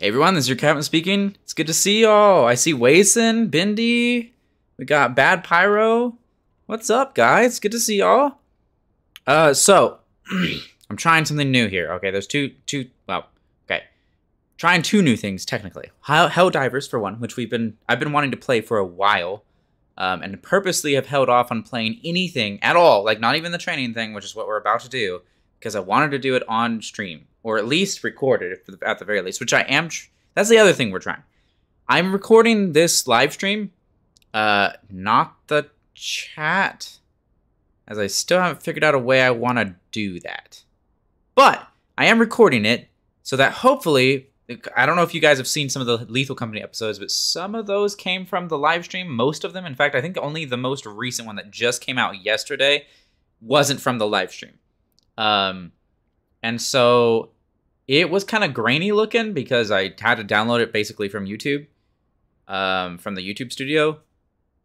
Hey everyone, this is your captain speaking. It's good to see y'all. I see Wason, Bindi. We got Bad Pyro. What's up, guys? Good to see y'all. Uh, so I'm trying something new here. Okay, there's two, two. Well, okay, trying two new things technically. Hell, Helldivers for one, which we've been I've been wanting to play for a while, um, and purposely have held off on playing anything at all, like not even the training thing, which is what we're about to do, because I wanted to do it on stream or at least record it at the very least, which I am. Tr- that's the other thing we're trying. I'm recording this live stream, uh, not the chat, as I still haven't figured out a way I want to do that. But I am recording it so that hopefully, I don't know if you guys have seen some of the Lethal Company episodes, but some of those came from the live stream. Most of them, in fact, I think only the most recent one that just came out yesterday wasn't from the live stream. Um, and so it was kind of grainy looking because I had to download it basically from YouTube, um, from the YouTube studio.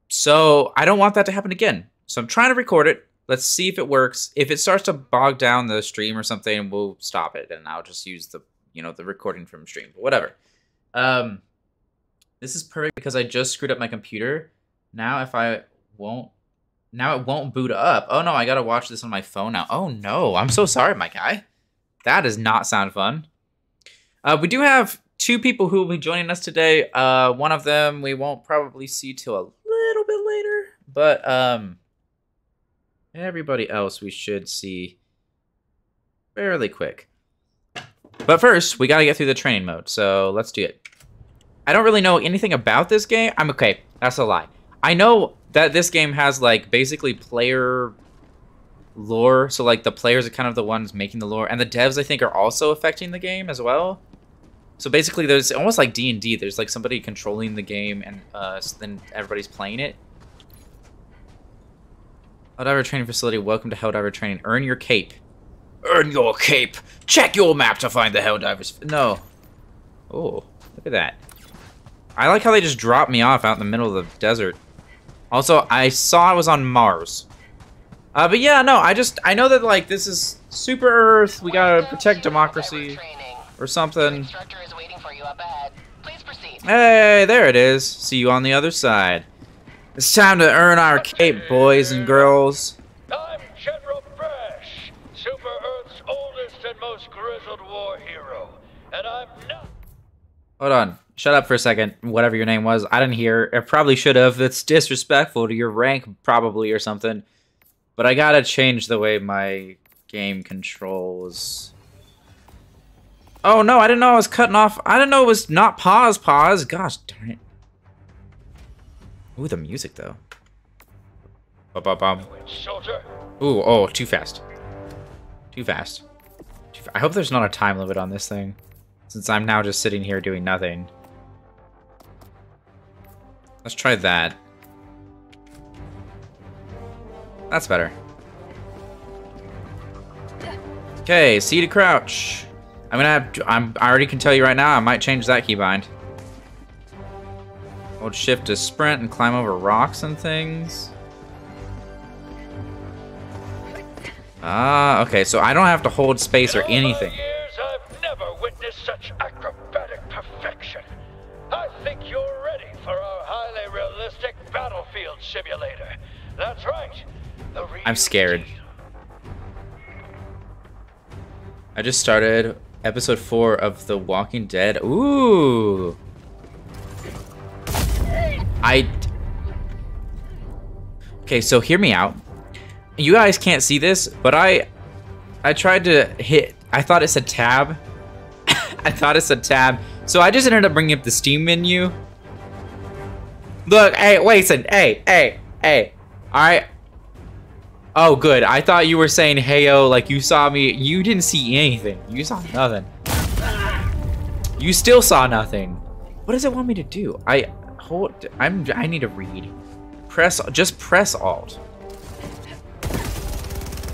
So I don't want that to happen again. So I'm trying to record it. Let's see if it works. If it starts to bog down the stream or something, we'll stop it and I'll just use the you know the recording from stream. But whatever. Um, this is perfect because I just screwed up my computer. Now if I won't now it won't boot up. Oh no, I gotta watch this on my phone now. Oh no, I'm so sorry, my guy. That does not sound fun. Uh, we do have two people who will be joining us today. Uh, one of them we won't probably see till a little bit later, but um, everybody else we should see fairly quick. But first, we gotta get through the training mode, so let's do it. I don't really know anything about this game. I'm okay. That's a lie. I know that this game has like basically player lore. So like the players are kind of the ones making the lore, and the devs I think are also affecting the game as well. So basically, there's almost like D and D. There's like somebody controlling the game, and uh, then everybody's playing it. Helldiver Training Facility. Welcome to Helldiver Training. Earn your cape. Earn your cape. Check your map to find the Helldivers. No. Oh, look at that. I like how they just dropped me off out in the middle of the desert. Also, I saw I was on Mars. Uh, but yeah, no, I just, I know that, like, this is Super Earth, we gotta protect democracy, or something. Hey, there it is. See you on the other side. It's time to earn our cape, boys and girls. I'm General Brash, Super Earth's oldest and most grizzled war hero, and I'm not... Hold on. Shut up for a second, whatever your name was. I didn't hear. I probably should have. It's disrespectful to your rank, probably, or something. But I gotta change the way my game controls. Oh no, I didn't know I was cutting off. I didn't know it was not pause, pause. Gosh darn it. Ooh, the music though. Ba ba. Ooh, oh, too fast. Too fast. Too fa I hope there's not a time limit on this thing. Since I'm now just sitting here doing nothing. Let's try that. That's better. Okay, C to crouch. I'm gonna have. I'm. I already can tell you right now. I might change that keybind. Hold shift to sprint and climb over rocks and things. Ah, okay. So I don't have to hold space or anything. I'm scared. I just started episode four of The Walking Dead. Ooh. I. Okay, so hear me out. You guys can't see this, but I, I tried to hit. I thought it said tab. I thought it said tab. So I just ended up bringing up the Steam menu. Look, hey, wait, listen, hey, hey, hey. All right. Oh, good. I thought you were saying heyo, like you saw me. You didn't see anything. You saw nothing. You still saw nothing. What does it want me to do? I hold. I'm. I need to read. Press. Just press Alt.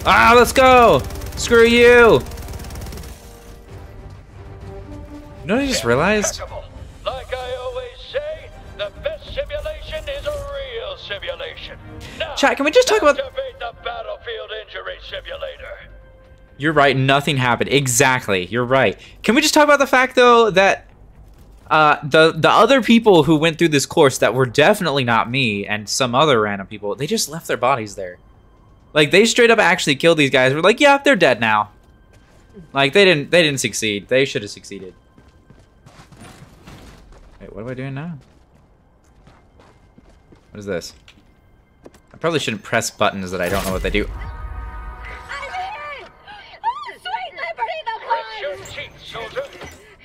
Ah, let's go. Screw you. You know what I just realized? Like I always say, the best simulation is a real simulation. Now, Chat, can we just talk about- the battlefield injury simulator. You're right. Nothing happened. Exactly. You're right. Can we just talk about the fact though that uh, the the other people who went through this course that were definitely not me and some other random people, they just left their bodies there. Like they straight up actually killed these guys. We're like, yeah, they're dead now. Like they didn't they didn't succeed. They should have succeeded. Wait, what am I doing now? What is this? Probably shouldn't press buttons that I don't know what they do. Oh, teeth.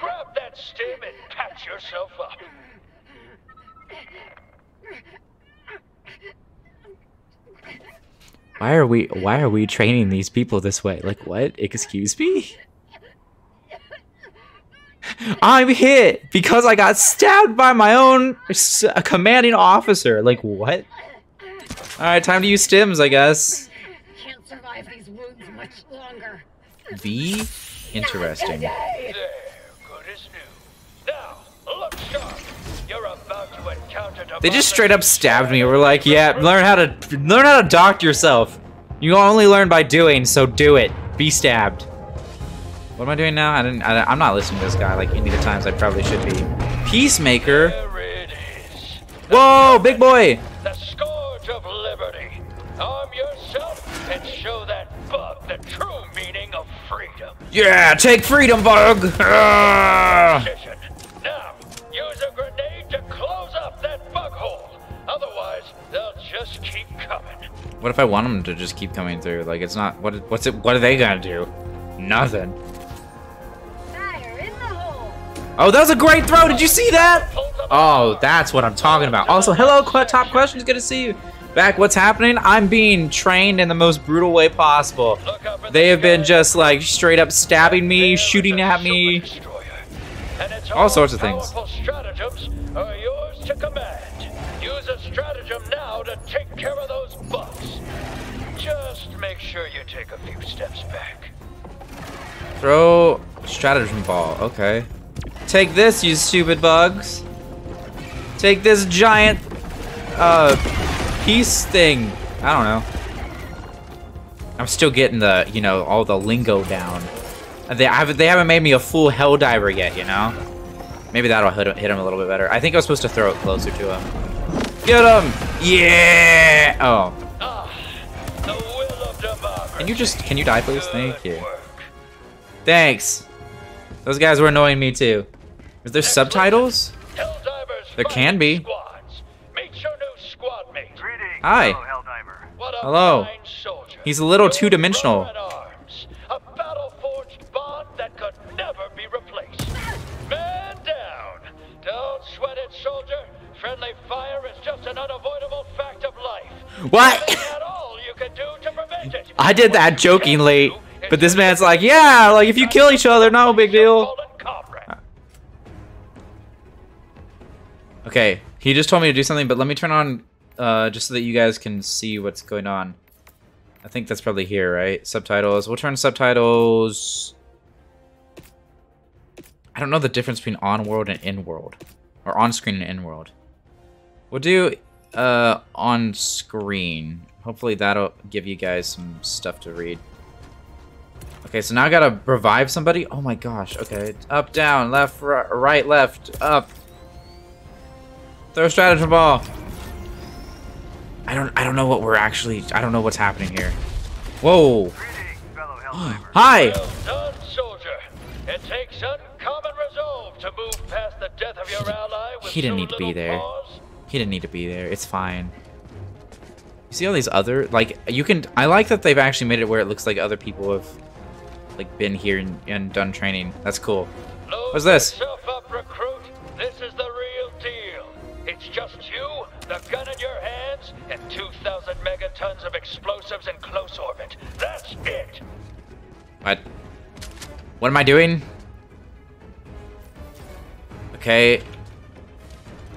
Grab that stim and patch yourself up. Why are we why are we training these people this way? Like what? Excuse me? I'm hit because I got stabbed by my own commanding officer. Like what? All right, time to use stims, I guess. Can't survive these wounds much longer. V, interesting. There, good as new. Now, look sharp. You're about to encounter They just straight up stabbed me. We're like, yeah, learn how to learn how to dock yourself. You only learn by doing, so do it. Be stabbed. What am I doing now? I didn't. I, I'm not listening to this guy like any of the times I probably should be. Peacemaker. There it is. Whoa, big boy. Yeah, take freedom, bug. Ah. Now, use a grenade to close up that bug hole. Otherwise, they'll just keep coming. What if I want them to just keep coming through? Like it's not. What? What's it? What are they gonna do? Nothing. Fire in the hole! Oh, that was a great throw. Did you see that? Oh, that's what I'm talking about. Also, hello, top questions. Good to see you. Back, what's happening? I'm being trained in the most brutal way possible. Look up in They have been just like straight up stabbing me, shooting at me. And its All sorts of things. Stratagems are yours to command. Use a stratagem now to take care of those bugs. Just make sure you take a few steps back. Throw stratagem ball. Okay. Take this, you stupid bugs. Take this giant uh piece thing. I don't know. I'm still getting the, you know, all the lingo down. They haven't they haven't made me a full hell diver yet, you know? Maybe that'll hit him, hit him a little bit better. I think I was supposed to throw it closer to him. Get him! Yeah! Oh. Can you just can you die please? Thank you. Thanks. Those guys were annoying me too. Is there subtitles? There can be. Hi. fellow Helldiver. What a Hello. soldier. He's a little two-dimensional. brother in arms. A battle-forged bond that could never be replaced. Man down. Don't sweat it, soldier. Friendly fire is just an unavoidable fact of life. What? All you can do to prevent it. I did that jokingly, but this man's like, yeah, like if you kill each other, no big deal. Okay, he just told me to do something, but let me turn on, uh, just so that you guys can see what's going on. I think that's probably here, right? Subtitles. We'll turn subtitles. I don't know the difference between on-world and in-world, or on-screen and in-world. We'll do uh, on-screen. Hopefully that'll give you guys some stuff to read. Okay, so now I gotta revive somebody. Oh my gosh. Okay, up, down, left, right, left, up. Throw stratagem ball. I don't. I don't know what we're actually. I don't know what's happening here. Whoa. Greetings, fellow Helldiver. Hi. Well done, soldier. It takes uncommon resolve to move past the death of your ally with He didn't need to be there. pause. He didn't need to be there. It's fine. You see all these other like you can. I like that they've actually made it where it looks like other people have like been here and, and done training. That's cool. Load What's this? up, recruit. This is the real deal. It's just you, the gun megatons of explosives in close orbit. That's it. What? What am I doing? Okay.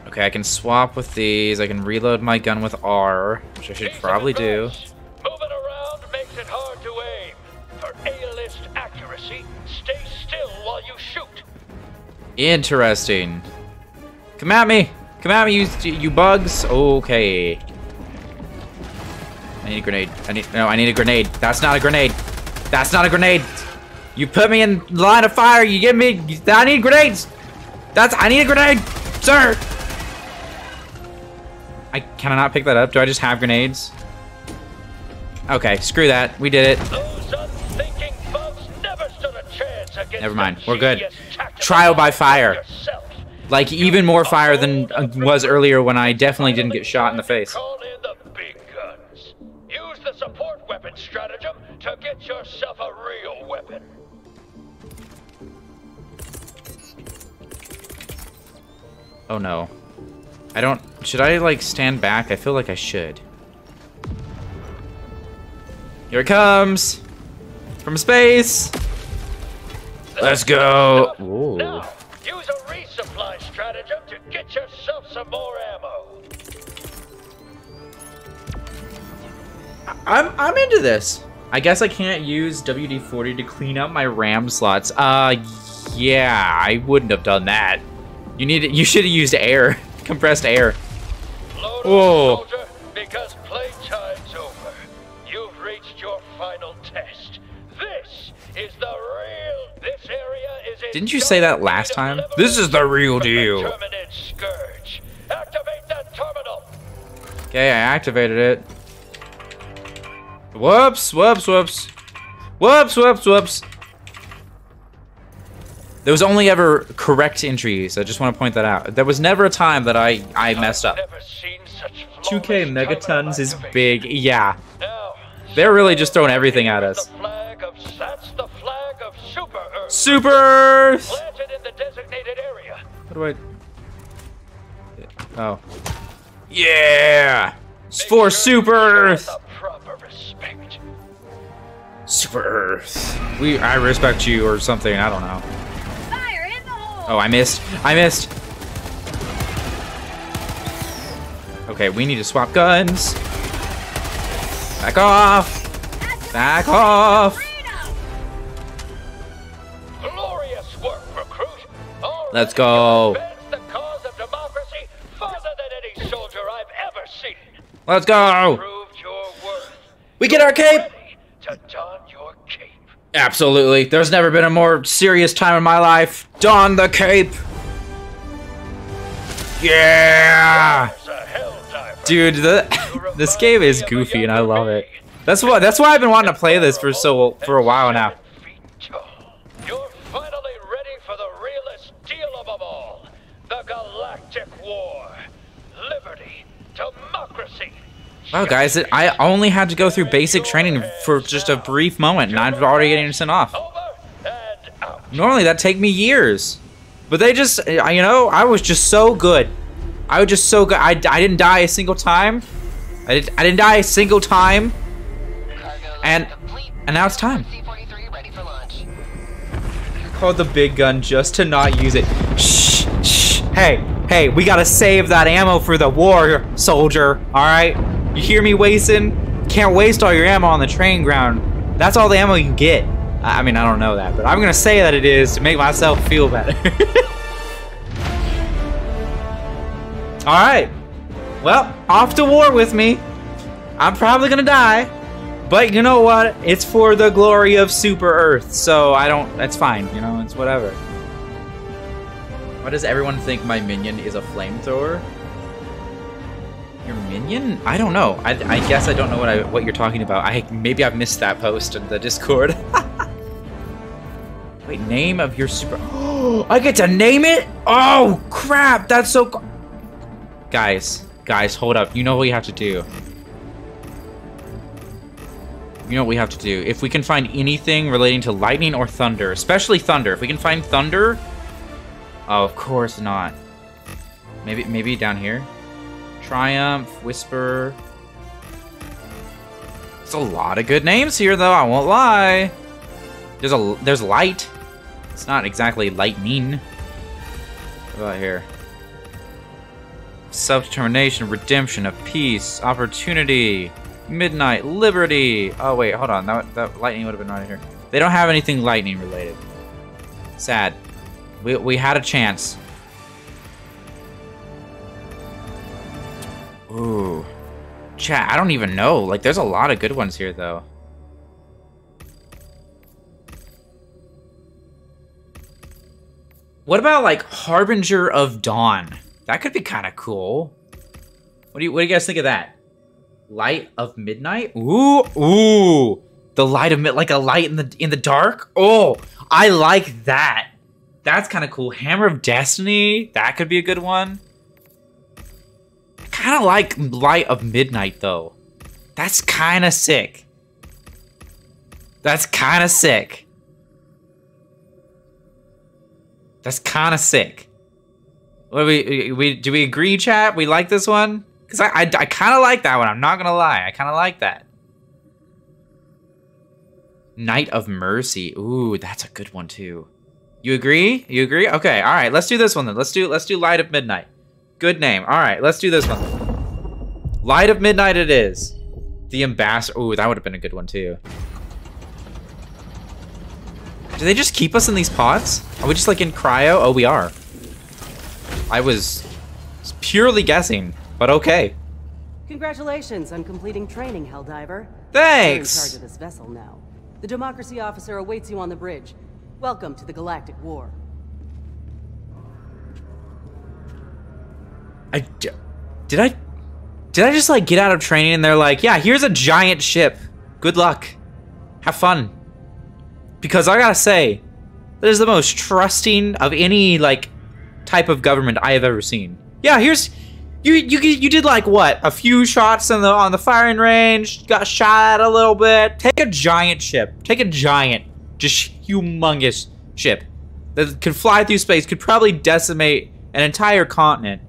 Okay, I can swap with these. I can reload my gun with R, which I should probably do. Moving around makes it hard to aim. For A-list accuracy, stay still while you shoot. Interesting. Come at me. Come at me, you you bugs. Okay. I need a grenade. I need no. I need a grenade. That's not a grenade. That's not a grenade. You put me in line of fire. You give me. I need grenades. That's I need a grenade, sir. I can I not pick that up? Do I just have grenades? Okay, screw that. We did it. Those unthinking folks never stood a chance against Never mind. We're good. Trial by fire. Like even more fire than uh, was earlier when I definitely didn't get shot in the face. Weapon stratagem to get yourself a real weapon. Oh no. I don't. Should I like stand back? I feel like I should. Here it comes! From space! Let's go! Now, use a resupply stratagem to get yourself some more I'm I'm into this. I guess I can't use WD-40 to clean up my RAM slots. Uh, yeah, I wouldn't have done that. You need you should have used air, compressed air. Load Whoa. soldier, because playtime's over. You've reached your final test. This is the real. This area is. Didn't you say that last time? This is the real deal. the Activate that terminal. Okay, I activated it. Whoops, whoops, whoops. Whoops, whoops, whoops. There was only ever correct entries. I just want to point that out. There was never a time that I, I messed up. Never seen such 2K megatons is big. Yeah. They're really just throwing everything at us. is The flag of that's the flag of Super Earth. Super Earth! Planted in the designated area. How do I... Oh. Yeah! For Super Earth! The proper respect. Super Earth. We, I respect you or something, I don't know. Fire in the hole! Oh, I missed. I missed. Okay, we need to swap guns. Back off. Back off. Glorious work, recruit. Let's go. you've advanced the cause of democracy farther than any soldier I've ever seen. Let's go. Proved your worth. We get our cape. To don your cape. Absolutely. There's never been a more serious time in my life. Don the cape. Yeah. There's a hell diver. Dude, the this game is goofy and I love it. That's why that's why I've been wanting to play this for so for a while now. Seven feet tall. You're finally ready for the realest deal of them all. The Galactic War. Liberty. Democracy. Wow, guys, I only had to go through basic training for just a brief moment, and I'm already getting sent off. Normally, that'd take me years. But they just, you know, I was just so good. I was just so good. I, I didn't die a single time. I, did, I didn't die a single time. And, and now it's time. C-43 ready for launch. Called the big gun just to not use it. Shh, shh. Hey, hey, we gotta save that ammo for the war, soldier. All right, you hear me, Wason? Can't waste all your ammo on the train ground. That's all the ammo you get. I mean, I don't know that, but I'm gonna say that it is to make myself feel better. all right. Well, off to war with me. I'm probably gonna die. But you know what? It's for the glory of Super Earth, so I don't. That's fine. You know, it's whatever. Why does everyone think my minion is a flamethrower? Your minion? I don't know. I, I guess I don't know what I what you're talking about. I maybe I've missed that post in the Discord. Wait, name of your super. I get to name it? Oh crap! That's so. Guys, guys, hold up. You know what we have to do. You know what we have to do. If we can find anything relating to lightning or thunder, especially thunder. If we can find thunder, oh, of course not. Maybe, maybe down here. Triumph, Whisper. There's a lot of good names here, though. I won't lie. There's a there's light. It's not exactly lightning. What about here? Self-determination, redemption, of peace, opportunity, midnight, liberty. Oh wait, hold on. That, that lightning would have been right here. They don't have anything lightning related. Sad. We we had a chance. Ooh. Chat, I don't even know. Like, there's a lot of good ones here, though. What about like Harbinger of Dawn? That could be kind of cool. What do you what do you guys think of that? Light of Midnight? Ooh, ooh. The light of like a light in the in the dark? Oh, I like that. That's kind of cool. Hammer of Destiny? That could be a good one. I kind of like Light of Midnight though. That's kind of sick. That's kind of sick. That's kind of sick. What do we, we do we agree, chat? We like this one? Because I, I, I kind of like that one. I'm not going to lie. I kind of like that. Night of Mercy. Ooh, that's a good one too. You agree? You agree? Okay, all right. Let's do this one then. Let's do let's do Light of Midnight. Good name. All right, let's do this one. Light of Midnight it is. The Ambassador. Ooh, that would have been a good one too. Do they just keep us in these pods? Are we just like in cryo? Oh, we are. I was purely guessing, but okay. Congratulations on completing training, Helldiver. Thanks. You're in charge of this vessel now. The Democracy officer awaits you on the bridge. Welcome to the Galactic War. I did I did I just like get out of training and they're like, yeah, here's a giant ship. Good luck. Have fun. Because I gotta say, that is the most trusting of any like type of government I have ever seen. Yeah, here's you you you did like what a few shots on the on the firing range, got shot a little bit. Take a giant ship, take a giant, just humongous ship that could fly through space, could probably decimate an entire continent.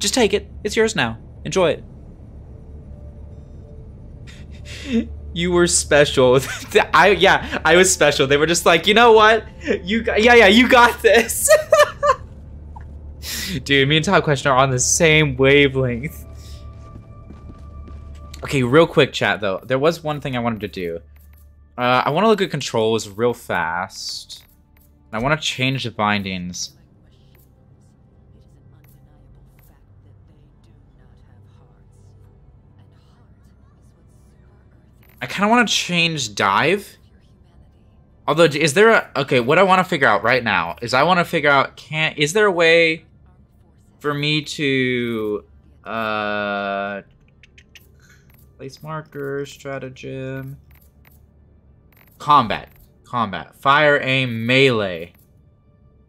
Just take it. It's yours now. Enjoy it. you were special. I yeah, I was special. They were just like, you know what? You got, yeah yeah, you got this. Dude, me and Top Question are on the same wavelength. Okay, real quick chat though. There was one thing I wanted to do. Uh, I want to look at controls real fast. I want to change the bindings. I kind of want to change dive. Although, is there a... Okay, what I want to figure out right now is I want to figure out... can Is there a way for me to... Uh... Place marker, stratagem... Combat. Combat. Fire, aim, melee.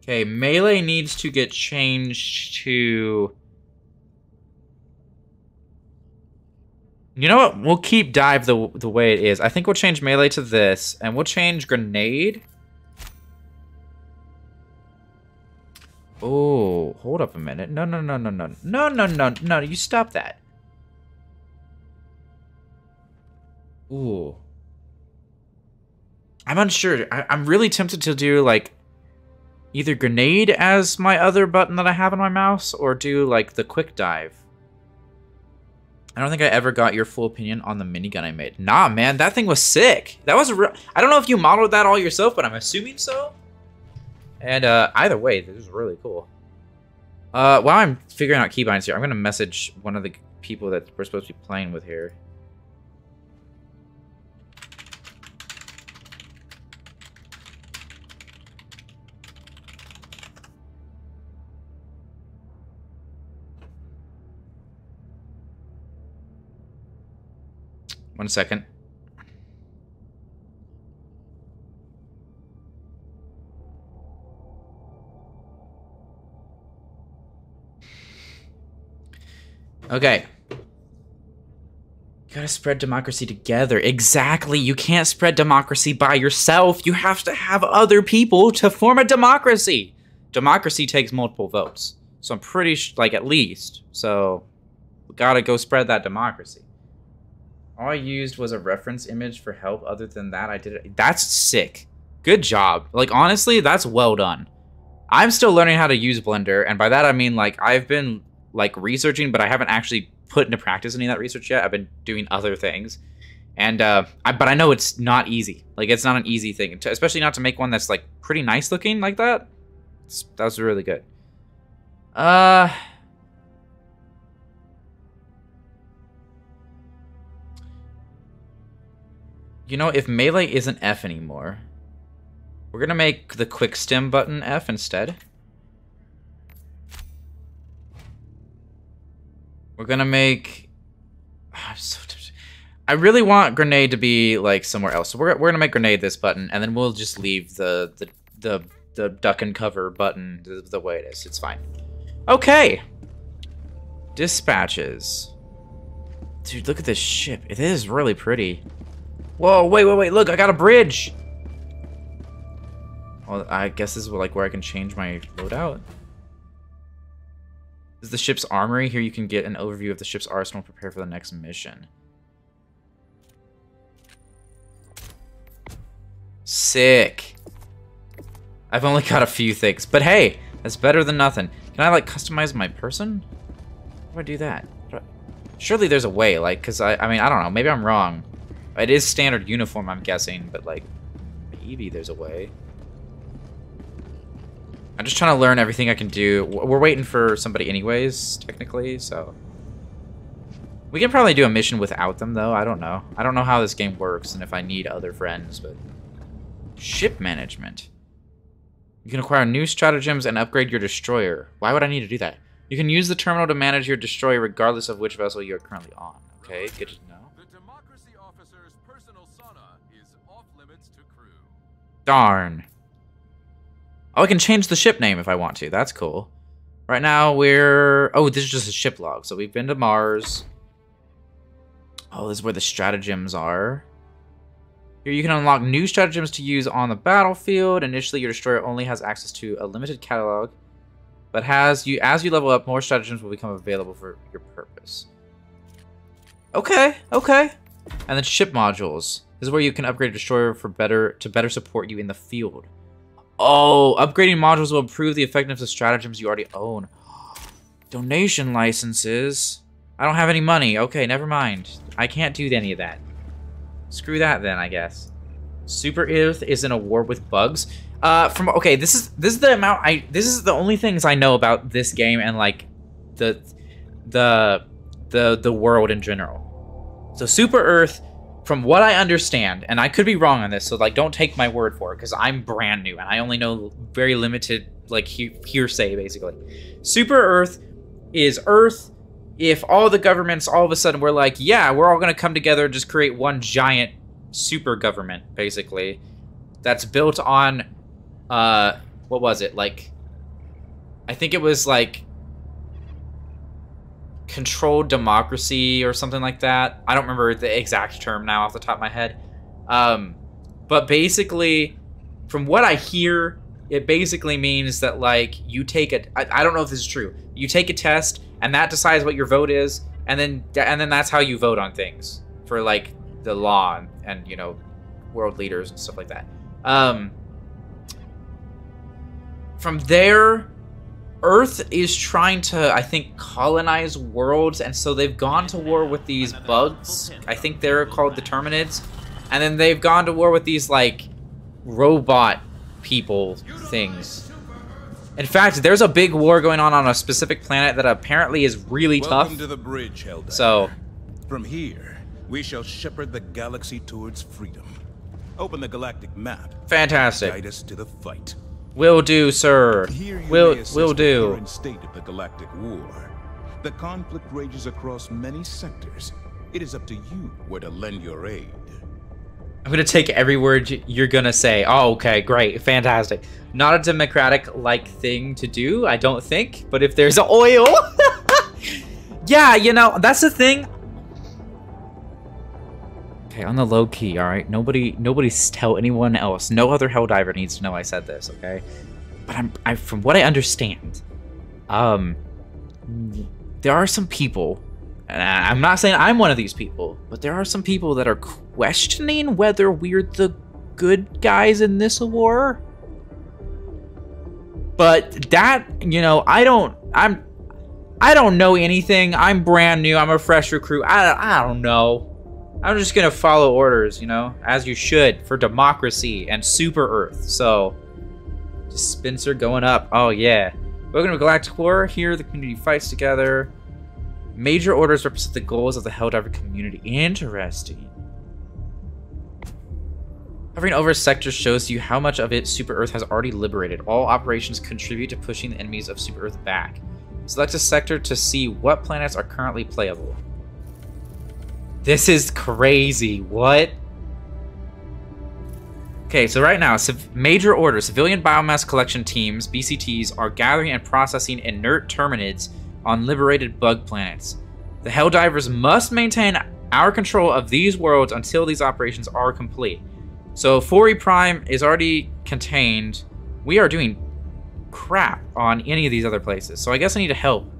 Okay, melee needs to get changed to... You know what? We'll keep dive the the way it is. I think we'll change melee to this, and we'll change grenade. Oh, hold up a minute. No, no, no, no, no. No, no, no, no. You stop that. Ooh. I'm unsure. I, I'm really tempted to do, like, either grenade as my other button that I have on my mouse, or do, like, the quick dive. I don't think I ever got your full opinion on the minigun I made. Nah, man, that thing was sick. That was real. I don't know if you modeled that all yourself, but I'm assuming so. And uh, either way, this is really cool. Uh, while I'm figuring out keybinds here, I'm gonna message one of the people that we're supposed to be playing with here. One second. Okay. You gotta spread democracy together. Exactly. You can't spread democracy by yourself. You have to have other people to form a democracy. Democracy takes multiple votes. So I'm pretty like at least. So we gotta go spread that democracy. All I used was a reference image for help. Other than that, I did it. That's sick. Good job. Like, honestly, that's well done. I'm still learning how to use Blender, and by that I mean, like, I've been, like, researching, but I haven't actually put into practice any of that research yet. I've been doing other things. And, uh, I, but I know it's not easy. Like, it's not an easy thing, especially not to make one that's, like, pretty nice looking like that. It's, that was really good. Uh... you know, if melee isn't F anymore, we're gonna make the quick stim button F instead. We're gonna make. Oh, so I really want grenade to be like somewhere else. So we're we're gonna make grenade this button, and then we'll just leave the the the, the duck and cover button the, the way it is. It's fine. Okay. Dispatches. Dude, look at this ship. It is really pretty. Whoa, wait, wait, wait. Look, I got a bridge. Well, I guess this is like where I can change my loadout. This is the ship's armory. Here you can get an overview of the ship's arsenal prepare for the next mission. Sick. I've only got a few things, but hey, that's better than nothing. Can I like customize my person? How do I do that? Surely there's a way, like, cause I, I mean, I don't know. Maybe I'm wrong. It is standard uniform, I'm guessing, but like, maybe there's a way. I'm just trying to learn everything I can do. We're waiting for somebody anyways, technically, so. We can probably do a mission without them, though. I don't know. I don't know how this game works and if I need other friends, but... Ship management. You can acquire new stratagems and upgrade your destroyer. Why would I need to do that? You can use the terminal to manage your destroyer regardless of which vessel you're currently on. Okay, good to know. Darn. Oh, I can change the ship name if I want to. That's cool. Right now, we're... Oh, this is just a ship log. So we've been to Mars. Oh, this is where the stratagems are. Here you can unlock new stratagems to use on the battlefield. Initially, your destroyer only has access to a limited catalog, but has you as you level up, more stratagems will become available for your purpose. Okay, okay. And then ship modules. This is where you can upgrade a destroyer for better to better support you in the field. Oh, upgrading modules will improve the effectiveness of stratagems you already own. Donation licenses. I don't have any money. Okay, never mind. I can't do any of that. Screw that then, I guess. Super Earth is in a war with bugs. Uh, from okay, this is this is the amount I this is the only things I know about this game and like the the the the world in general. So Super Earth, from what I understand, and I could be wrong on this, so like don't take my word for it because I'm brand new and I only know very limited like he hearsay basically. Super Earth is Earth if all the governments all of a sudden were like, yeah, we're all going to come together and just create one giant super government, basically, that's built on, uh, what was it? Like, I think it was like controlled democracy or something like that. I don't remember the exact term now off the top of my head. Um, but basically, from what I hear, it basically means that like you take a I, I don't know if this is true. You take a test and that decides what your vote is, and then and then that's how you vote on things for like the law and, and you know world leaders and stuff like that. Um, from there, Earth is trying to, I think, colonize worlds, and so they've gone to war with these bugs. I think they're called the Terminids, and then they've gone to war with these like robot people things. In fact, there's a big war going on on a specific planet that apparently is really Welcome tough. to the bridge, Helldiver. So, From here, we shall shepherd the galaxy towards freedom. Open the galactic map. fantastic. Guide us to the fight. Will do, sir. Will will do. current state of the galactic war. The conflict rages across many sectors. It is up to you where to lend your aid. I'm gonna take every word you're gonna say. Oh, okay, great, fantastic. Not a democratic-like thing to do, I don't think. But if there's oil, yeah, you know that's the thing. Okay, on the low key, all right. Nobody, nobody tell anyone else. No other Helldiver needs to know I said this, okay? But I'm, I, from what I understand, um, there are some people and I'm not saying I'm one of these people, but there are some people that are questioning whether we're the good guys in this war. But that, you know, I don't, I'm, I don't know anything. I'm brand new. I'm a fresh recruit. I, I don't know. I'm just gonna follow orders, you know, as you should for democracy and Super Earth. So, dispenser going up. Oh yeah. Welcome to Galactic War. Here, the community fights together. Major orders represent the goals of the Helldiver community. Interesting. Hovering over a sector shows you how much of it Super Earth has already liberated. All operations contribute to pushing the enemies of Super Earth back. Select a sector to see what planets are currently playable. This is crazy. What? Okay, so right now, major order civilian biomass collection teams (BCTs) are gathering and processing inert terminids on liberated bug planets. The Helldivers must maintain our control of these worlds until these operations are complete. So Fori Prime is already contained. We are doing crap on any of these other places. So I guess I need to help.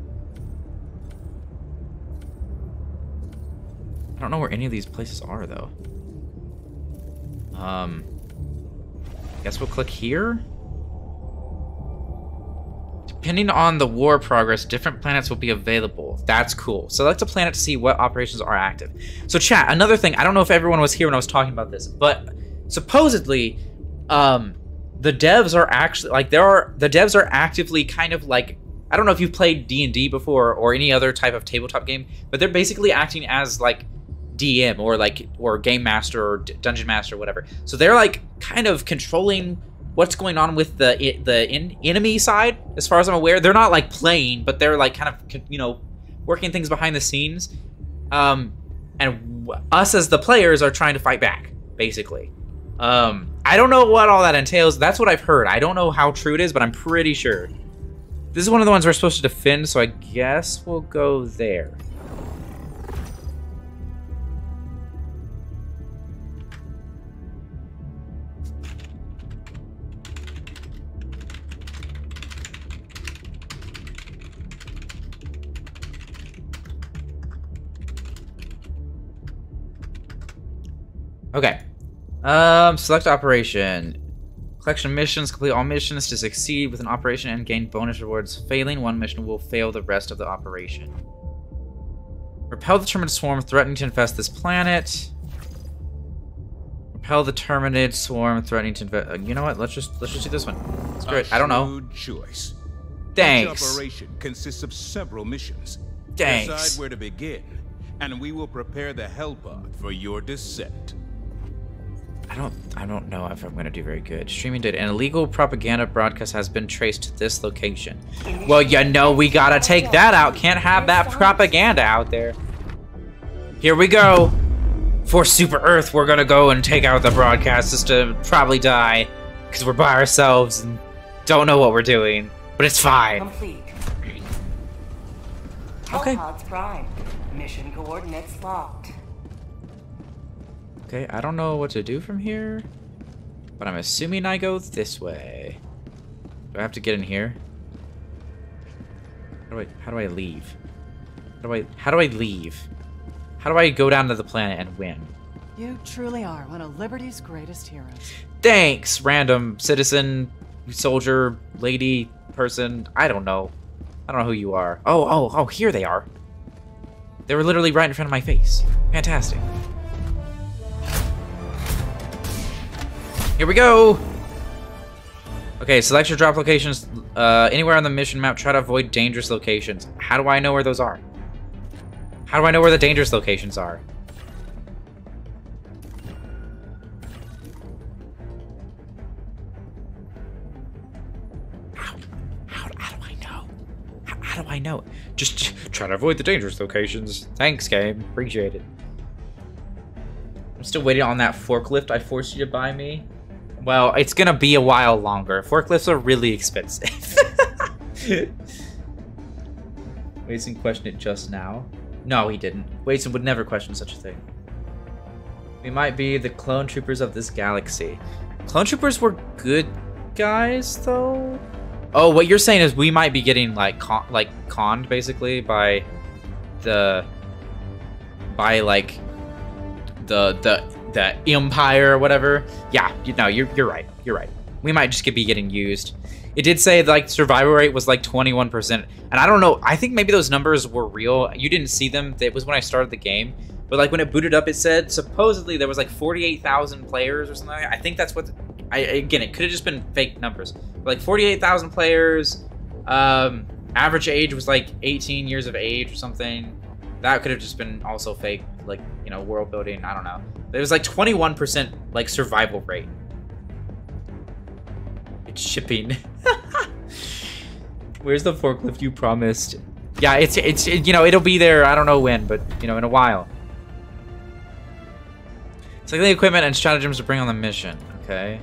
Don't know where any of these places are though. Um guess we'll click here. Depending on the war progress, different planets will be available. That's cool. Select a planet to see what operations are active. So chat, another thing, I don't know if everyone was here when I was talking about this, but supposedly, um, the devs are actually, like, there are, the devs are actively kind of like, I don't know if you've played D&D before or any other type of tabletop game, but they're basically acting as, like, DM or like or game master or dungeon master or whatever. So they're like kind of controlling what's going on with the the in, enemy side as far as I'm aware. They're not like playing, but they're like kind of you know working things behind the scenes. Um and us as the players are trying to fight back basically. Um I don't know what all that entails. That's what I've heard. I don't know how true it is, but I'm pretty sure. This is one of the ones we're supposed to defend, so I guess we'll go there. Okay. Um, select operation. Collection missions. Complete all missions to succeed with an operation and gain bonus rewards. Failing one mission will fail the rest of the operation. Repel the Terminid swarm threatening to infest this planet. Repel the Terminid swarm threatening to infest. Uh, you know what? Let's just let's just do this one. It's great. I don't know. Choice. Thanks. Each operation consists of several missions. Thanks. Decide where to begin, and we will prepare the Hellpod for your descent. I don't I don't know if I'm gonna do very good. Streaming did An illegal propaganda broadcast has been traced to this location. Well, you know we gotta take that out. Can't have that propaganda out there. Here we go. For Super Earth, we're gonna go and take out the broadcast just to probably die. Because we're by ourselves and don't know what we're doing. But it's fine. Complete. Okay. Prime. Mission coordinates locked. Okay, I don't know what to do from here. But I'm assuming I go this way. Do I have to get in here? How do I how do I leave? How do I how do I leave? How do I go down to the planet and win? You truly are one of Liberty's greatest heroes. Thanks, random citizen, soldier, lady, person. I don't know. I don't know who you are. Oh, oh, oh, here they are. They were literally right in front of my face. Fantastic. Here we go! Okay, select your drop locations uh, anywhere on the mission map. Try to avoid dangerous locations. How do I know where those are? How do I know where the dangerous locations are? How, how, how do I know? How, how do I know? Just try to avoid the dangerous locations. Thanks, game. Appreciate it. I'm still waiting on that forklift I forced you to buy me. Well, it's gonna be a while longer. Forklifts are really expensive. Wason questioned it just now. No, he didn't. Wason would never question such a thing. We might be the clone troopers of this galaxy. Clone troopers were good guys, though. Oh, what you're saying is we might be getting like con- like conned basically by the by like the the the empire or whatever. Yeah, you know, you're you're right. You're right. We might just be getting used. It did say like survival rate was like 21%. And I don't know, I think maybe those numbers were real. You didn't see them. It was when I started the game. But like when it booted up it said supposedly there was like 48,000 players or something. Like I think that's what I again, it could have just been fake numbers. But like 48,000 players um average age was like 18 years of age or something. That could have just been also fake like, know, world building, I don't know. It was like 21% like survival rate. It's shipping. Where's the forklift you promised? Yeah, it's it's it, you know it'll be there. I don't know when, but you know in a while. Select the equipment and stratagems to bring on the mission. Okay.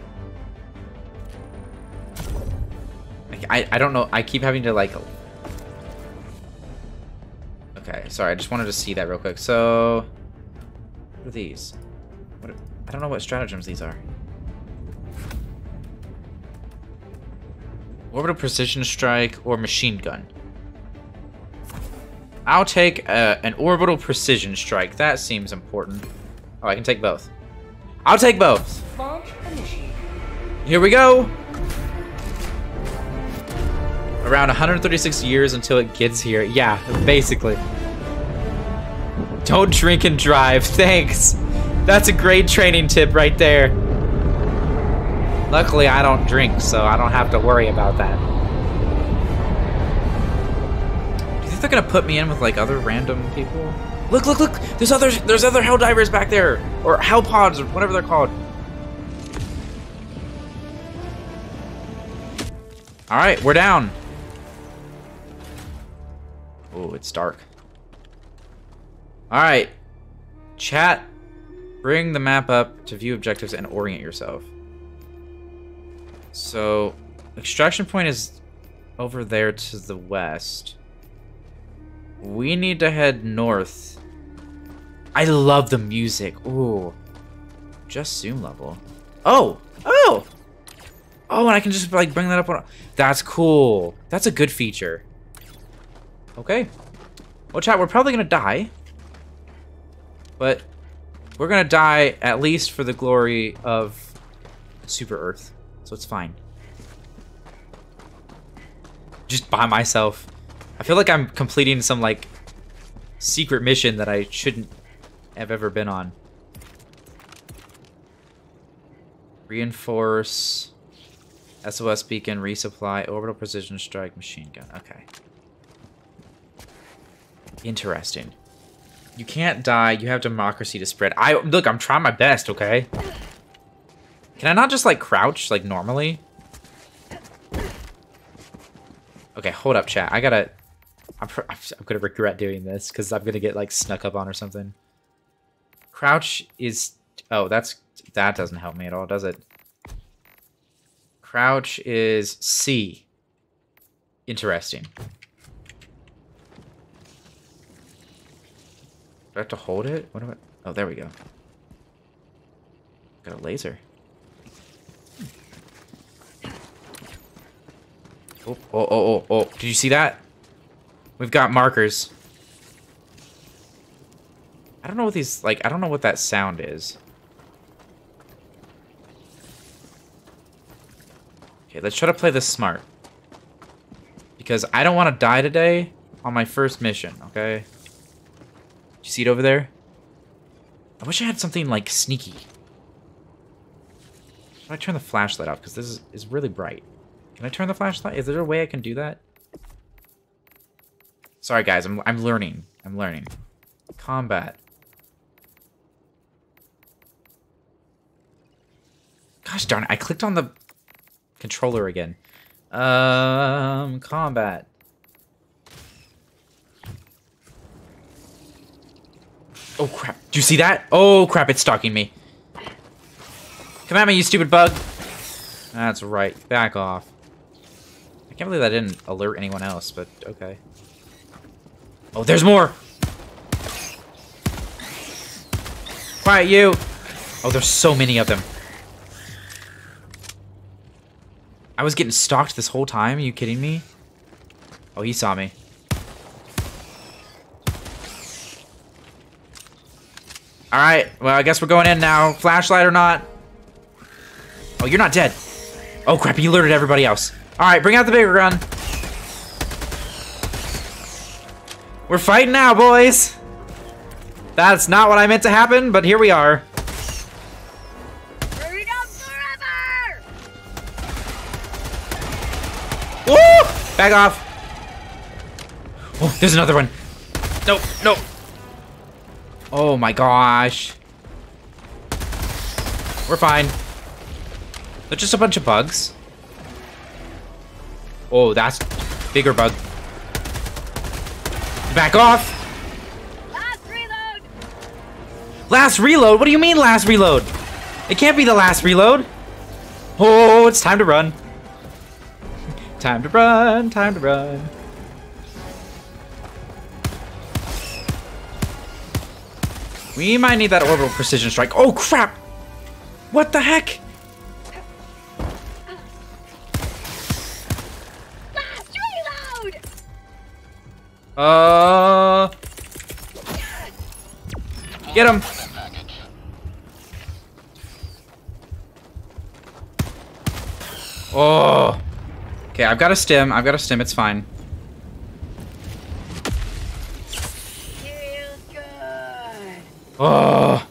I, I I don't know. I keep having to like. Okay, sorry. I just wanted to see that real quick. So, what are these? What? Are, I don't know what stratagems these are. Orbital precision strike or machine gun. I'll take uh, an orbital precision strike. That seems important. Oh, I can take both. I'll take both. Here we go. Around 136 years until it gets here. Yeah, basically. Don't drink and drive. Thanks. That's a great training tip right there. Luckily, I don't drink, so I don't have to worry about that. Do you think they're gonna put me in with like other random people? Look, look, look! There's other, there's other hell divers back there, or hell pods, or whatever they're called. All right, we're down. Oh, it's dark. All right, chat. Bring the map up to view objectives and orient yourself. So, extraction point is over there to the west. We need to head north. I love the music. Ooh. Just zoom level. Oh! Oh! Oh, and I can just, like, bring that up on... That's cool. That's a good feature. Okay. Well, chat, we're probably gonna die. But we're gonna die at least for the glory of Super Earth so it's fine. Just by myself. I feel like I'm completing some, like, secret mission that I shouldn't have ever been on. Reinforce. SOS beacon, resupply, orbital precision strike, machine gun. Okay. Interesting. You can't die. You have democracy to spread. I Look, I'm trying my best, okay? Can I not just, like, crouch, like, normally? Okay, hold up, chat. I gotta... I'm, I'm gonna regret doing this, because I'm gonna get, like, snuck up on or something. Crouch is... Oh, that's... That doesn't help me at all, does it? Crouch is C. Interesting. Do I have to hold it? What do I... Oh, there we go. Got a laser. Oh, oh, oh, oh, oh. Did you see that? We've got markers. I don't know what these, like, I don't know what that sound is. Okay, let's try to play this smart. Because I don't want to die today on my first mission, okay? Do you see it over there? I wish I had something, like, sneaky. Should I turn the flashlight off? Because this is, is really bright. Can I turn the flashlight? Is there a way I can do that? Sorry, guys. I'm, I'm learning. I'm learning. Combat. Gosh darn it. I clicked on the controller again. Um, combat. Oh, crap. Do you see that? Oh, crap. It's stalking me. Come at me, you stupid bug. That's right. Back off I can't believe that didn't alert anyone else, but okay. Oh, there's more! Quiet, you! Oh, there's so many of them. I was getting stalked this whole time? Are you kidding me? Oh, he saw me. Alright, well, I guess we're going in now. Flashlight or not. Oh, you're not dead. Oh, crap, he alerted everybody else. Alright, bring out the bigger gun. We're fighting now, boys. That's not what I meant to happen, but here we are. Freedom forever! Woo! Back off. Oh, there's another one. No, no. Oh my gosh. We're fine. They're just a bunch of bugs. Oh, that's Bigger bug. Back off! Last reload! Last reload? What do you mean last reload? It can't be the last reload. Oh, it's time to run. Time to run, time to run. We might need that orbital precision strike. Oh crap! What the heck? Last reload! Uh. Get him. Oh. Okay, I've got a stim. I've got a stim. It's fine. Oh.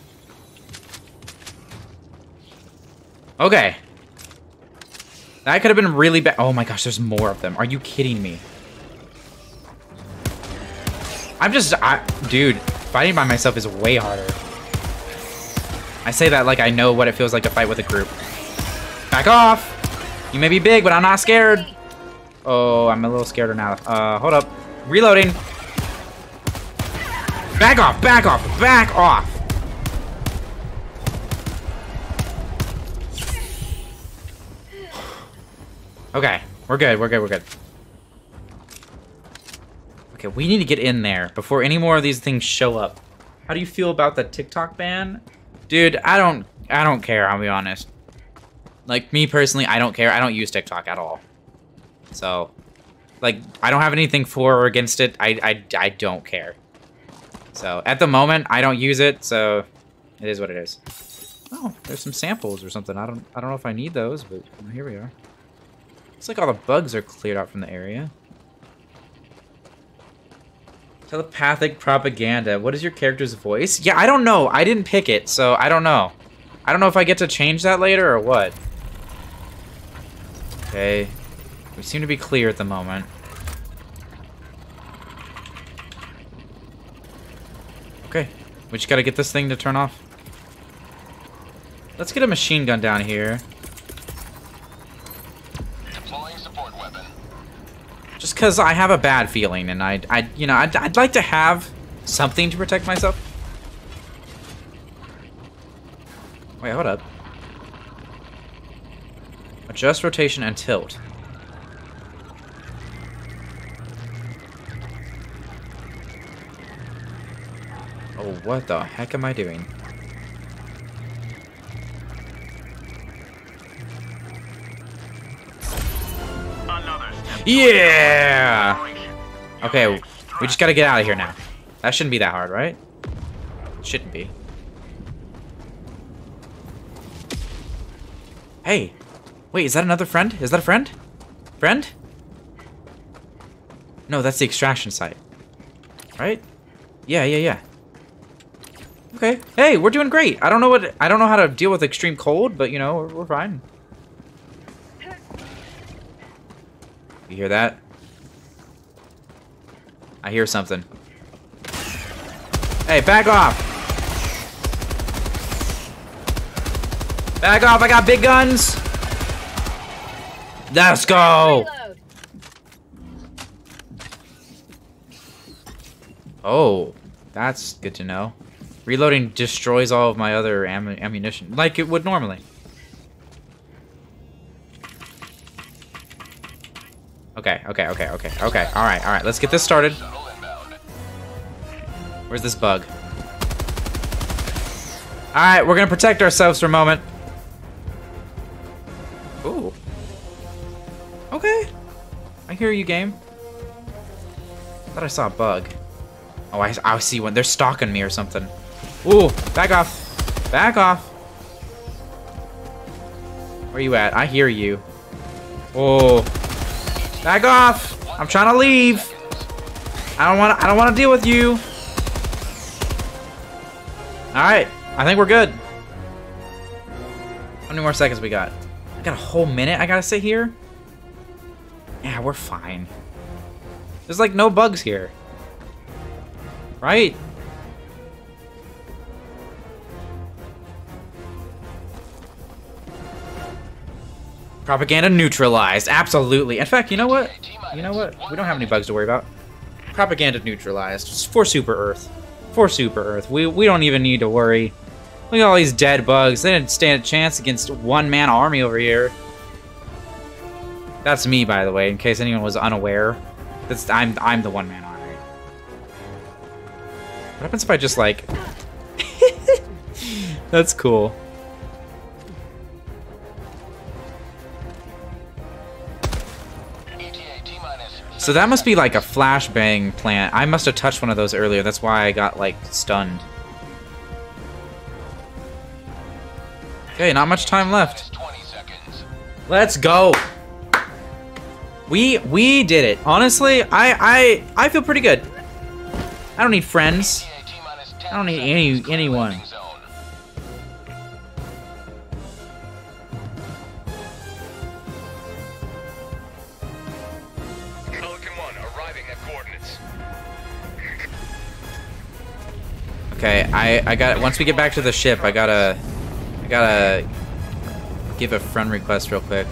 Okay. That could have been really bad. Oh my gosh, there's more of them. Are you kidding me? I'm just, I, dude, fighting by myself is way harder. I say that like I know what it feels like to fight with a group. Back off! You may be big, but I'm not scared. Oh, I'm a little scared now. Uh, hold up. Reloading. Back off, back off, back off. Okay, we're good, we're good, we're good. Okay, we need to get in there before any more of these things show up. How do you feel about the TikTok ban? Dude, I don't I don't care, I'll be honest. Like me personally, I don't care. I don't use TikTok at all. So, like I don't have anything for or against it. I I I don't care. So, at the moment, I don't use it, so it is what it is. Oh, there's some samples or something. I don't I don't know if I need those, but here we are. Looks like all the bugs are cleared out from the area. Telepathic propaganda. What is your character's voice? Yeah, I don't know. I didn't pick it, so I don't know. I don't know if I get to change that later or what. Okay. We seem to be clear at the moment. Okay. We just gotta get this thing to turn off. Let's get a machine gun down here. Deploying support weapon. Just because I have a bad feeling, and I, I, you know, I'd, I'd like to have something to protect myself. Wait, hold up. Adjust rotation and tilt. What the heck am I doing? Yeah! Okay, we just gotta get out of here now. That shouldn't be that hard, right? Shouldn't be. Hey! Wait, is that another friend? Is that a friend? Friend? No, that's the extraction site. Right? Yeah, yeah, yeah. Okay. Hey, we're doing great. I don't know what I don't know how to deal with extreme cold, but you know, we're, we're fine. You hear that? I hear something. Hey, back off! Back off, I got big guns! Let's go! Oh, that's good to know. Reloading destroys all of my other am ammunition, like it would normally. Okay, okay, okay, okay, okay. All right, all right. Let's get this started. Where's this bug? All right, we're gonna protect ourselves for a moment. Ooh. Okay. I hear you, game. Thought I saw a bug. Oh, I, I see one. They're stalking me or something. Ooh, back off. Back off. Where you at? I hear you. Oh. Back off. I'm trying to leave. I don't want I don't want to deal with you. All right. I think we're good. How many more seconds we got? I got a whole minute I got to sit here? Yeah, we're fine. There's like no bugs here. Right? Propaganda neutralized. Absolutely. In fact, you know what? You know what? We don't have any bugs to worry about. Propaganda neutralized. For Super Earth. For Super Earth. We, we don't even need to worry. Look at all these dead bugs. They didn't stand a chance against one-man army over here. That's me, by the way, in case anyone was unaware. That's I'm I'm the one-man army. What happens if I just like... That's cool. So that must be like a flashbang plant. I must have touched one of those earlier. That's why I got like stunned. Okay, not much time left. Let's go. We we did it. Honestly, I I I feel pretty good. I don't need friends. I don't need any anyone. Okay, I I got once we get back to the ship, I gotta I gotta give a friend request real quick.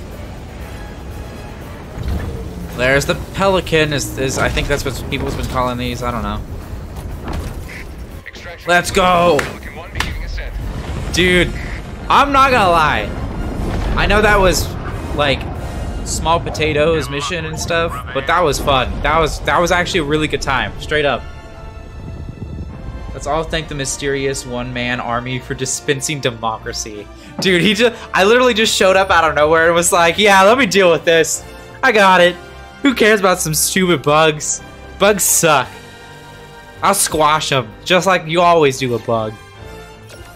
There's the Pelican. Is is I think that's what people's been calling these. I don't know. Let's go, Pelican 1 beginning ascent. dude. I'm not gonna lie. I know that was like small potatoes mission and stuff, but that was fun. That was that was actually a really good time. Straight up. Let's all thank the mysterious one-man army for dispensing democracy. Dude, he just I literally just showed up out of nowhere and was like, "Yeah, let me deal with this. I got it. Who cares about some stupid bugs? Bugs suck. I'll squash them just like you always do a bug."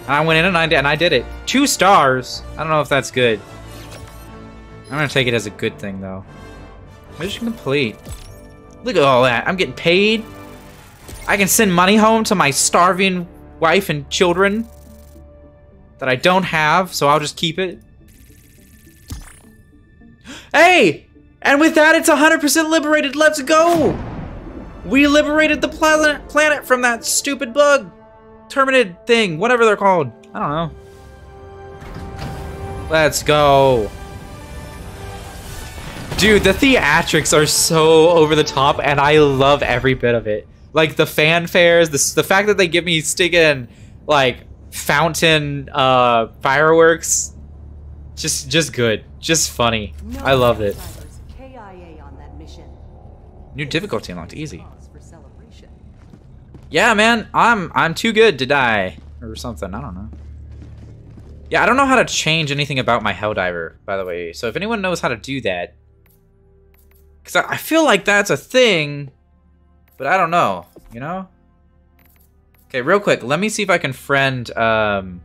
And I went in and I did, and I did it. Two stars. I don't know if that's good. I'm gonna take it as a good thing though. Mission complete. Look at all that. I'm getting paid. I can send money home to my starving wife and children that I don't have, so I'll just keep it. Hey! And with that, it's 100% liberated. Let's go! We liberated the planet, planet from that stupid bug. Terminated thing, whatever they're called. I don't know. Let's go. Dude, the theatrics are so over the top, and I love every bit of it. Like the fanfares, the the fact that they give me sticking like fountain uh, fireworks, just just good, just funny. No I love it. KIA on that mission. New difficulty unlocked, easy. Cause for celebration. Yeah, man, I'm I'm too good to die or something. I don't know. Yeah, I don't know how to change anything about my Helldiver, by the way. So if anyone knows how to do that, because I, I feel like that's a thing, but I don't know. You know? Okay, real quick, let me see if I can friend. Um,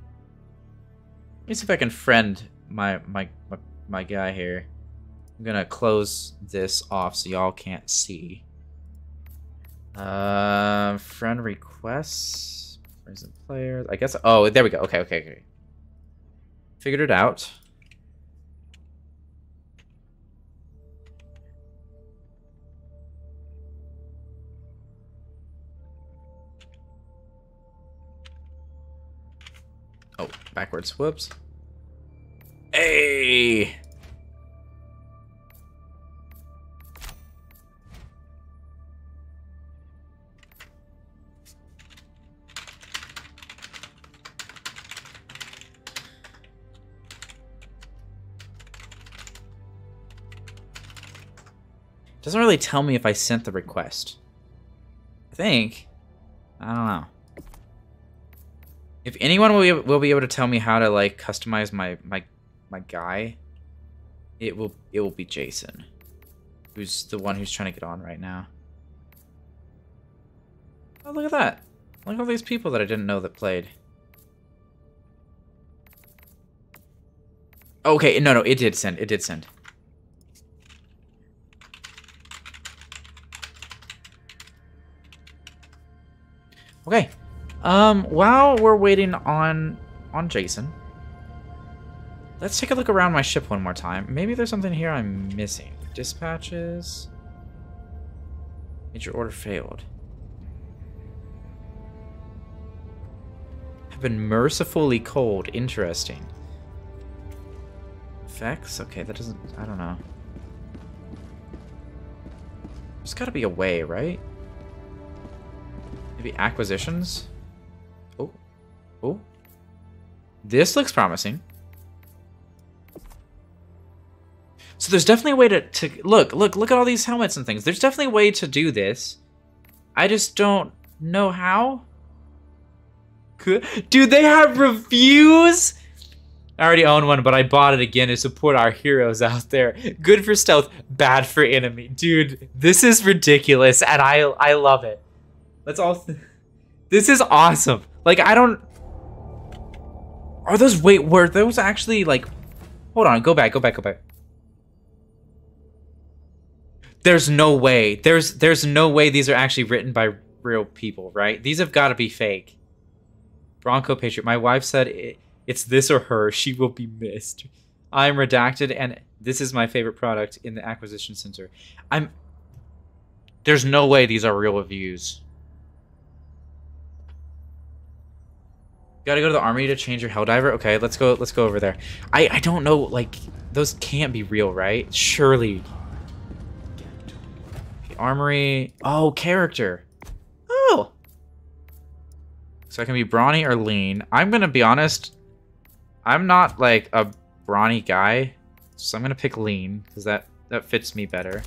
let me see if I can friend my my my, my guy here. I'm gonna close this off so y'all can't see. Uh, friend requests. Present players. I guess. Oh, there we go. Okay, okay, okay. Figured it out. Backwards. Whoops. Hey! Doesn't really tell me if I sent the request. I think. I don't know. If anyone will be, will be able to tell me how to like customize my my my guy, it will it will be Jason, who's the one who's trying to get on right now. Oh, look at that! Look at all these people that I didn't know that played. Okay, no, no, it did send. It did send. Okay. Um, while we're waiting on on Jason, let's take a look around my ship one more time. Maybe there's something here I'm missing. Dispatches. Major order failed. Have been mercifully cold. Interesting. Effects? Okay, that doesn't... I don't know. There's gotta be a way, right? Maybe acquisitions? Oh. This looks promising. So there's definitely a way to, to look, look, look at all these helmets and things. There's definitely a way to do this. I just don't know how. Could, dude, they have reviews. I already own one, but I bought it again to support our heroes out there. Good for stealth, bad for enemy. Dude, this is ridiculous, and I I love it. Let's all. This is awesome. Like I don't. Are those wait? Were those actually like? Hold on. Go back. Go back. Go back. There's no way. There's there's no way these are actually written by real people, right? These have got to be fake. Bronco Patriot. My wife said it, it's this or her. She will be missed. I'm redacted, and this is my favorite product in the acquisition center. I'm. There's no way these are real reviews. Gotta go to the army to change your Helldiver. Okay, let's go. Let's go over there. I I don't know. Like those can't be real, right? Surely. The armory. Oh, character. Oh. So I can be brawny or lean. I'm gonna be honest. I'm not like a brawny guy, so I'm gonna pick lean because that that fits me better.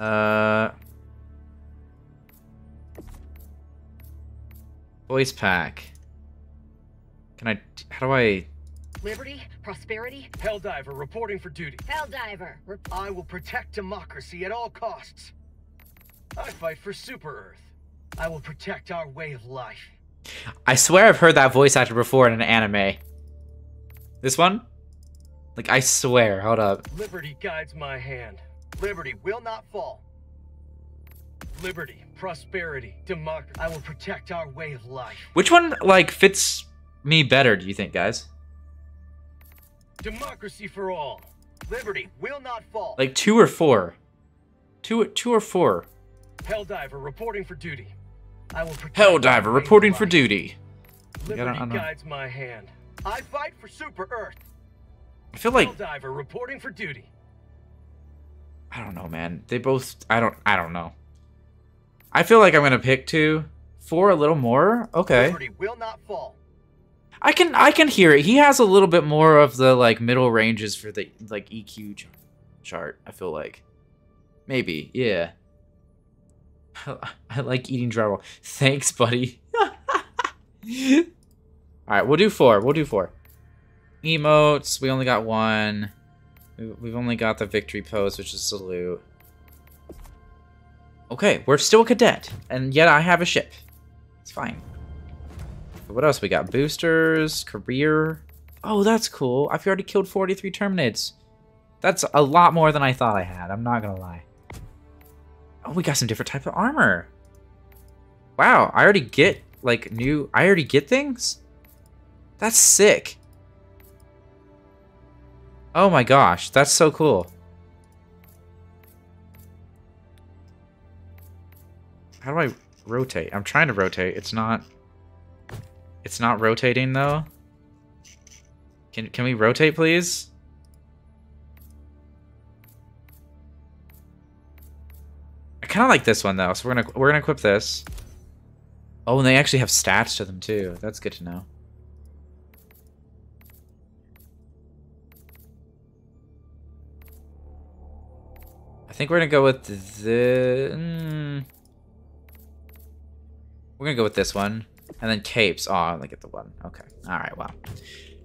Uh. Voice pack. Can I? How do I? Liberty, prosperity, Helldiver reporting for duty. Helldiver. Re- I will protect democracy at all costs. I fight for Super Earth. I will protect our way of life. I swear I've heard that voice actor before in an anime. This one? Like I swear. Hold up. Liberty guides my hand. Liberty will not fall. Liberty, prosperity, democracy. I will protect our way of life. Which one like fits me better? Do you think, guys? Democracy for all. Liberty will not fall. Like two or four? Two, two or four? Helldiver reporting for duty. I will Helldiver reporting for duty. Liberty I don't- I don't guides my hand. I fight for Super Earth. I feel like Helldiver reporting for duty. I don't know, man. They both. I don't. I don't know. I feel like I'm gonna pick two, four, a little more. Okay. Liberty will not fall. I can I can hear it. He has a little bit more of the like middle ranges for the like EQ ch- chart. I feel like maybe yeah. I like eating drywall. Thanks, buddy. All right, we'll do four. We'll do four. Emotes. We only got one. We- We've only got the victory pose, which is salute. Okay, we're still a cadet, and yet I have a ship. It's fine. What else we got? Boosters, career. Oh, that's cool. I've already killed 43 Terminates. That's a lot more than I thought I had. I'm not gonna lie. Oh, we got some different type of armor. Wow, I already get like new. I already get things. That's sick. Oh my gosh, that's so cool. How do I rotate? I'm trying to rotate. It's not. It's not rotating though. Can can we rotate, please? I kind of like this one though, so we're gonna we're gonna equip this. Oh, and they actually have stats to them too. That's good to know. I think we're gonna go with the. mm, we're gonna go with this one. And then capes. Oh, I only get the one. Okay. Alright, well.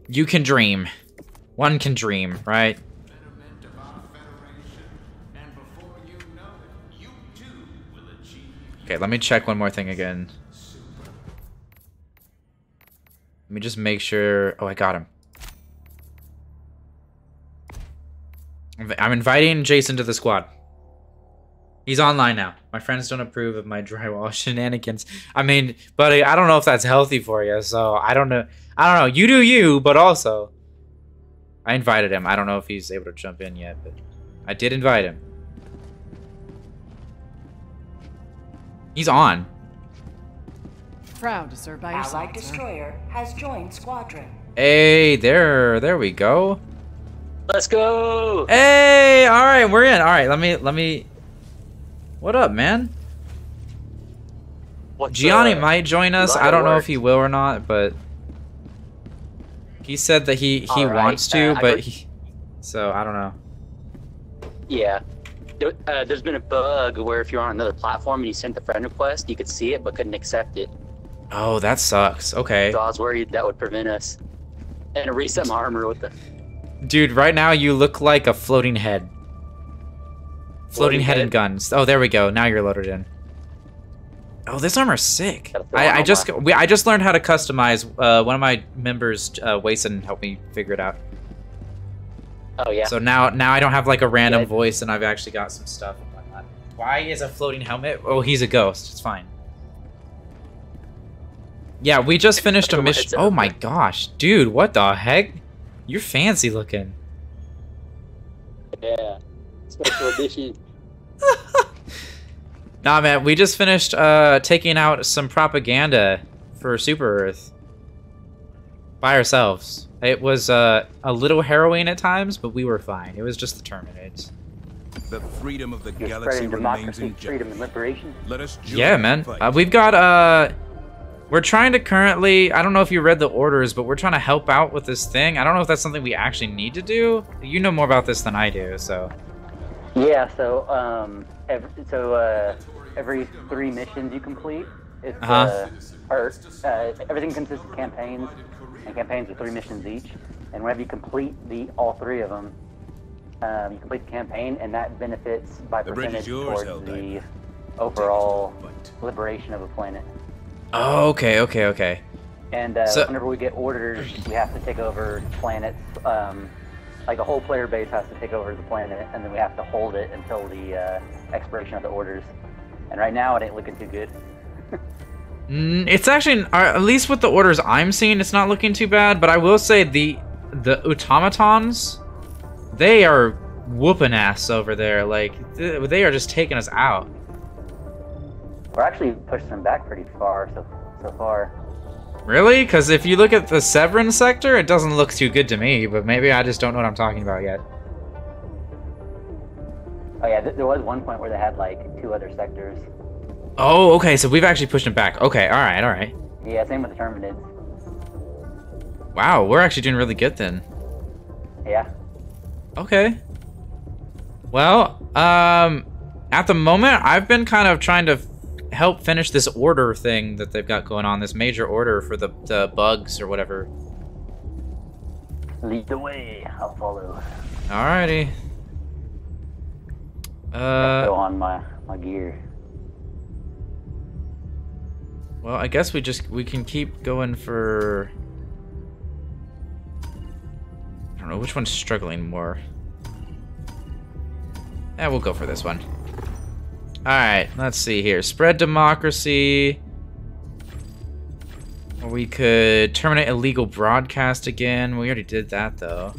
You can dream. One can dream, right? Okay, let me check one more thing again. Let me just make sure. Oh, I got him. I'm- I'm inviting Jason to the squad. He's online now. My friends don't approve of my drywall shenanigans. I mean, buddy, I don't know if that's healthy for you. So I don't know. I don't know. You do you, but also, I invited him. I don't know if he's able to jump in yet, but I did invite him. He's on. Proud to serve by your Allied side, sir. destroyer has joined squadron. Hey, there, there we go. Let's go. Hey, all right, we're in. All right, let me let me. What up, man? What's, Gianni might join us. I don't know if he will or not, but he said that he he right, wants to, uh, but he, so I don't know. Yeah. There, uh, there's been a bug where if you're on another platform and you sent the friend request, you could see it but couldn't accept it. Oh, that sucks. Okay, So I was worried that would prevent us. And reset my armor with the dude, right now you look like a floating head. Floating Floating head and guns. Oh, there we go. Now you're loaded in. Oh, this armor's sick. Gotta throw on I, I just we, I just learned how to customize. Uh, one of my members, uh, Wason, helped me figure it out. Oh yeah. So now now I don't have like a random Yeah. voice, and I've actually got some stuff and whatnot. Why is a floating helmet? Oh, he's a ghost. It's fine. Yeah, we just finished a mission. Oh my gosh, dude, what the heck? You're fancy looking. yeah. Special edition. Nah, man, we just finished uh, taking out some propaganda for Super Earth by ourselves. It was uh, a little harrowing at times, but we were fine. It was just the Terminates. The freedom of the You're galaxy spreading remains democracy, in freedom, and liberation. Let us join Yeah, man. Uh, we've got uh we're trying to currently I don't know if you read the orders, but we're trying to help out with this thing. I don't know if that's something we actually need to do. You know more about this than I do, so Yeah, so um, every, so uh, every three missions you complete, it's Uh-huh. uh, or uh, everything consists of campaigns, and campaigns are three missions each. And whenever you complete the all three of them, um, you complete the campaign, and that benefits by The percentage yours, towards Helldiver. the overall liberation of a planet. Oh, okay, okay, okay. And uh, So- whenever we get orders, we have to take over planets. Um, like the whole player base has to take over the planet, and then we have to hold it until the uh, expiration of the orders. And right now, it ain't looking too good. Mm, It's actually, or at least with the orders I'm seeing, it's not looking too bad. But I will say the the automatons, they are whooping ass over there. Like th- they are just taking us out. We're actually pushing them back pretty far so so far. Really? Because if you look at the Severin sector, it doesn't look too good to me. But maybe I just don't know what I'm talking about yet. Oh yeah, th- there was one point where they had like two other sectors. Oh, okay. So we've actually pushed them back. Okay, all right, all right. Yeah, same with the Terminids. Wow, we're actually doing really good then. Yeah. Okay. Well, um, at the moment, I've been kind of trying to help finish this order thing that they've got going on, this major order for the, the bugs or whatever. Lead the way. I'll follow. Alrighty. Go Uh, on my my gear. well, I guess we just we can keep going for. I don't know which one's struggling more. Yeah, we'll go for this one. Alright, let's see here. Spread democracy. We could terminate illegal broadcast again. We already did that, though.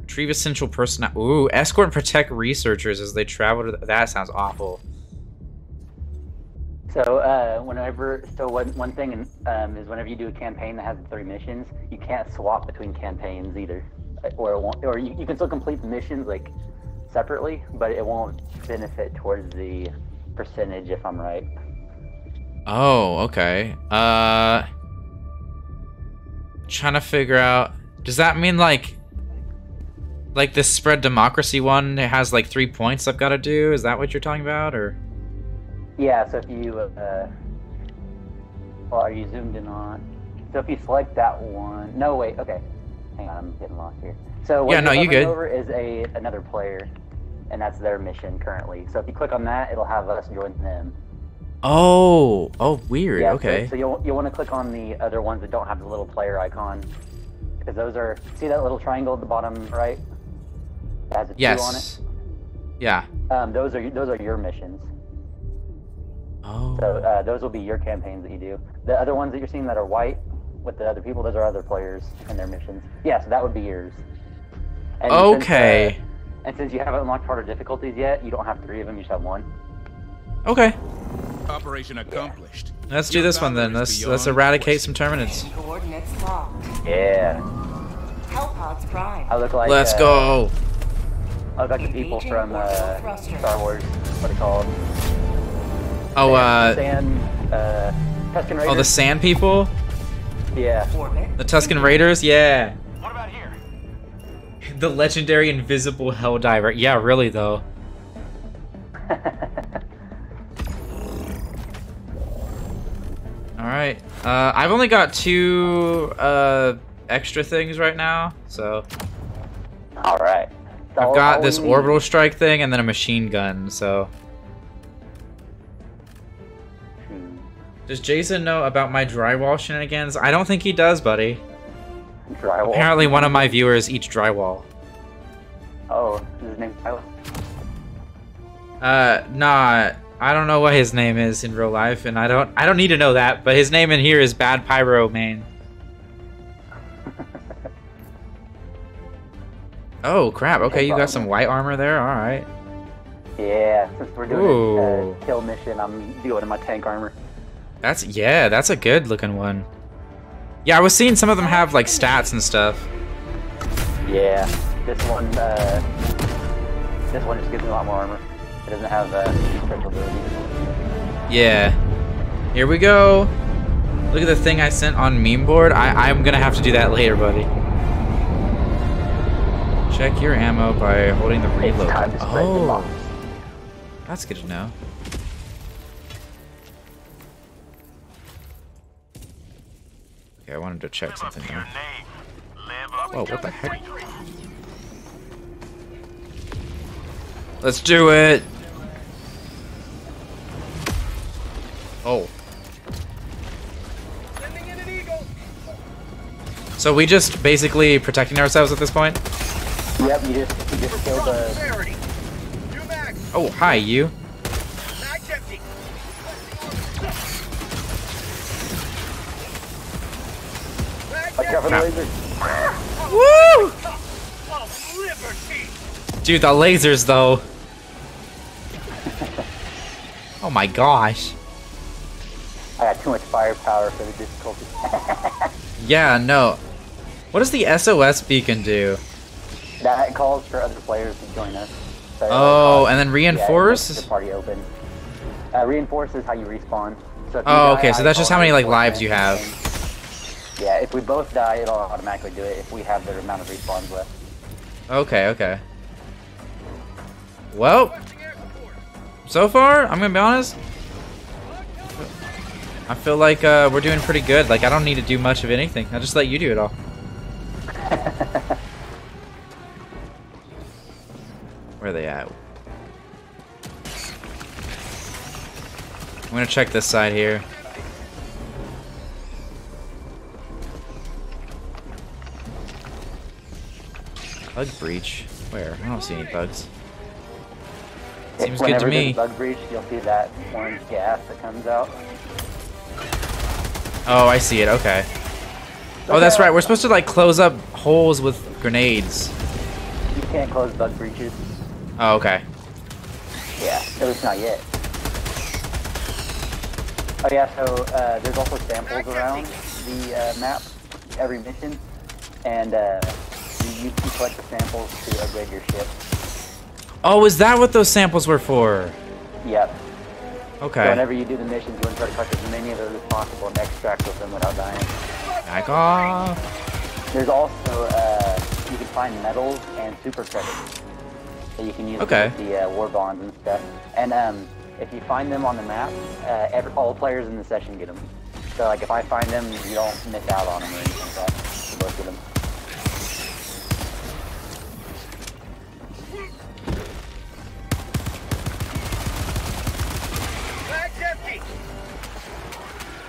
Retrieve essential personnel. Ooh, escort and protect researchers as they travel to... That sounds awful. So, uh, whenever, so one, one thing um, is whenever you do a campaign that has three missions, you can't swap between campaigns either, Uh, or or you, you can still complete the missions like separately, but it won't benefit towards the percentage if I'm right. Oh, okay. Uh... Trying to figure out... Does that mean, like... Like this spread democracy one, it has like three points I've got to do? Is that what you're talking about, or... Yeah. So if you, uh, well, are you zoomed in on? So if you select that one, no, wait, okay, hang on, I'm getting lost here. So what Yeah, no, you're good. Over is a another player, and that's their mission currently. So if you click on that, it'll have us join them. Oh, oh, weird. Yeah, okay. So, you'll you want to click on the other ones that don't have the little player icon, because those are see that little triangle at the bottom right. That has a two on it. yes. Yeah. Um, those are those are your missions. Oh. So uh, those will be your campaigns that you do. The other ones that you're seeing that are white with the other people, those are other players and their missions. Yeah, so that would be yours. And since, Okay. uh, and since you haven't unlocked harder difficulties yet, you don't have three of them. You just have one. Okay. Operation accomplished. Let's do this one then. Let's let's eradicate some terminants. Coordinates locked. Yeah. Hellpods Prime. I look like. Let's uh, go. I look like the people from uh, Star Wars. What are they called? Oh, uh, Sand. Uh, Tusken Raiders. oh, the Sand People, Yeah. the Tusken Raiders. Yeah. What about here? The legendary invisible Helldiver. Yeah, really though. All right. Uh, I've only got two uh, extra things right now, so All right. I've got this orbital strike thing and then a machine gun. So. Does Jason know about my drywall shenanigans? I don't think he does, buddy. Drywall. Apparently, one of my viewers eats drywall. Oh, is his name Tyler? Uh, nah, I don't know what his name is in real life, and I don't, I don't need to know that. But his name in here is Bad Pyro Main. oh crap! Okay, you got some white armor there. All right. Yeah, since we're doing Ooh. a uh, kill mission, I'm doing my tank armor. That's yeah, that's a good looking one. Yeah, I was seeing some of them have like stats and stuff. Yeah, this one, uh, this one just gives me a lot more armor. It doesn't have uh, special abilities. Yeah. Here we go. Look at the thing I sent on meme board. I I'm gonna have to do that later, buddy. Check your ammo by holding the reload. time to spread the Oh, that's good to know. Okay, I wanted to check something there. Whoa, what the heck? Let's do it! Oh. So we just basically protecting ourselves at this point? Yep, you just you just killed the. Oh, hi, you. Watch out for the Crap. laser. Woo! Dude, the lasers though. Oh my gosh. I got too much firepower for the difficulty. Yeah, no. What does the SOS beacon do? that calls for other players to join us. So Oh, calls- and then reinforce? makes the party open. Uh, reinforce is how you respawn. So Oh, okay, so that's just how many like lives you have. Yeah, if we both die, it'll automatically do it if we have the amount of respawns left. Okay, okay. Well, so far, I'm gonna be honest. I feel like uh, we're doing pretty good. Like I don't need to do much of anything. I'll just let you do it all. Where are they at? I'm gonna check this side here. Bug breach. Where? I don't see any bugs. Seems good to me. bug breach, you'll see that orange gas that comes out. Oh, I see it. Okay. Oh, that's right. We're supposed to like close up holes with grenades. You can't close bug breaches. Oh, okay. Yeah, at least not yet. Oh yeah, so uh, there's also samples around the uh, map, every mission, and uh, you, can collect the samples to upgrade your ship. Oh, is that what those samples were for? Yep. So Okay. whenever you do the missions, you want to try to collect as many of those as possible and extract with them without dying. Back off. There's also, uh, you can find medals and super credits that you can use Okay. the uh, war bonds and stuff. And um, if you find them on the map, uh, every, all players in the session get them. So like if I find them, you don't miss out on them or anything like that. You both get them.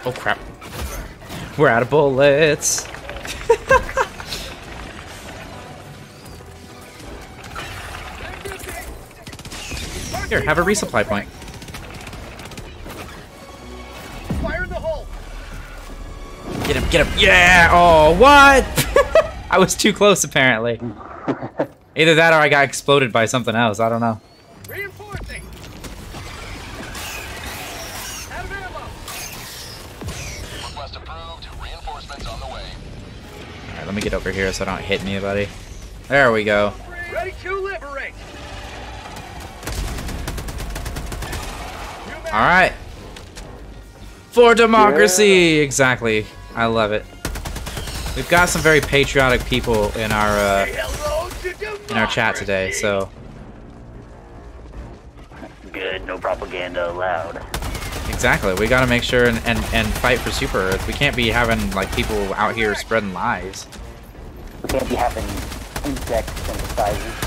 Oh crap. We're out of bullets. Here, have a resupply point. Fire in the hole! Get him, get him. Yeah! Oh, what? I was too close, apparently. Either that or I got exploded by something else. I don't know. Me get over here so I don't hit anybody. There we go. Ready to liberate. Alright. For democracy! Exactly. I love it. We've got some very patriotic people in our uh, in our chat today, so Good, no propaganda allowed. exactly. We gotta make sure and, and, and fight for Super Earth. We can't be having like people out here spreading lies. We can't be having insect synthesizers.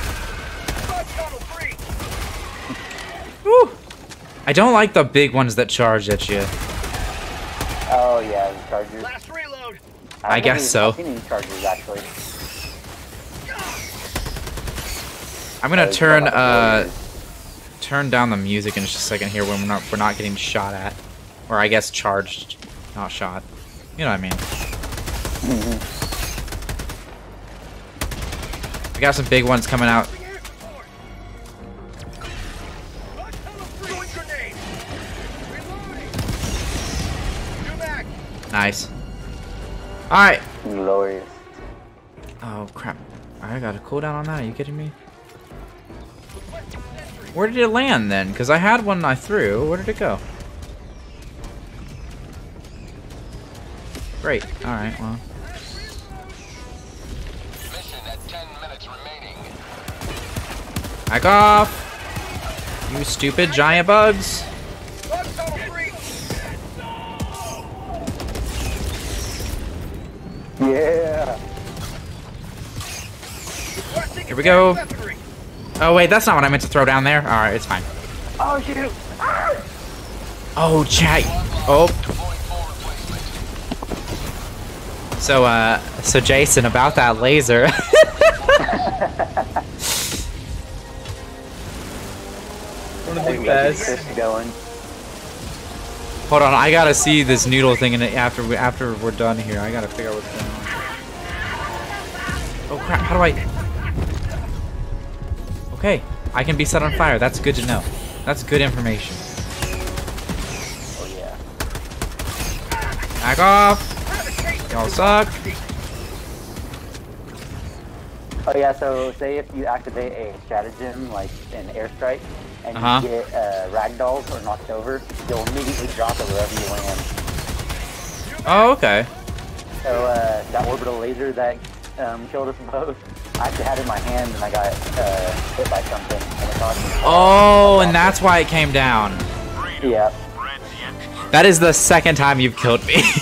Woo! I don't like the big ones that charge at you. Oh yeah, the chargers. Last reload. I haven't guess even- so. I've chargers actually. I'm gonna Oh, turn uh turn down the music in just a second here when we're not we're not getting shot at, or I guess charged, not shot. You know what I mean? We got some big ones coming out. Throwing grenade. Reloading. New mag. Nice. All right. Glorious. Oh crap! I got a cooldown on that. Are you kidding me? Where did it land then? Because I had one I threw. Where did it go? Great. All right. Well. Back off! You stupid giant bugs! Yeah. Here we go. Oh wait, that's not what I meant to throw down there. Alright, it's fine. Oh shoot! Oh, chat. Oh. So, uh, so Jason, about that laser. One of the best. fish going. Hold on, I gotta see this noodle thing in it after we, after we're done here. I gotta figure out what's going on. Oh crap! How do I? Okay, I can be set on fire. That's good to know. That's good information. Oh yeah. Back off! Y'all suck. Oh yeah. So say if you activate a stratagem like an airstrike, and Uh-huh. you get uh, ragdolls or knocked over, you'll immediately drop it wherever you land. Oh, okay. So uh, that orbital laser that um, killed us both, I actually had it in my hand and I got uh, hit by something and it caused me. Oh, and that's why it came down. Yeah. That is the second time you've killed me.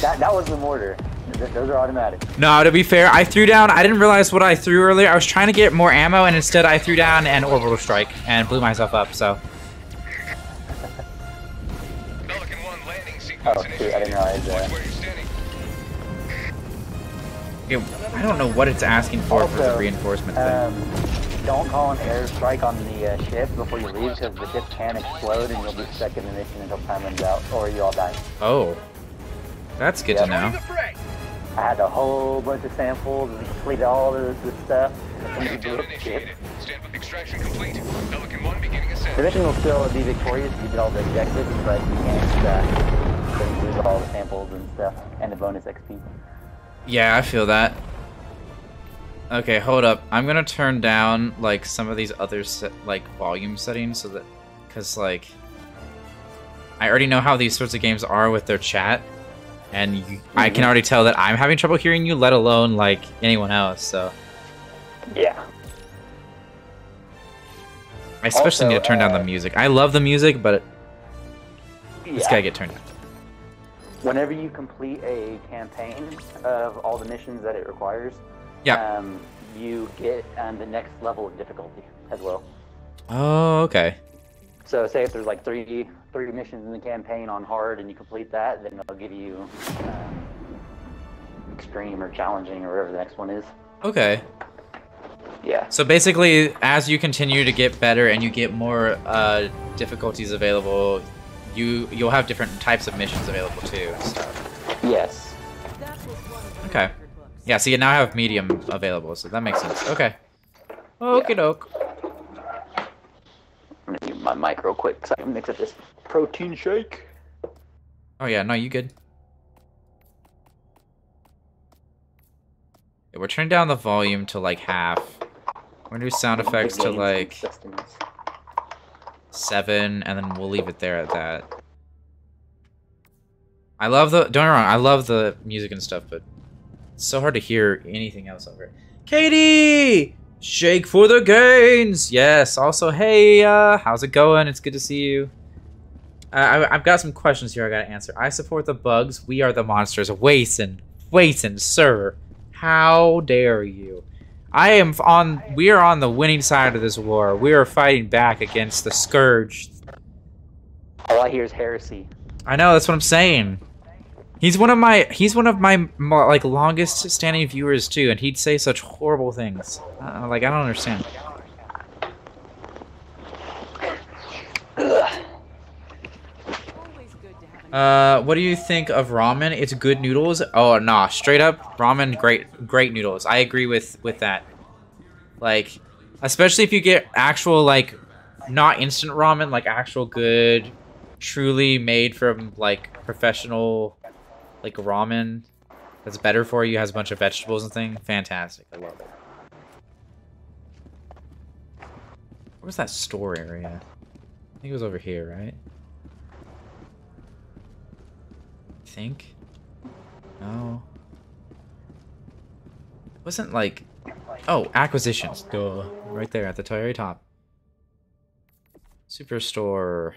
That that was the mortar. Th- Those are automatic. no, to be fair, I threw down. I didn't realize what I threw earlier. I was trying to get more ammo, and instead I threw down an orbital strike and blew myself up. So. Pelican 1 landing sequence Oh shoot! I didn't realize that. where you're standing. It, I don't know what it's asking for for the Also, reinforcement thing. Um, don't call an airstrike on the uh, ship before you leave because the ship can explode and you'll be stuck in the mission until time runs out or you all die. Oh. That's good to know. I had a whole bunch of samples and completed all this, this stuff. And somebody blew up the ship. Stand extraction complete. Pelican 1 beginning ascent. The mission will still be victorious if you get all the objectives, but you can't uh, then lose all the samples and stuff and the bonus XP. Yeah, I feel that. Okay, hold up. I'm gonna turn down like some of these other set, like volume settings so that, cause like, I already know how these sorts of games are with their chat, and you, I can already tell that I'm having trouble hearing you, let alone like anyone else. So Yeah. I especially Also, need to turn down the uh, music. I love the music, but Yeah. gotta get turned down. Whenever you complete a campaign of all the missions that it requires, Yeah. um, you get um, the next level of difficulty as well. Oh, okay. So, say if there's like three three missions in the campaign on hard, and you complete that, then they'll give you um, extreme or challenging or whatever the next one is. Okay. Yeah. So basically, as you continue to get better and you get more uh, difficulties available, you you'll have different types of missions available too. So. Yes. Okay. Yeah. See, you now have medium available, so that makes sense. Okay. Okie doke. I'm gonna mute my mic real quick so I can mix up this protein shake. Oh yeah, no, you good. Yeah, we're turning down the volume to like half. We're gonna do sound effects to like seven, and then we'll leave it there at that. I love the. Don't get me wrong. I love the music and stuff, but it's so hard to hear anything else over it. Katie, shake for the gains. Yes. Also, hey, uh, how's it going? It's good to see you. Uh, I, I've got some questions here. I gotta answer. I support the bugs. We are the monsters. Wason, Wason, sir. How dare you? I am on. We are on the winning side of this war. We are fighting back against the scourge. All I hear is heresy. I know. That's what I'm saying. He's one of my. He's one of my like longest standing viewers too, and he'd say such horrible things. Uh, like I don't understand. Uh, what do you think of ramen? It's good noodles. Oh nah, straight up ramen, great, great noodles. I agree with with that. Like, especially if you get actual like, not instant ramen, like actual good, truly made from like professional, like ramen. That's better for you. Has a bunch of vegetables and thing. Fantastic. I love it. Where's that store area? I think it was over here, right? I think. No. It wasn't like. Oh, acquisitions. Duh. Right there at the very top. Superstore.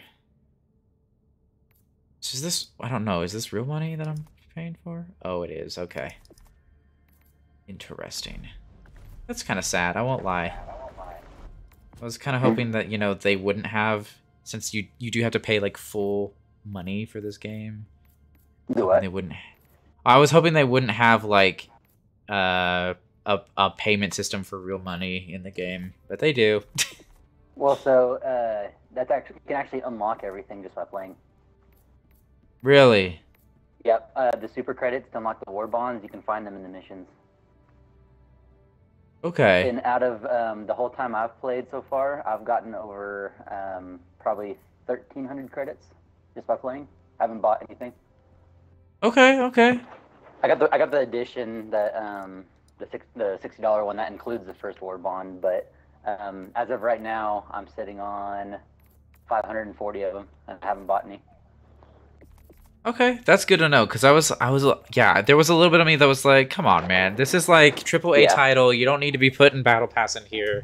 Is this. I don't know. Is this real money that I'm paying for? Oh, it is. Okay. Interesting. That's kind of sad. I won't lie. I was kind of hoping that, you know, they wouldn't have. Since you, you do have to pay, like, full money for this game. Do what? They wouldn't. I was hoping they wouldn't have like uh, a a payment system for real money in the game, but they do. Well, so uh, that's actually you can actually unlock everything just by playing. really? Yep. Uh, the super credits to unlock the war bonds, you can find them in the missions. Okay. And out of um, the whole time I've played so far, I've gotten over um, probably 1,300 credits just by playing. I haven't bought anything. Okay. Okay. I got the I got the edition that um, the six the sixty dollar one that includes the first war bond, but um, as of right now, I'm sitting on 540 of them. and I haven't bought any. Okay, that's good to know because I was I was yeah there was a little bit of me that was like come on man. This is like triple A Yeah. title. You don't need to be putting battle pass in here.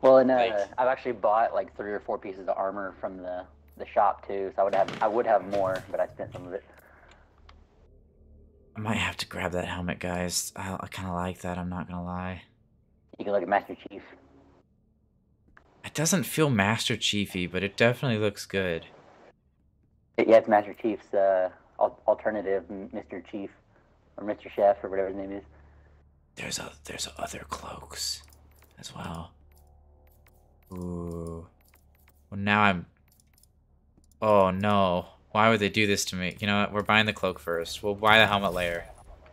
Well, and uh, Like- I've actually bought like three or four pieces of armor from the the shop too, so I would have I would have more, but I spent some of it. I might have to grab that helmet guys. I, I kind of like that I'm not gonna lie. You can look at Master Chief. it doesn't feel Master Chiefy but it definitely looks good Yeah, it's Master Chief's uh, alternative, Mr. Chief or Mr. Chef or whatever his name is. There's a there's other cloaks as well. Ooh. Well now I'm Oh no. Why would they do this to me? You know what? We're buying the cloak first. We'll buy the helmet later.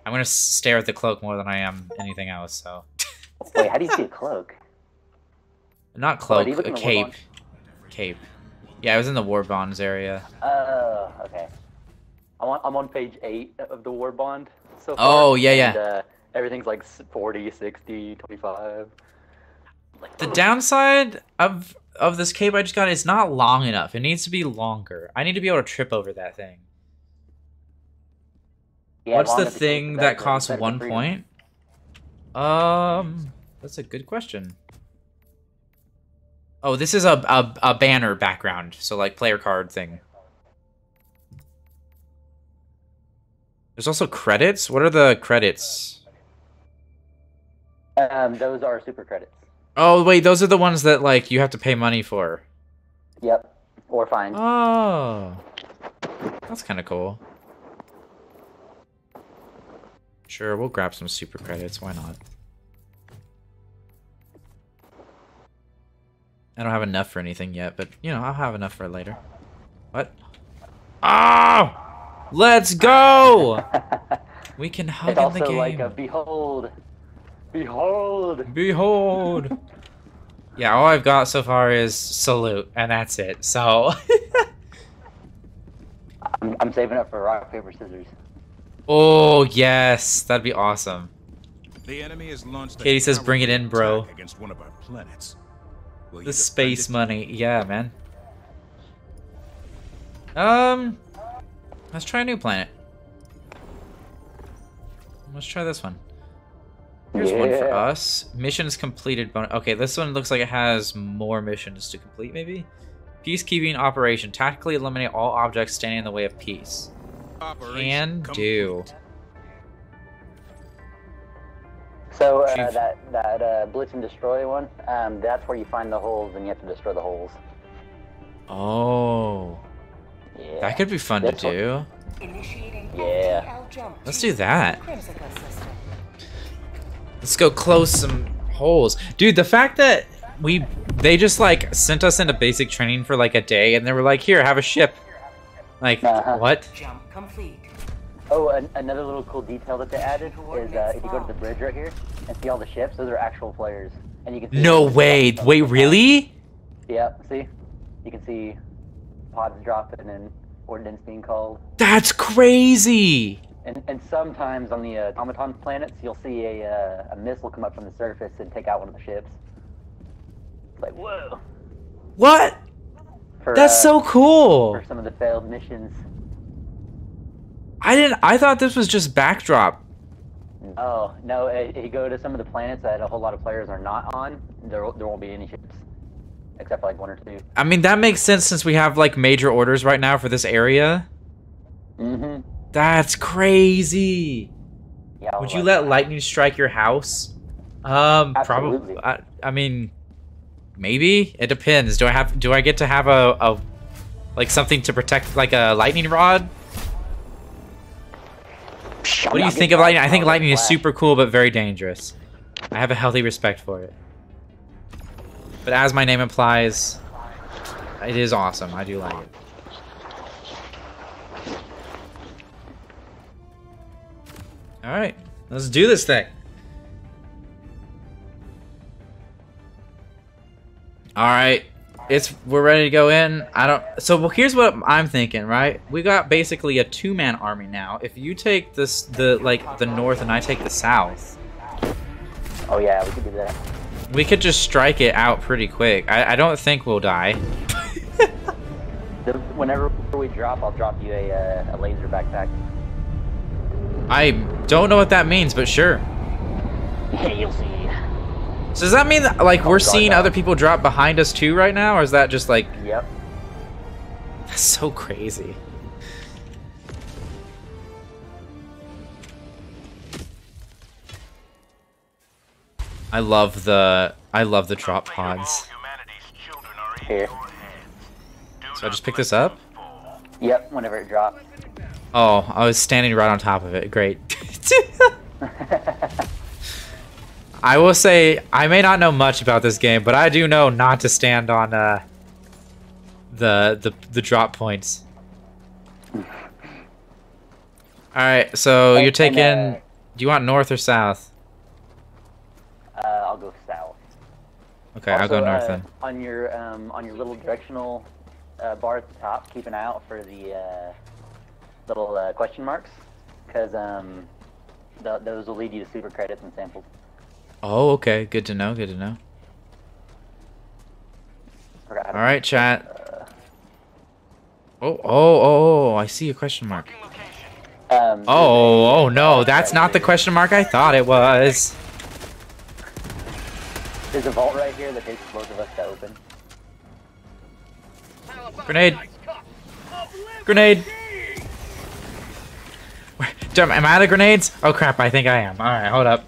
I'm gonna stare at the cloak more than I am anything else, so Wait, how do you see a cloak? not cloak, a in the war cape. Cape. Yeah, I was in the war bonds area. Oh, okay. I'm on, I'm on page 8 of the War Bond so far. Oh, yeah, yeah. And, uh, everything's like s- 40, 60, 25. The downside of of this cape I just got is not long enough. It needs to be longer. I need to be able to trip over that thing. Yeah, What's the thing that costs one point? Um, that's a good question. Oh, this is a, a a banner background, so like player card thing. There's also credits. What are the credits? Um, those are super credits. Oh wait, those are the ones that like you have to pay money for. Yep. Or fine. Oh, that's kind of cool. Sure, we'll grab some super credits. Why not? I don't have enough for anything yet, but you know, I'll have enough for later. What? Oh! Let's go! We can hug it's in also the game. like a behold. Behold. Behold! Yeah, all I've got so far is salute, and that's it. So, I'm, I'm saving up for rock, paper, scissors. oh yes, that'd be awesome. The enemy has launched a Katie says, "Bring it in, bro." Against one of our planets. Will The space money. Yeah, man. Um, let's try a new planet. Let's try this one. Here's one for Yeah. us. Missions completed. Bonus. Okay, this one looks like it has more missions to complete, maybe? Peacekeeping operation. Tactically eliminate all objects standing in the way of peace. Operation Can do. So uh, that that uh, blitz and destroy one, um, that's where you find the holes and you have to destroy the holes. Oh, Yeah. that could be fun to That's what- do. Initiating Yeah. Let's do that. Let's go close some holes. Dude, the fact that we they just like sent us into basic training for like a day and they were like, "Here, have a ship." Like, Uh-huh. what? Jump complete. Oh, an- another little cool detail that they added is uh, if you go to the bridge right here and see all the ships, those are actual players, and you can. See No way. Wait, really? Yep. See, you can see pods dropping and ordnance being called. That's crazy. And, and sometimes on the uh, automaton planets, you'll see a, uh, a missile come up from the surface and take out one of the ships. It's like, whoa. What? For, That's uh, so cool. For some of the failed missions. I didn't I thought this was just backdrop. Oh, no, uh, if you go to some of the planets that a whole lot of players are not on, there, there won't be any ships. Except for like one or two. I mean, that makes sense since we have like major orders right now for this area. Mm-hmm. That's crazy. Yeah. Would you let that. lightning strike your house? Um, probably. I, I mean, maybe it depends. Do I have? Do I get to have a, a like something to protect, like a lightning rod? What do you think of lightning? I think lightning is super cool, but very dangerous. I have a healthy respect for it. But as my name implies, it is awesome. I do like it. All right, let's do this thing. All right, it's we're ready to go in. I don't. So well, here's what I'm thinking. Right, we got basically a two-man army now. If you take this the like the north and I take the south, Oh, yeah, we could do that. we could just strike it out pretty quick. I, I don't think we'll die. Whenever we drop, I'll drop you a, uh, a laser backpack. I don't know what that means, but sure. Yeah, you'll see. So does that mean that like Oh, we're God, seeing no. other people drop behind us too right now, or is that just like Yep. that's so crazy? I love the I love the drop pods. Here. So I just pick this up. Yep, whenever it drops. Oh, I was standing right on top of it. Great. I will say I may not know much about this game, but I do know not to stand on uh, the the the drop points. All right, so you're taking. and, uh, do you want north or south? Uh, I'll go south. Okay, I'll go north uh, then. On your um, on your little directional uh, bar at the top, keep an eye out for the uh, little uh, question marks, because um, th- those will lead you to super credits and samples. Oh, okay. Good to know. Good to know. All right, how All to- chat. Oh, oh, oh! I see a question mark. Um, Oh, oh no, that's not the question mark I thought it was. There's a vault right here that takes both of us to open. Grenade. Grenade. Where- am I out of grenades? Oh crap, I think I am. Alright, hold up.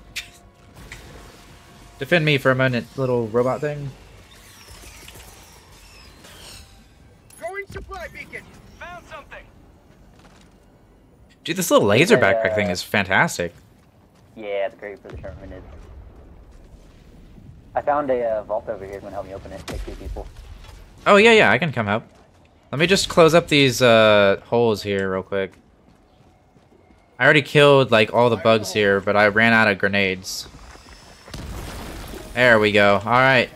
Defend me for a moment, little robot thing. Throwing supply beacon. Found something. Dude, this little laser Yeah. backpack thing is fantastic. Yeah, it's great for the sharp minutes. I found a uh, vault over here. It's gonna help me open it. Take two people. Oh yeah, yeah, I can come help. Let me just close up these uh, holes here real quick. I already killed like all the bugs here, but I ran out of grenades. There we go. All right,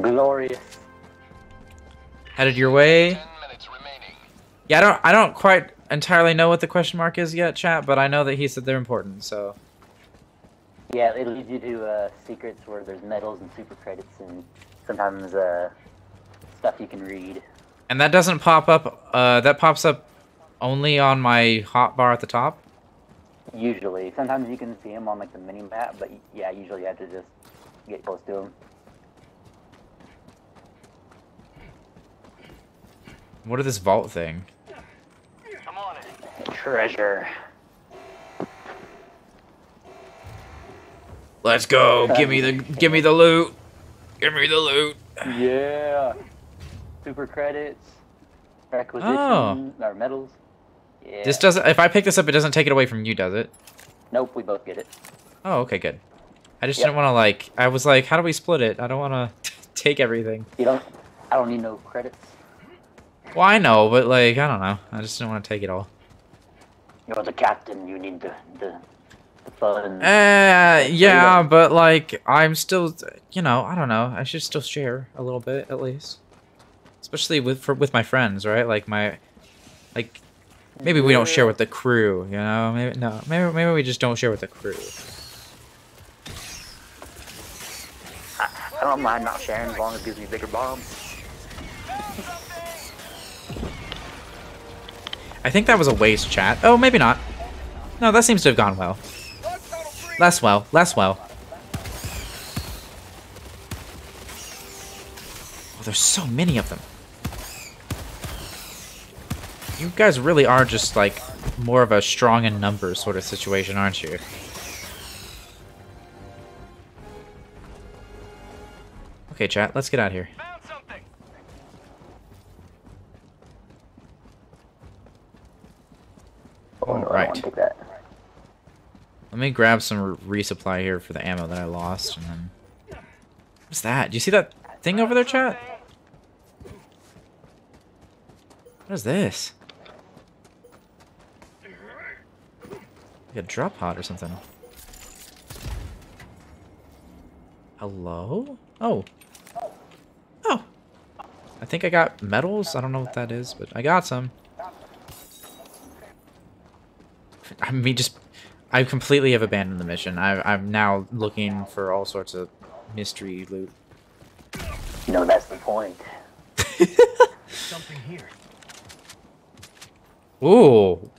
Glorious. headed your way. Yeah, I don't, I don't quite entirely know what the question mark is yet, chat, but I know that he said they're important. So Yeah, it leads you to uh, secrets where there's medals and super credits and sometimes uh, stuff you can read. And that doesn't pop up. Uh, that pops up only on my hotbar at the top. Usually, sometimes you can see them on like the mini map, but yeah, usually you have to just get close to them. What is this vault thing? Treasure. Let's go. Give me the give me the loot. Give me the loot. Yeah. Super credits, requisitions, oh. or medals. Yeah. This doesn't. If I pick this up, it doesn't take it away from you, does it? Nope, we both get it. Oh, okay, good. I just Yep. didn't want to like. I was like, how do we split it? I don't want to take everything. You don't. I don't need no credits. Well, I know, but like, I don't know. I just didn't want to take it all. You're the captain. You need the the, the fun. Uh, yeah, but like, I'm still, you know, I don't know. I should still share a little bit at least, especially with for, with my friends, right? Like my, like, maybe we don't share with the crew, you know? Maybe no, maybe maybe we just don't share with the crew. I don't mind not sharing as long as it gives me bigger bombs. I think that was a waste chat. Oh, maybe not. No, that seems to have gone well. Less well, less well. Oh, there's so many of them. You guys really are just like more of a strong in numbers sort of situation, aren't you? Okay, chat, let's get out of here. Oh, no, I Alright. want to take that. Let me grab some resupply here for the ammo that I lost, and then... What's that? Do you see that thing over there, chat? What is this? Like a drop pod or something. Hello? Oh. I think I got medals. I don't know what that is, but I got some. I mean, just I completely have abandoned the mission. I, I'm now looking for all sorts of mystery loot. You know that's the point. Something here. Ooh.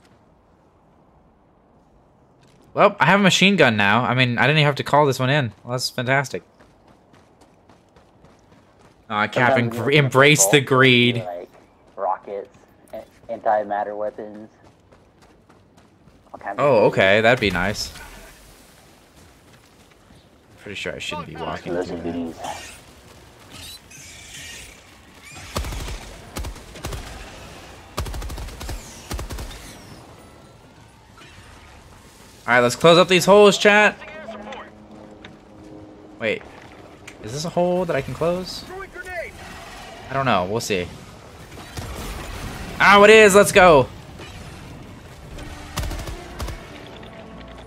Well, I have a machine gun now. I mean, I didn't even have to call this one in. Well, that's fantastic. Uh, Captain, Sometimes you gr- know, embrace the greed. Like rockets, antimatter weapons. all kinds Oh, things. okay, that'd be nice. Pretty sure I shouldn't be walking Those through goodies. Alright, let's close up these holes, chat. Wait. Is this a hole that I can close? I don't know. We'll see. Oh, it is. Let's go.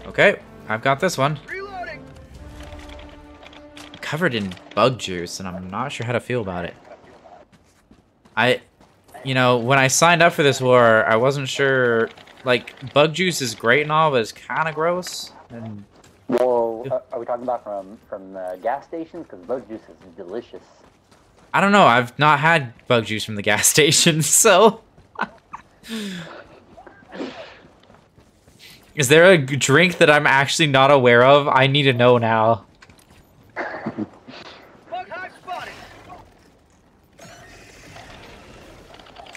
Okay. I've got this one. Covered in bug juice, and I'm not sure how to feel about it. I, you know, when I signed up for this war, I wasn't sure. Like, bug juice is great and all, but it's kind of gross. And Well, uh, are we talking about from from the gas stations? Because bug juice is delicious. I don't know. I've not had bug juice from the gas station, so. Is there a drink that I'm actually not aware of? I need to know now.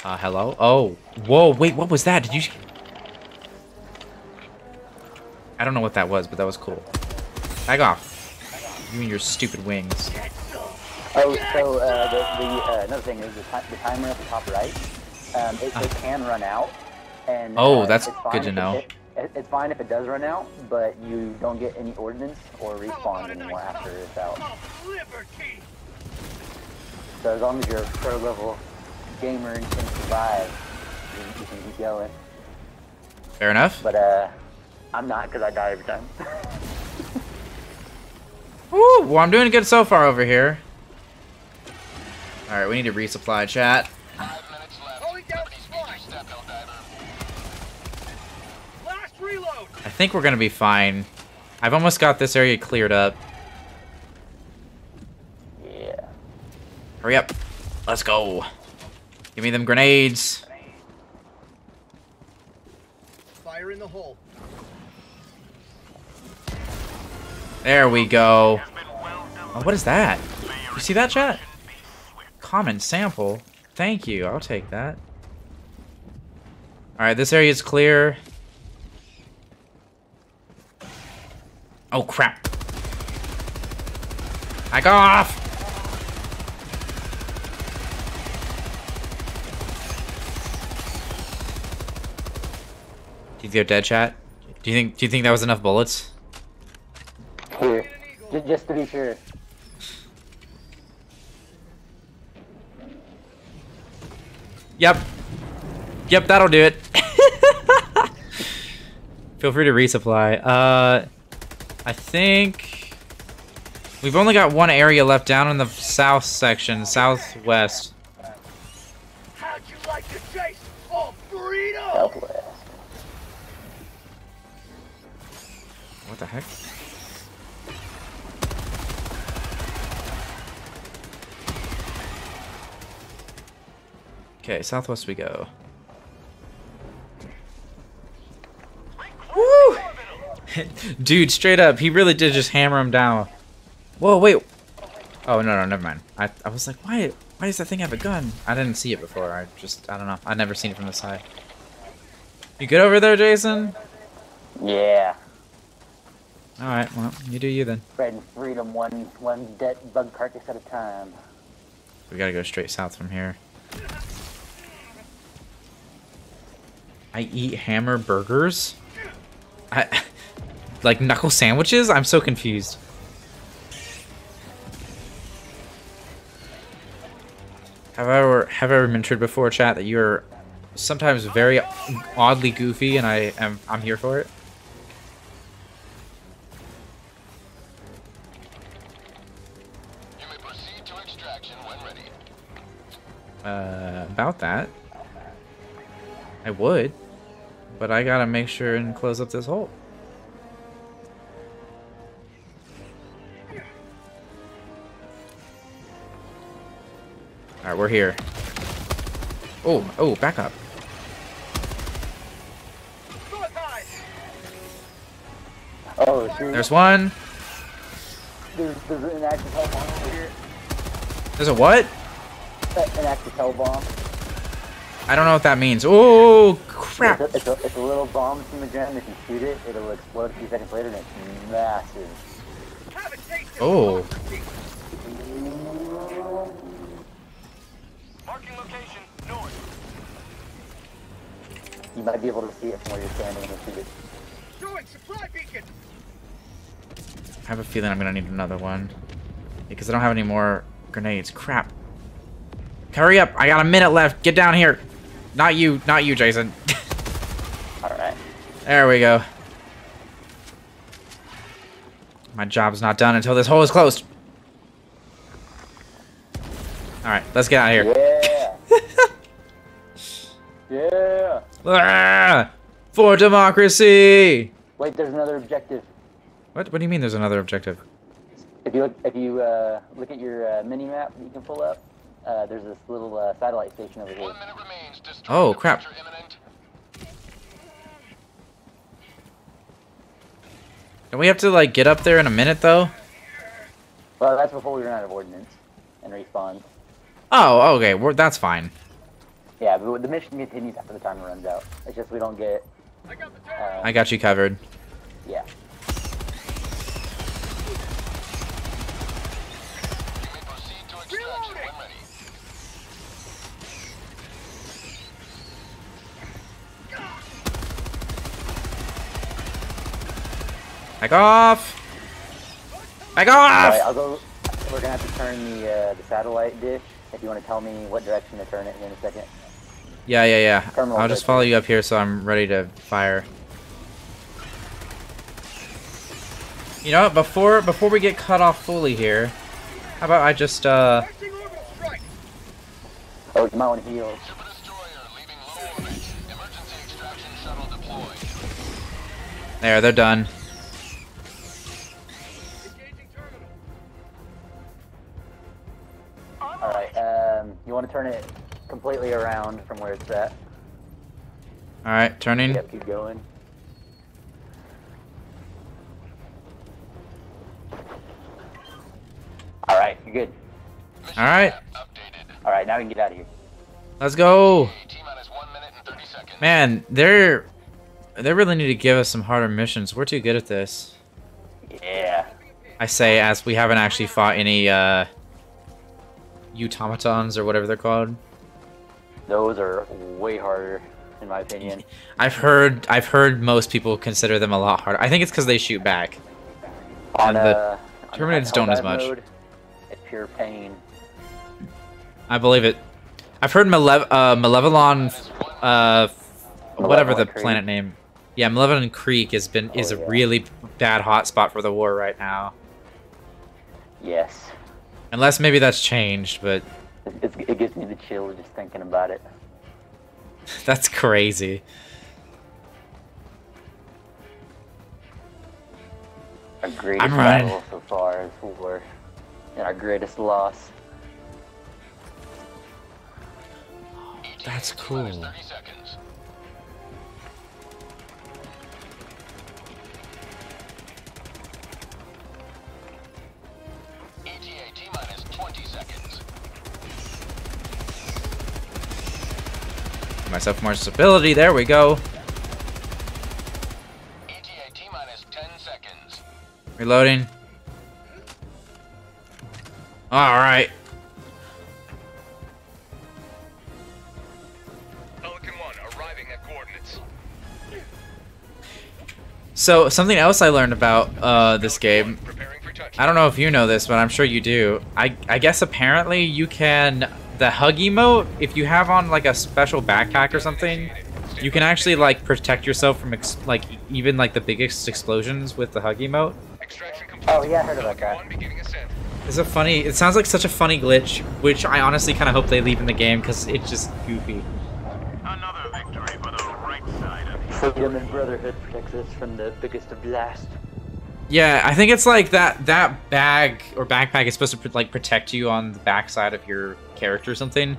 Uh, hello? Oh, whoa, wait, what was that? Did you... I don't know what that was, but that was cool. Back off. You and your stupid wings. Oh, so uh, the, the uh, another thing is the, ti- the timer at the top right. Um, it, it can run out, and Oh, uh, that's good to know. It, it, it's fine if it does run out, but you don't get any ordinance or respawns anymore after it's out. So as long as you're a pro level gamer and can survive, you, you can keep going. Fair enough. But uh, I'm not because I die every time. Woo, well, I'm doing good so far over here. Alright, we need to resupply chat. I think we're gonna be fine. I've almost got this area cleared up. Yeah. Hurry up. Let's go. Give me them grenades. Fire in the hole. There we go. Oh, what is that? You see that, chat? Common sample. Thank you. I'll take that. Alright, this area is clear. Oh, crap. I go off! Do you think dead, chat? Do you think do you think that was enough bullets? Here, just to be sure. Yep. Yep, that'll do it. Feel free to resupply. Uh, I think we've only got one area left down in the south section, southwest. How'd you like to chase all burrito? Southwest. What the heck? Okay, southwest we go. Woo! Dude, straight up, he really did just hammer him down. Whoa, wait. Oh, no, no, never mind. I, I was like, why, why does that thing have a gun? I didn't see it before. I just, I don't know. I've never seen it from the side. You good over there, Jason? Yeah. Alright, well, you do you then. Spreading freedom one one dead bug carcass at a time. We gotta go straight south from here. I eat hammer burgers? I like knuckle sandwiches? I'm so confused. Have I ever have I ever mentioned before, chat, that you're sometimes very oddly goofy, and I am I'm here for it. You may proceed to extraction when ready. Uh, about that, I would, but I gotta make sure and close up this hole. All right, we're here. Oh, oh, back up. Oh. There's one. There's, there's an active hell bomb over here. There's a what? An active hell bomb. I don't know what that means. Oh, crap. It's a, it's, a, it's a little bomb from the ground. If you shoot it, it'll explode a few seconds later, and it's massive. Oh. Marking location north. You might be able to see it from where you're standing and shoot it. Throwing supply beacon. I have a feeling I'm gonna need another one. Because I don't have any more grenades. Crap. Hurry up! I got a minute left. Get down here. Not you. Not you, Jason. Alright. there we go. My job's not done until this hole is closed. Alright, let's get out of here. Yeah. yeah. Ah! For democracy! Wait, there's another objective. What? What do you mean there's another objective? If you look, if you uh, look at your uh, mini map you can pull up, uh, there's this little uh, satellite station over here. Oh, crap. Don't we have to, like, get up there in a minute, though? Well, that's before we run out of ordnance and respawn. Oh, okay. We're, that's fine. Yeah, but the mission continues after the timer runs out. It's just we don't get. Uh, I got you covered. Yeah. Back off! Back off! Alright, I'll go. We're gonna have to turn the uh, the satellite dish. If you want to tell me what direction to turn it in a second. Yeah, yeah, yeah. Terminal I'll just follow you up here so I'm ready to fire. You know what? Before before we get cut off fully here, how about I just uh Oh, you might want to heal. there, they're done. Want to turn it completely around from where it's at. All right, turning. Yep, keep going. All right, you're good. All right, All right, now we can get out of here. let's go. Man, they're they really need to give us some harder missions. We're too good at this. Yeah. I say as we haven't actually fought any uh automatons or whatever they're called. Those are way harder, in my opinion. I've heard I've heard most people consider them a lot harder. I think it's because they shoot back. On And the uh, Terminids don't as much. mode, it's pure pain. I believe it. I've heard Malev uh, Malevelon, uh, whatever the Creek. planet name. Yeah, Malevelon Creek has been is Oh, a really bad hotspot for the war right now. Yes. Unless maybe that's changed, but It, it's, it gives me the chills just thinking about it. that's crazy. Our greatest I'm running. battle so far is war, and our greatest loss. That's cool. Give myself more stability. There we go. E T minus ten seconds. Reloading. All right. Pelican 1 arriving at coordinates. So something else I learned about uh, this game. I don't know if you know this, but I'm sure you do. I I guess apparently you can the hug emote if you have on like a special backpack or something. You can actually like protect yourself from ex- like even like the biggest explosions with the hug emote. Oh yeah, I heard about that. Guy. It's a funny. It sounds like such a funny glitch, which I honestly kind of hope they leave in the game because it's just goofy. Another victory for the right side of Freedom and brotherhood protects us from the biggest blast. Yeah, I think it's like that that bag or backpack is supposed to like protect you on the backside of your character or something.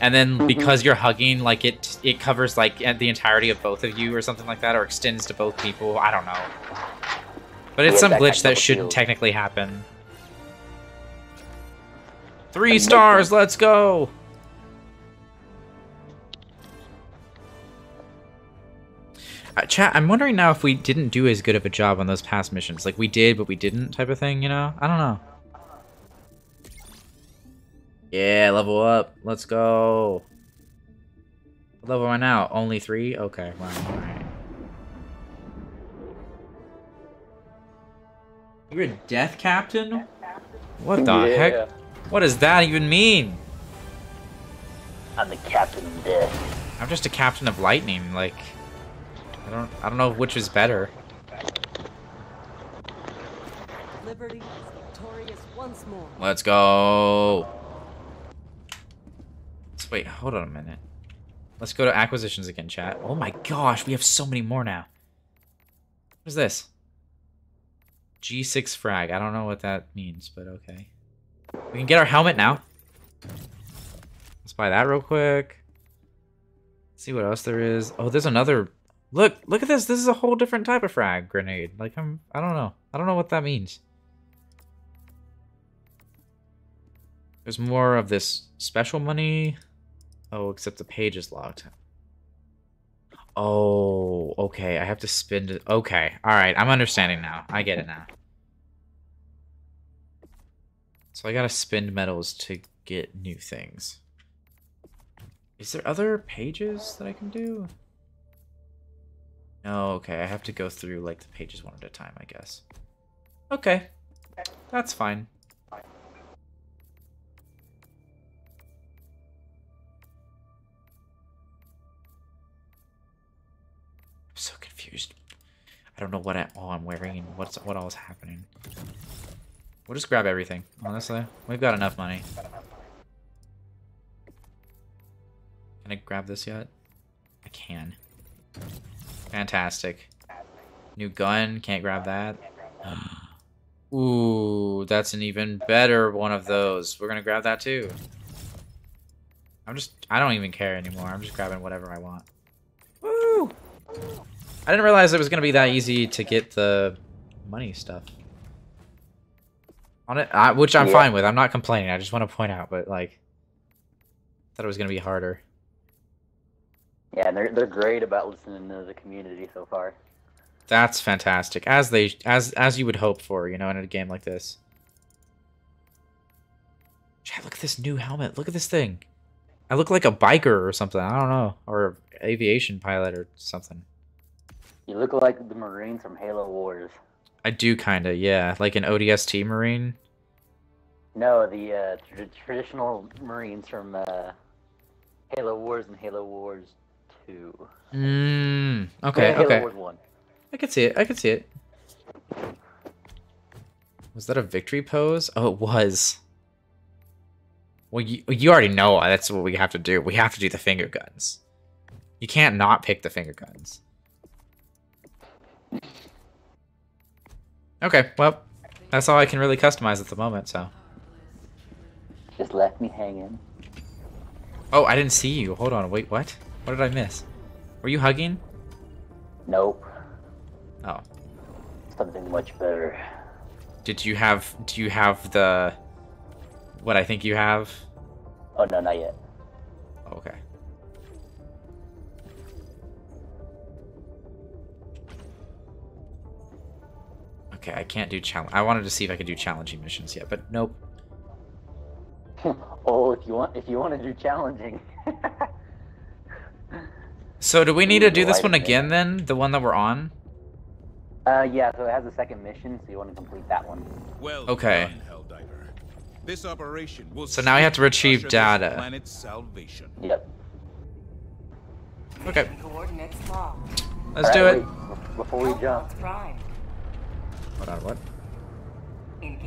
And then because you're hugging, like it it covers like the entirety of both of you or something like that, or extends to both people. I don't know. But it's Yeah, some that glitch that shouldn't technically happen. Three stars, let's go! Uh, chat, I'm wondering now if we didn't do as good of a job on those past missions. Like we did, but we didn't type of thing, you know? I don't know. Yeah, level up. Let's go. What level am I now? Only three? Okay, wow, alright. You're a death captain? What the Yeah. heck? What does that even mean? I'm the captain of death. I'm just a captain of lightning, like don't I don't know which is better. Liberty is victorious once more. Let's go. Let's wait, hold on a minute. Let's go to acquisitions again, chat. Oh my gosh, we have so many more now. What is this? G6 frag. I don't know what that means, but okay. We can get our helmet now. Let's buy that real quick. See what else there is. Oh, there's another. Look, look at this. This is a whole different type of frag grenade. Like I'm, I don't know. I don't know what that means. There's more of this special money. Oh, except the page is locked. Oh, okay. I have to spend it. Okay. All right. I'm understanding now. I get it now. So I gotta spend medals to get new things. Is there other pages that I can do? No, okay. I have to go through like the pages one at a time, I guess. Okay. That's fine. I'm so confused. I don't know what I, all I'm wearing and what's what all is happening. We'll just grab everything, honestly. We've got enough money. Can I grab this yet? I can. Fantastic. New gun, can't grab that. Ooh, that's an even better one of those. We're gonna grab that too. I'm just, I don't even care anymore. I'm just grabbing whatever I want. Woo! I didn't realize it was going to be that easy to get the money stuff. On it, I, which I'm Yeah. fine with. I'm not complaining. I just want to point out, but like, thought it was going to be harder. Yeah, and they're they're great about listening to the community so far. That's fantastic. As they, as as you would hope for, you know, in a game like this. Chad, look at this new helmet. Look at this thing. I look like a biker or something. I don't know, or aviation pilot or something. You look like the Marines from Halo Wars. I do kind of, yeah, like an ODST Marine. No, the uh, tra- traditional Marines from uh, Halo Wars and Halo Wars Two. Mm, okay, Yeah, okay. Wars One. I could see it. I could see it. Was that a victory pose? Oh, it was. Well, you, you already know that's what we have to do. We have to do the finger guns. You can't not pick the finger guns. Okay, well, that's all I can really customize at the moment, so. Just left me hanging. Oh, I didn't see you. Hold on, wait, what? What did I miss? Were you hugging? Nope. Oh. Something much better. Did you have, do you have the, what I think you have? Oh no, not yet. Okay. Okay, I can't do challenge. I wanted to see if I could do challenging missions yet, but nope. oh, if you want, if you want to do challenging. So do we need to do this one again then? The one that we're on? uh, yeah. So it has a second mission, so you want to complete that one. Well Okay. done, Helldiver. This operation will So now we have to retrieve data. planet's salvation. Yep. Okay, Coordinates let's do it. wait, before we jump. Prime. Hold on, what?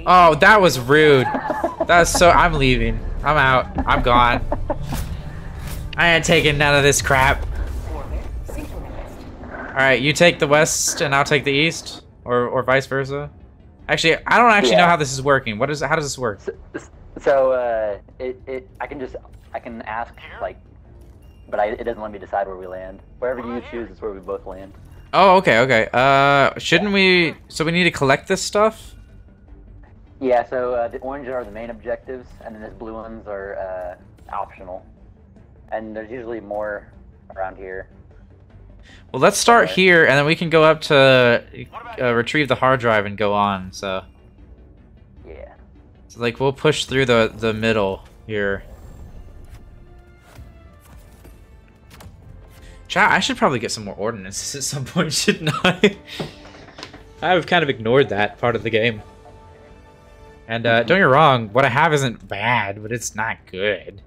Oh, that was rude. That's so. I'm leaving. I'm out. I'm gone. I ain't taking none of this crap. Orbit synchronized. All right, you take the west and I'll take the east, or or vice versa. Actually, I don't actually know how this is working. What is? How does this work? So, so uh, it, it, I can just, I can ask like, but I, it doesn't let me decide where we land. Wherever you choose is where we both land. Oh, okay, okay. Uh, shouldn't we? So we need to collect this stuff. Yeah. So uh, the orange are the main objectives, and then the blue ones are uh, optional. And there's usually more around here. Well, let's start Alright. here, and then we can go up to uh, retrieve the hard drive and go on. So, Yeah. so like we'll push through the the middle here. Chat, I should probably get some more ordnances at some point, shouldn't I? I've kind of ignored that part of the game. And uh, don't get me wrong, what I have isn't bad, but it's not good.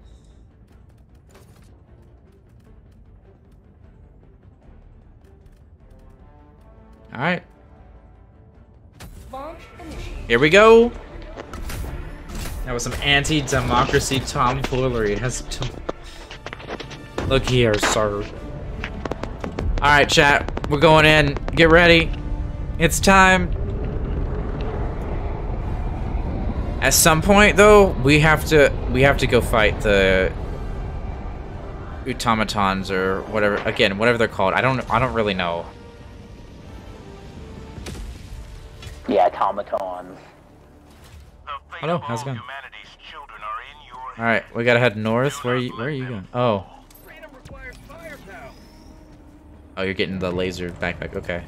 Alright, here we go! That was some anti-democracy tomfoolery. It has to... Look here, sir. Alright, chat. We're going in. Get ready. It's time. At some point, though, we have to we have to go fight the automatons or whatever. Again, whatever they're called. I don't I don't really know. Yeah, automatons. Hello, how's it going? All right, we gotta head north. Where are you? Where are you going? Oh, Freedom requires firepower. oh, you're getting the laser backpack. Okay.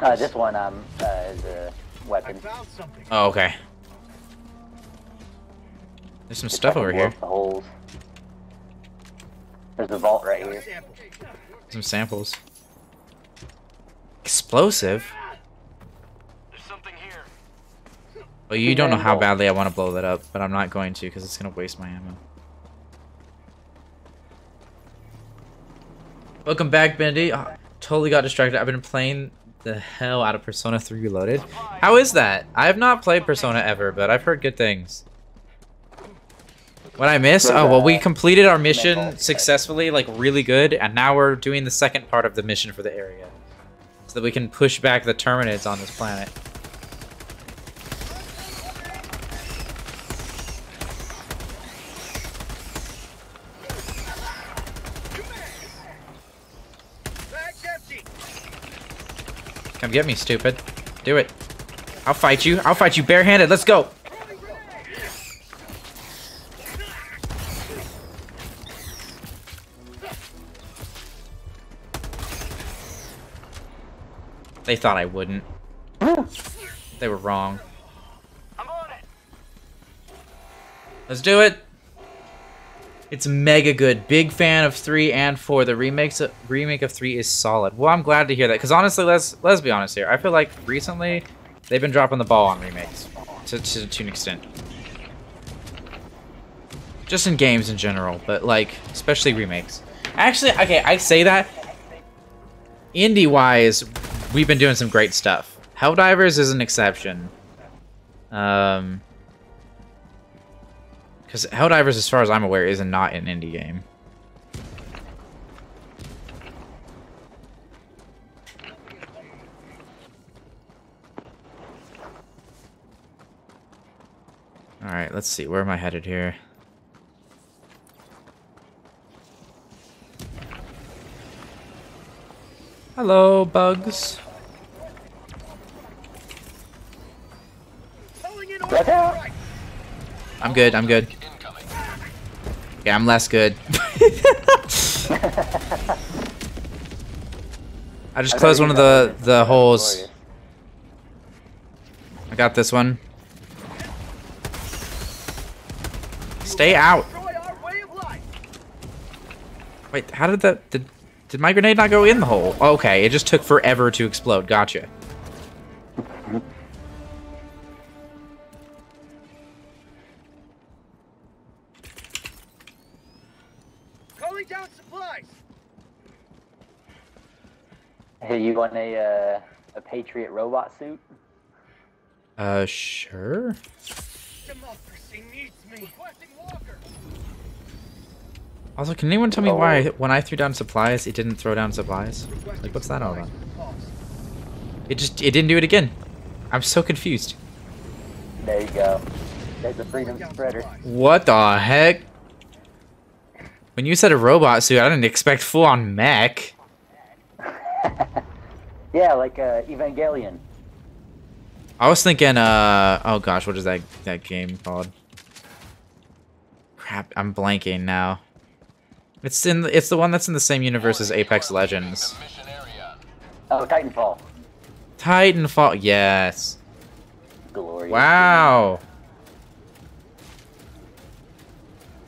Uh, this one um uh, is a weapon. Oh, okay. There's some stuff over here. The holes. There's a vault right here. Some samples. Explosive. Well, you don't know how badly I want to blow that up, but I'm not going to because it's gonna waste my ammo. Welcome back, Bendy. Oh, totally got distracted. I've been playing the hell out of Persona 3 Reloaded. How is that? I have not played Persona ever, but I've heard good things. What I miss? Oh, well, we completed our mission successfully, like really good, and now we're doing the second part of the mission for the area. So that we can push back the Terminids on this planet. Come get me, stupid. Do it. I'll fight you. I'll fight you barehanded. Let's go. They thought I wouldn't. They were wrong. Let's do it. It's mega good. Big fan of three and four. The remakes remake of three is solid. Well, I'm glad to hear that because honestly, let's let's be honest here. I feel like recently they've been dropping the ball on remakes to, to, to an extent. Just in games in general, but like especially remakes. Actually, okay, I say that. Indie wise, we've been doing some great stuff. Helldivers is an exception. Um, because Helldivers, as far as I'm aware, is not an indie game. Alright, let's see. Where am I headed here? Hello, bugs. I'm good, I'm good. Yeah, I'm less good. I just closed one of the, the holes. I got this one. Stay out. Wait, how did that... Did, did my grenade not go in the hole? Okay, it just took forever to explode. Gotcha. Hey, you want a uh, a Patriot robot suit? Uh, sure. Democracy needs me. Also, can anyone tell me why when I threw down supplies, it didn't throw down supplies? Like, what's that all about? It just, it didn't do it again. I'm so confused. There you go. There's a freedom spreader. What the heck? When you said a robot suit, I didn't expect full-on mech. Yeah, like uh, Evangelion. I was thinking, uh, oh gosh, what is that that game called? Crap, I'm blanking now. It's in, the, it's the one that's in the same universe as Apex Legends. Oh, Titanfall. Titanfall, yes. Glorious. Wow.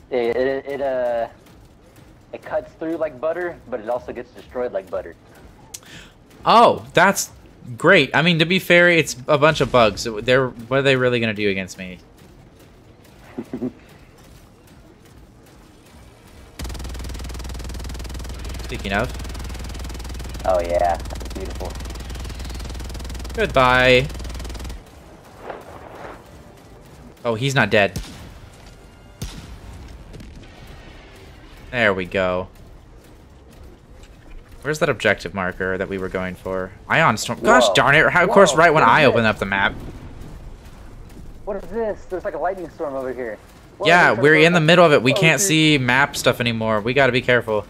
It, it, it uh, it cuts through like butter, but it also gets destroyed like butter. Oh, that's great. I mean, to be fair, it's a bunch of bugs. They're what are they really gonna do against me? Speaking of, Oh yeah, that's beautiful. goodbye. Oh, he's not dead. There we go. Where's that objective marker that we were going for? Ion storm. Gosh Whoa. darn it! Of course, Whoa, right when I open up the map. What is this? There's like a lightning storm over here. Whoa, Yeah, we're in the middle of it. We Oh, can't dude. see map stuff anymore. We gotta be careful.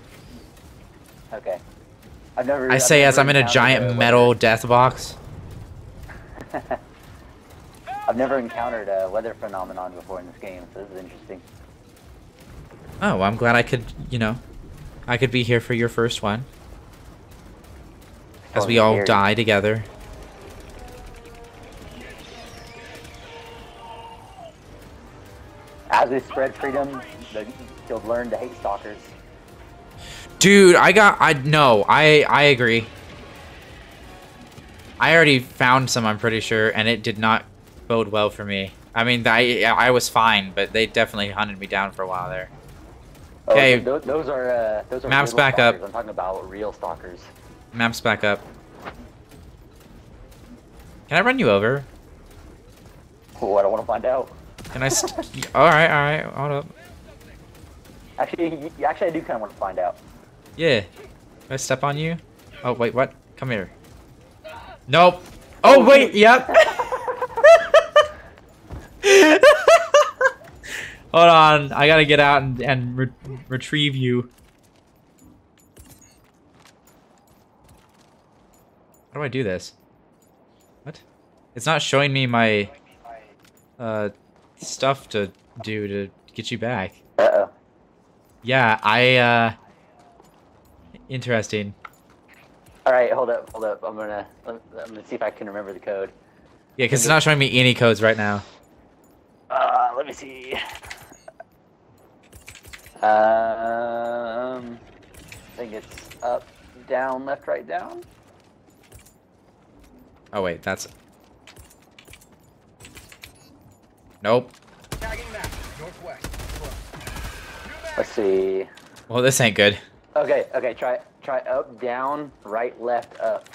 Okay. I've never. I I've say as never I'm in a giant weather- metal death box. I've never encountered a weather phenomenon before in this game, so this is interesting. Oh, well, I'm glad I could, you know, I could be here for your first one. As Oh, we all die together. As we spread freedom, the, you'll learn to hate stalkers. Dude, I got, I, no, I, I agree. I already found some, I'm pretty sure, and it did not bode well for me. I mean, I, I was fine, but they definitely hunted me down for a while there. Oh, Okay. th- th- those are uh, those are Maps back up. I'm talking about real stalkers. Map's back up. Can I run you over? Oh, I don't want to find out. Can I? St all right, all right. Hold up. Actually, actually, I do kind of want to find out. Yeah. Can I step on you? Oh wait, what? Come here. Nope. Oh wait, yep. Hold on, I gotta get out and, and re retrieve you. How do I do this? What? It's not showing me my uh stuff to do to get you back. Uh oh. Yeah, I uh interesting. All right, hold up, hold up. I'm gonna I'm gonna see if I can remember the code. Yeah, because it's not showing me any codes right now. Uh, let me see. Um, I think it's up, down, left, right, down. Oh wait, that's Nope. Tagging Let's see. Well, this ain't good. Okay, okay. Try try up, down, right, left, up,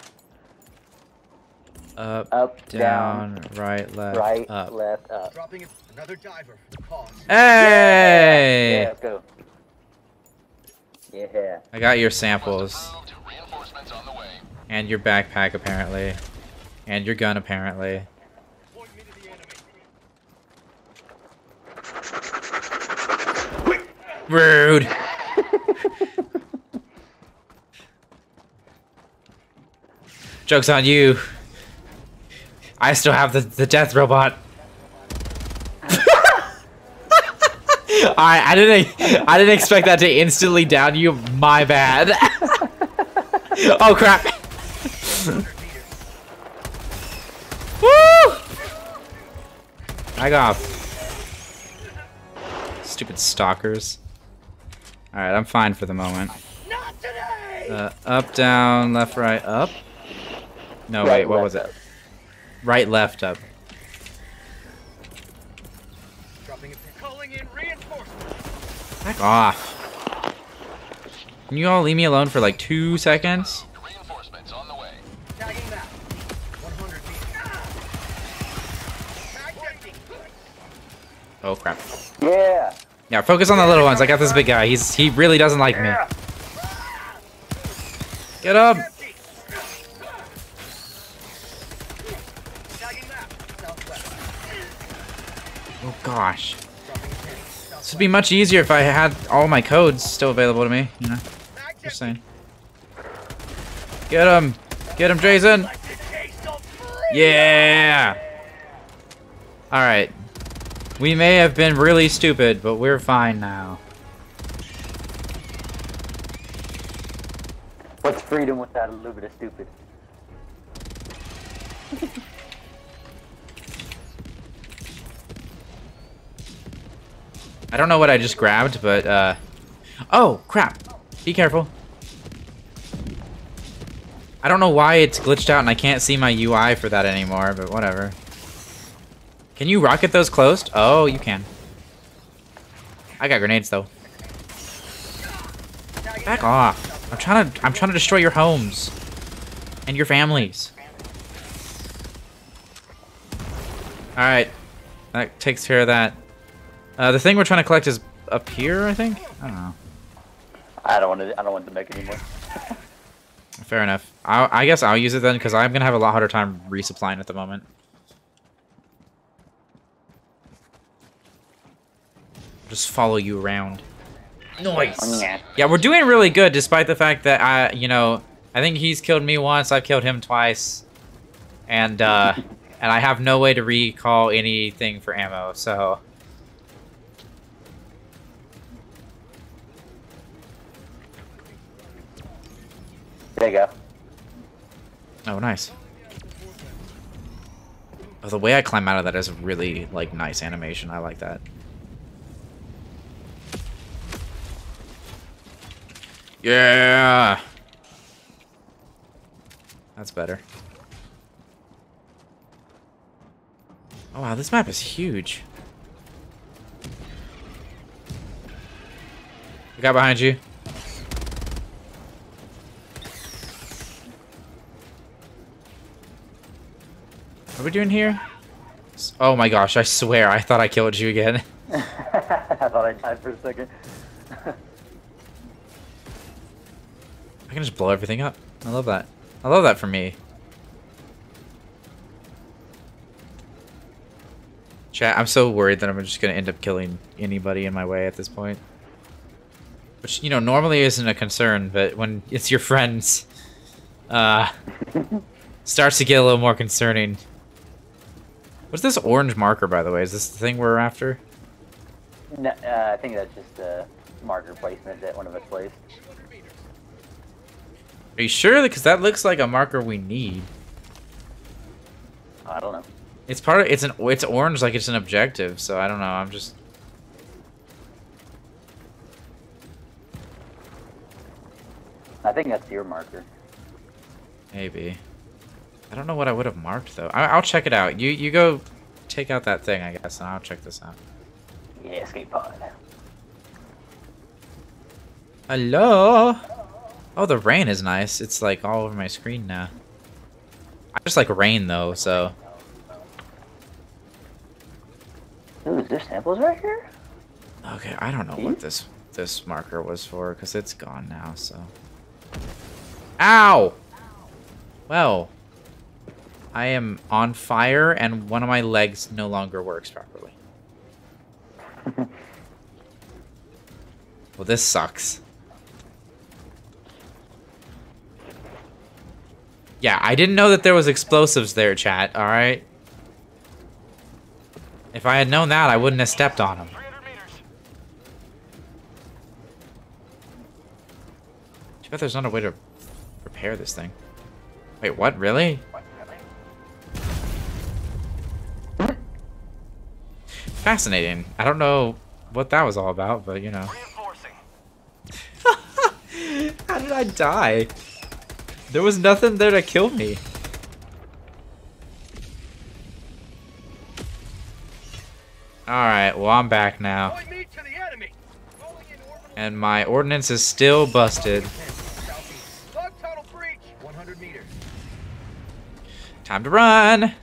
Up, up, down, down, right, left, right, up. left, up. Dropping another diver for the cause. Hey! Yeah, let's go. Yeah. I got your samples. And your backpack, apparently. And your gun, apparently. Rude! Joke's on you. I still have the, the death robot. I I didn't I didn't expect that to instantly down you. My bad. oh crap. I got stupid stalkers. All right, I'm fine for the moment. Not today. Uh, up, down, left, right, up. No, Right, wait, what was left, it? Right, left, up. Dropping in. Calling in reinforcements. Back off. Can you all leave me alone for like two seconds? Oh crap. Yeah. Yeah, focus on the little ones. I got this big guy. He's he really doesn't like me. Get him! Empty. Tagging map. Southwest. Oh gosh. This would be much easier if I had all my codes still available to me. You know, just saying. Get him! Get him, Jason! Like the taste of freedom. Yeah! Alright. We may have been really stupid, but we're fine now. What's freedom without a little bit of stupid? I don't know what I just grabbed, but, uh... Oh, crap. Be careful. I don't know why it's glitched out and I can't see my UI for that anymore, but whatever. Can you rocket those closed? Oh, you can. I got grenades, though. Back off. I'm trying to I'm trying to destroy your homes. And your families. Alright. That takes care of that. Uh, the thing we're trying to collect is up here, I think? I don't know. I don't want to. I don't want to make anymore. Fair enough. i I guess I'll use it then, because I'm going to have a lot harder time resupplying at the moment. Just follow you around. Nice. Yeah. Yeah, we're doing really good, despite the fact that I, you know, I think he's killed me once, I've killed him twice, and uh, and I have no way to recall anything for ammo. So There you go. Oh, nice. Oh, the way I climb out of that is a really, like, nice animation. I like that. Yeah! That's better. Oh, wow, this map is huge. The guy behind you. What are we doing here? Oh my gosh, I swear, I thought I killed you again. I thought I died for a second. I can just blow everything up. I love that. I love that for me. Chat, I'm so worried that I'm just gonna end up killing anybody in my way at this point. Which, you know, normally isn't a concern, but when it's your friends, uh, starts to get a little more concerning. What's this orange marker, by the way? Is this the thing we're after? No, uh, I think that's just a marker placement that one of us placed. Are you sure? Because that looks like a marker we need. I don't know. It's part of it's an it's orange like it's an objective, so I don't know. I'm just I think that's your marker. maybe. I don't know what I would have marked though. I, I'll check it out. You you go take out that thing, I guess, and I'll check this out. Yeah, escape pod. Hello. Oh, the rain is nice. It's like all over my screen now. I just like rain though, so Ooh, is there samples right here? okay. I don't know hmm? what this this marker was for because it's gone now. So. Ow. Well, I am on fire and one of my legs no longer works properly. well, this sucks. Yeah, I didn't know that there was explosives there, chat, alright? If I had known that, I wouldn't have stepped on them. Too bad there's not a way to repair this thing. Wait, what? Really? Fascinating. I don't know what that was all about, but you know. How did I die? There was nothing there to kill me. Alright, well I'm back now. Point me to the enemy. And my ordnance is still busted. Log tunnel breach. 100 meters. Time to run!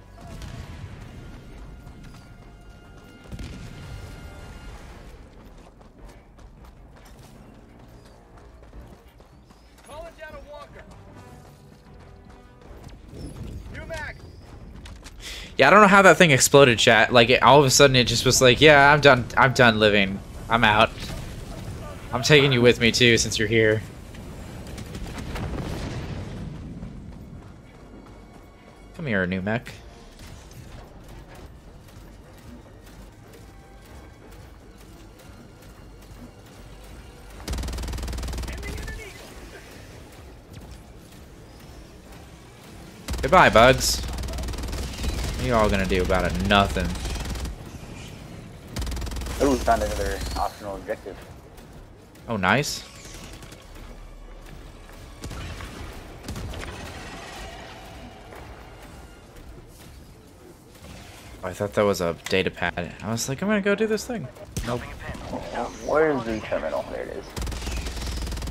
Yeah, I don't know how that thing exploded, chat. Like, it, all of a sudden, it just was like, yeah, I'm done. I'm done living. I'm out. I'm taking you with me, too, since you're here. Come here, new mech. Goodbye, bugs. What are you all gonna do about it? Nothing. Ooh, found another optional objective. Oh, nice. Oh, I thought that was a data pad. I was like, I'm gonna go do this thing. Nope. Where's the terminal? There it is.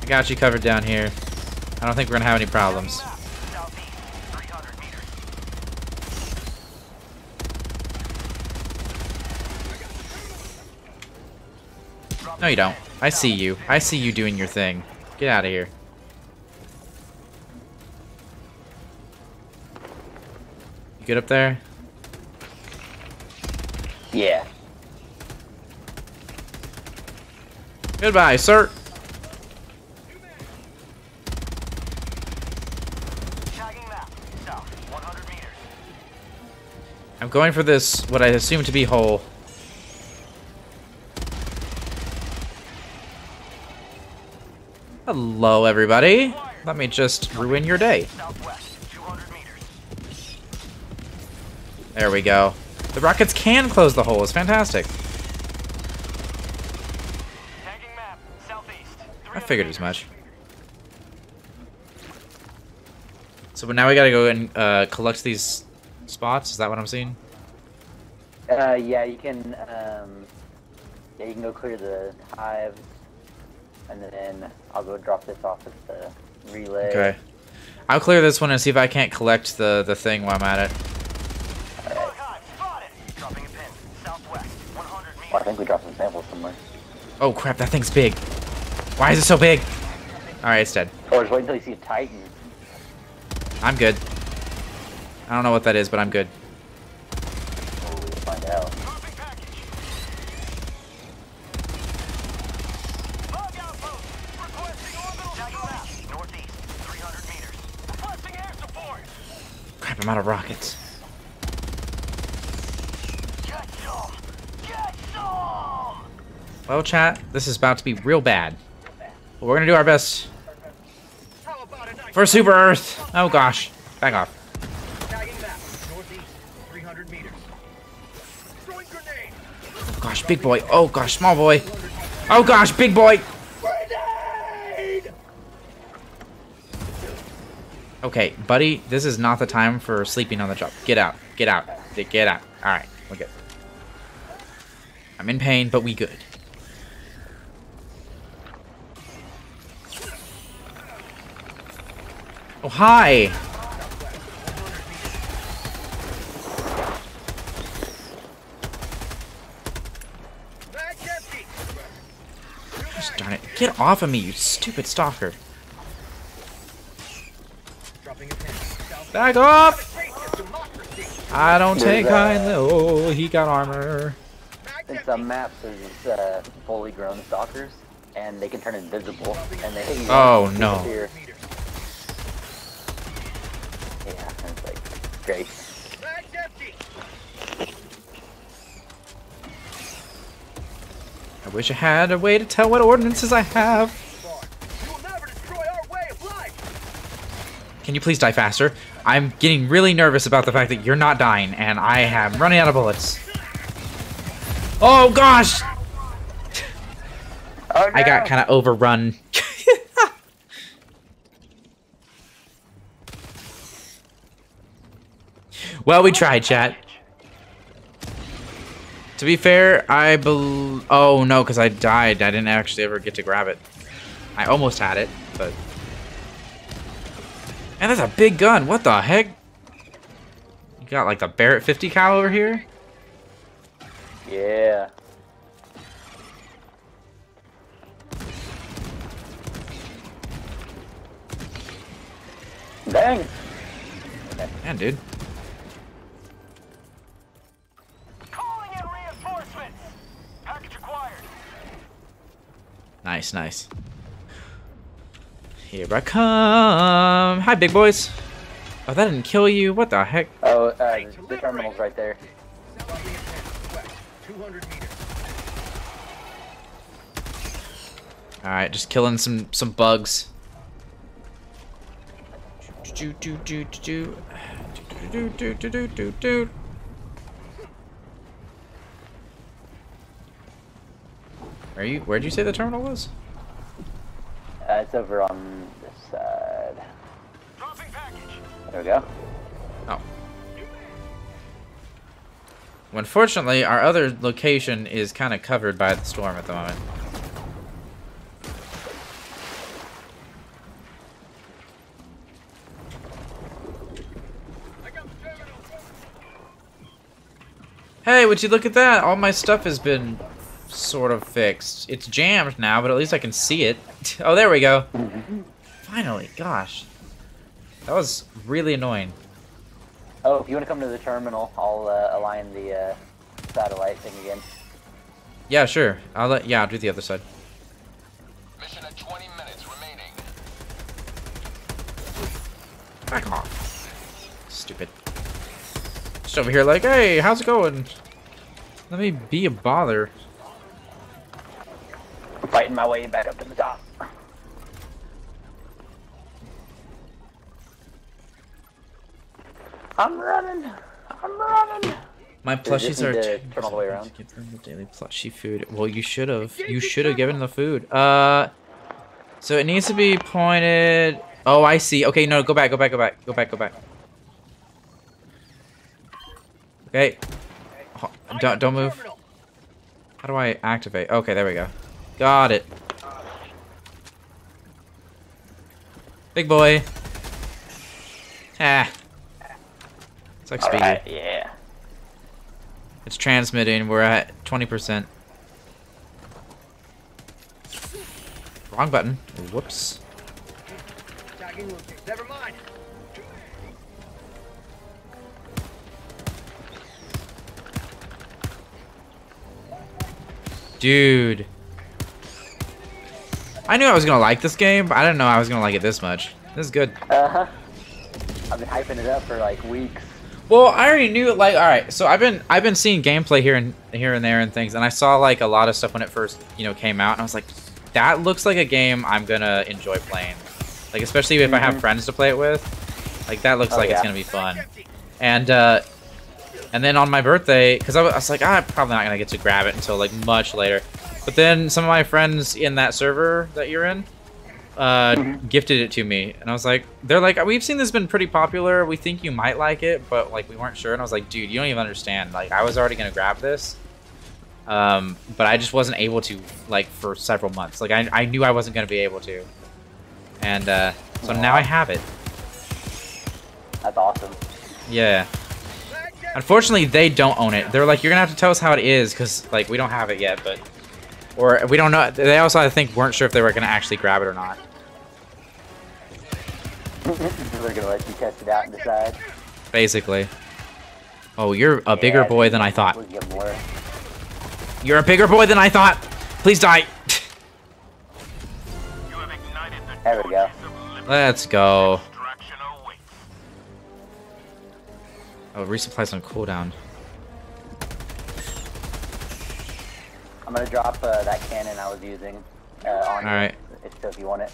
I got you covered down here. I don't think we're gonna have any problems. No, you don't. I see you. I see you doing your thing. Get out of here. You good up there? Yeah. Goodbye, sir. I'm going for this, what I assume to be hole. Hello, everybody. Let me just ruin your day. There we go. The rockets can close the hole. It's fantastic. I figured as much. So now we gotta go and uh, collect these spots. Is that what I'm seeing? Uh, yeah, you can, um, yeah, you can go clear the hives, and then I'll go drop this off at the relay. Okay. I'll clear this one and see if I can't collect the, the thing while I'm at it. Well, I think we dropped some samples somewhere. Oh crap, that thing's big. Why is it so big? Alright, it's dead. Or just wait until you see a Titan. I'm good. I don't know what that is, but I'm good. I'm out of rockets. Well, chat, this is about to be real bad. But we're gonna do our best. For Super Earth! Oh gosh. Back off. gosh, big boy. Oh gosh, small boy. Oh gosh, big boy. Okay, buddy, this is not the time for sleeping on the job. Get out. Get out. Get out. Alright, we're good. I'm in pain, but we good. Oh, hi! Darn it. Get off of me, you stupid stalker. Dropping a pin. South Back off! face of democracy. I don't take There's, uh, kindly. Oh, he got armor. Mag's In empty. some maps, there's uh, fully grown stalkers, and they can turn invisible, and they hit you. Oh, no. disappear. Yeah, it's like great. I wish I had a way to tell what ordinances I have. Bar. You will never destroy our way of life. Can you please die faster? I'm getting really nervous about the fact that you're not dying, and I am running out of bullets. Oh gosh! Oh, I got kind of overrun. well, we tried, chat. To be fair, I bel Oh no, because I died. I didn't actually ever get to grab it. I almost had it, but. And that's a big gun. What the heck? You got like the Barrett 50 cal over here? Yeah. Dang. Man, dude. Calling in reinforcements. Package acquired. Nice, nice. Here I come. Hi, big boys. Oh, that didn't kill you. What the heck? Oh, uh, the terminal's right there. Dropping a pin. West. 200 meters. All right, just killing some some bugs. Do do do do do do do do do do do. Where you? Where'd you say the terminal was? Uh, it's over on this side. Dropping package. There we go. Oh. Well, unfortunately, our other location is kind of covered by the storm at the moment. Hey, would you look at that? All my stuff has been sort of fixed. It's jammed now, but at least I can see it. Oh, there we go. Finally, gosh. That was really annoying. Oh, if you want to come to the terminal, I'll uh, align the uh, satellite thing again. Yeah, sure. I'll let. Yeah, I'll do the other side. Mission at 20 minutes remaining. Back off. Stupid. Just over here, like, hey, how's it going? Let me be a bother. I'm fighting my way back up to the top. I'm running. I'm running. My plushies are. to turn all the way around. Give them the daily plushie food. Well, you should have. You should have given the food. Uh. So it needs to be pointed. Oh, I see. Okay, no, go back, go back, go back, go back, go back. Okay. Ho- Don't don't move. How do I activate? Okay, there we go. Got it. Big boy. Ah. It's like speedy. Alright, yeah. It's transmitting. We're at 20%. Wrong button. Whoops. Never mind. Dude. I knew I was gonna like this game, but I didn't know I was gonna like it this much. This is good. Uh huh. I've been hyping it up for like weeks. Well, I already knew it. Like, all right, so I've been I've been seeing gameplay here and here and there and things, and I saw like a lot of stuff when it first you know came out, and I was like, that looks like a game I'm gonna enjoy playing. Like, especially if I have Mhm. friends to play it with. Like that looks Oh, like it's gonna be fun. And uh, and then on my birthday, because I, was- I was like, ah, I'm probably not gonna get to grab it until like much later. But then some of my friends in that server that you're in uh, gifted it to me, and I was like, they're like, we've seen this been pretty popular. We think you might like it, but like we weren't sure. And I was like, dude, you don't even understand. Like I was already gonna grab this, um, but I just wasn't able to like for several months. Like I, I knew I wasn't gonna be able to, and uh, so now I have it. That's awesome. Yeah. Unfortunately, they don't own it. They're like, you're gonna have to tell us how it is, because like we don't have it yet, but or we don't know. They also, I think, weren't sure if they were gonna actually grab it or not. They're gonna let you test it out and decide. Basically. Oh, you're a bigger Yeah, boy than I thought. we'll get more. You're a bigger boy than I thought. Please die. There we go. Let's go. Oh, resupply's on cooldown. I'm gonna drop uh, that cannon I was using uh, on. Alright. If, so if you want it.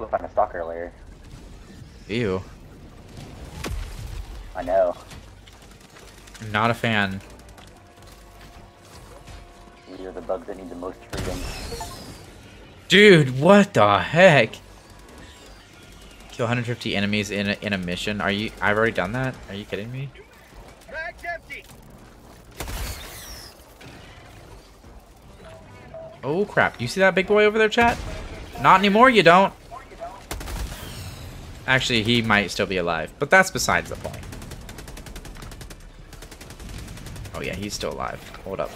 We'll find a stalker layer. Ew. I know. Not a fan. These are the bugs that need the most freedom. Dude, what the heck? Kill 150 enemies in a, in a mission. Are you? I've already done that. Are you kidding me? Oh crap! You see that big boy over there, chat? Not anymore. You don't. Actually, he might still be alive, but that's besides the point. Oh yeah, he's still alive. Hold up.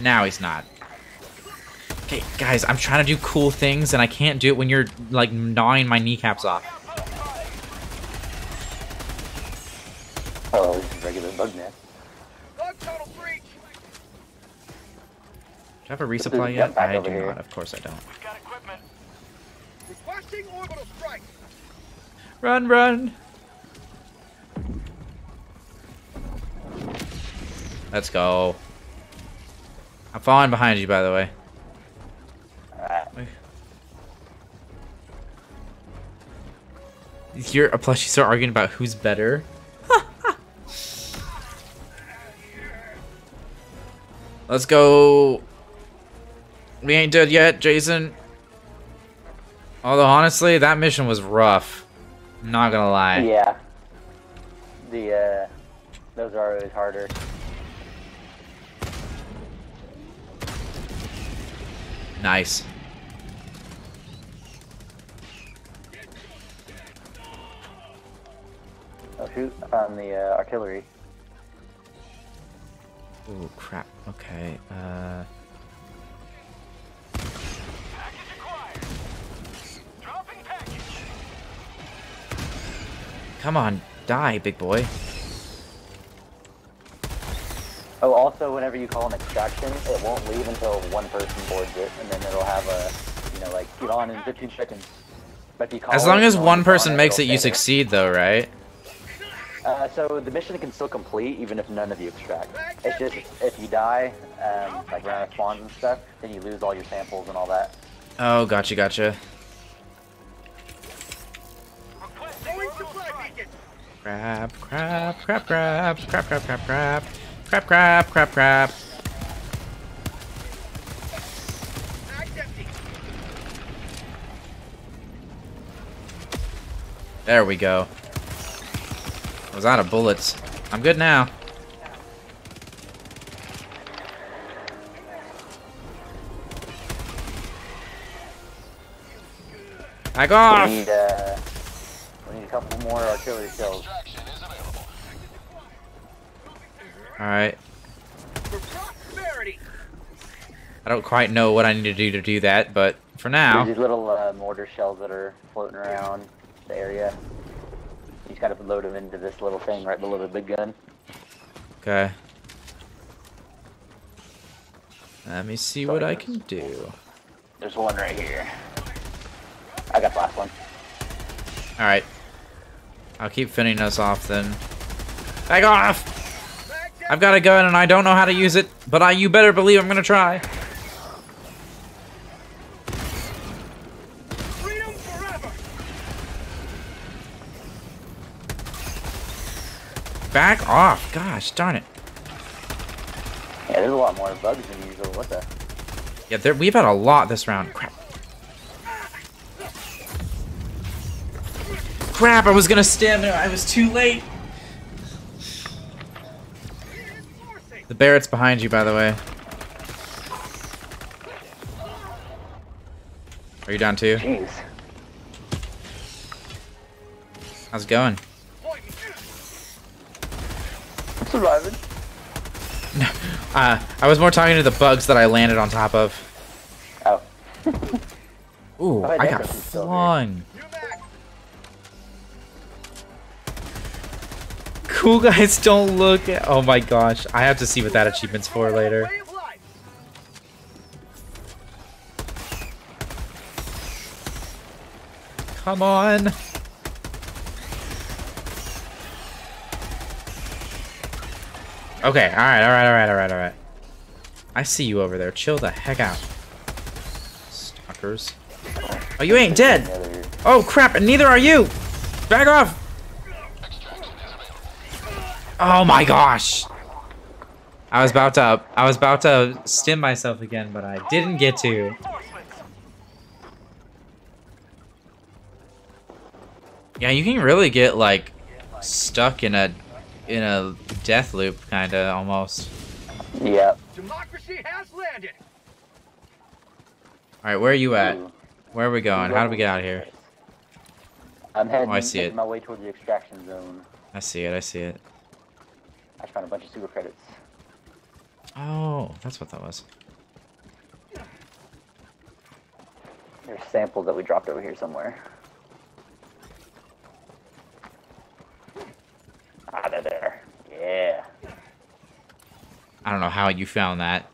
Now he's not. Okay, guys, I'm trying to do cool things and I can't do it when you're like gnawing my kneecaps off. Oh, this is regular bug nest. Do I have a resupply yet? I do not. Of course I don't. Run, run. Let's go. I'm falling behind you, by the way. You're a plus. You start arguing about who's better. Let's go. We ain't dead yet, Jason. Although honestly, that mission was rough. Not gonna lie. Yeah. The uh, those are always harder. Nice. Oh shoot! I found the uh, artillery. Oh crap. Okay. Uh. Come on, die, big boy. Oh, also, whenever you call an extraction, it won't leave until one person boards it, and then it'll have a, you know, like get on in 15 seconds. But if you call As it, long as one person makes it, you succeed, though, right? Uh, so the mission can still complete even if none of you extract. It's just if you die, um, like around of spawns and stuff, then you lose all your samples and all that. Oh, gotcha, gotcha. Crap, crap, crap, crap, crap, crap, crap, crap, crap, crap, crap, crap. There we go. I was out of bullets. I'm good now. Back We off! Need, we need a couple more artillery shells. Alright. I don't quite know what I need to do to do that, but for There's now. these little uh, mortar shells that are floating around the area. You just gotta load them into this little thing right below the big gun. Okay. Let me see what I can do. There's one right here. I got the last one. Alright. I'll keep finishing us off then. Back off! I've got a gun and I don't know how to use it, but I you better believe I'm gonna try. Back off! Gosh, darn it. Yeah, there's a lot more bugs than usual. What the? Yeah, there, we've had a lot this round. Crap. Crap, I was gonna stand there. I was too late. The Barrett's behind you, by the way. Are you down too? Jeez. How's it going? I'm surviving. Uh, I was more talking to the bugs that I landed on top of. Oh. Ooh, Oh, I got flung. Cool guys don't look at. Oh my gosh, I have to see what that achievement's for later. Come on. Okay, alright, alright, alright, alright, alright. I see you over there. Chill the heck out. Stalkers. Oh, you ain't dead! Oh crap, and neither are you! Back off! Oh my gosh! I was about to I was about to stim myself again, but I didn't get to. Yeah, you can really get like stuck in a in a death loop kinda almost. Yep. Democracy has landed! Alright, where are you at? Hmm. Where are we going? How do we get out of here? I'm heading Oh, I see making it. my way towards the extraction zone. I see it, I see it. I found a bunch of super credits. Oh, that's what that was. There's samples that we dropped over here somewhere. Ah, they're there. Yeah. I don't know how you found that.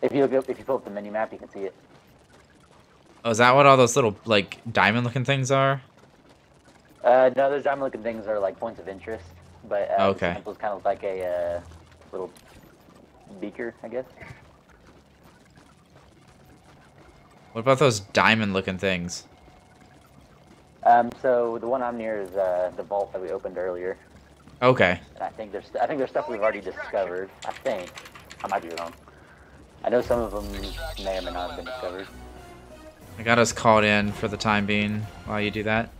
If you look up, if you pull up the mini map, you can see it. Oh, is that what all those little like diamond looking things are? Uh, no, those diamond-looking things are like points of interest, but uh, Okay. the sample's kind of like a uh, little beaker, I guess. What about those diamond looking things? Um, so the one I'm near is uh, the vault that we opened earlier, Okay. and I think there's I think there's stuff we've already discovered. I think I might be wrong. I know some of them may or may not have been discovered. I got us called in for the time being while you do that.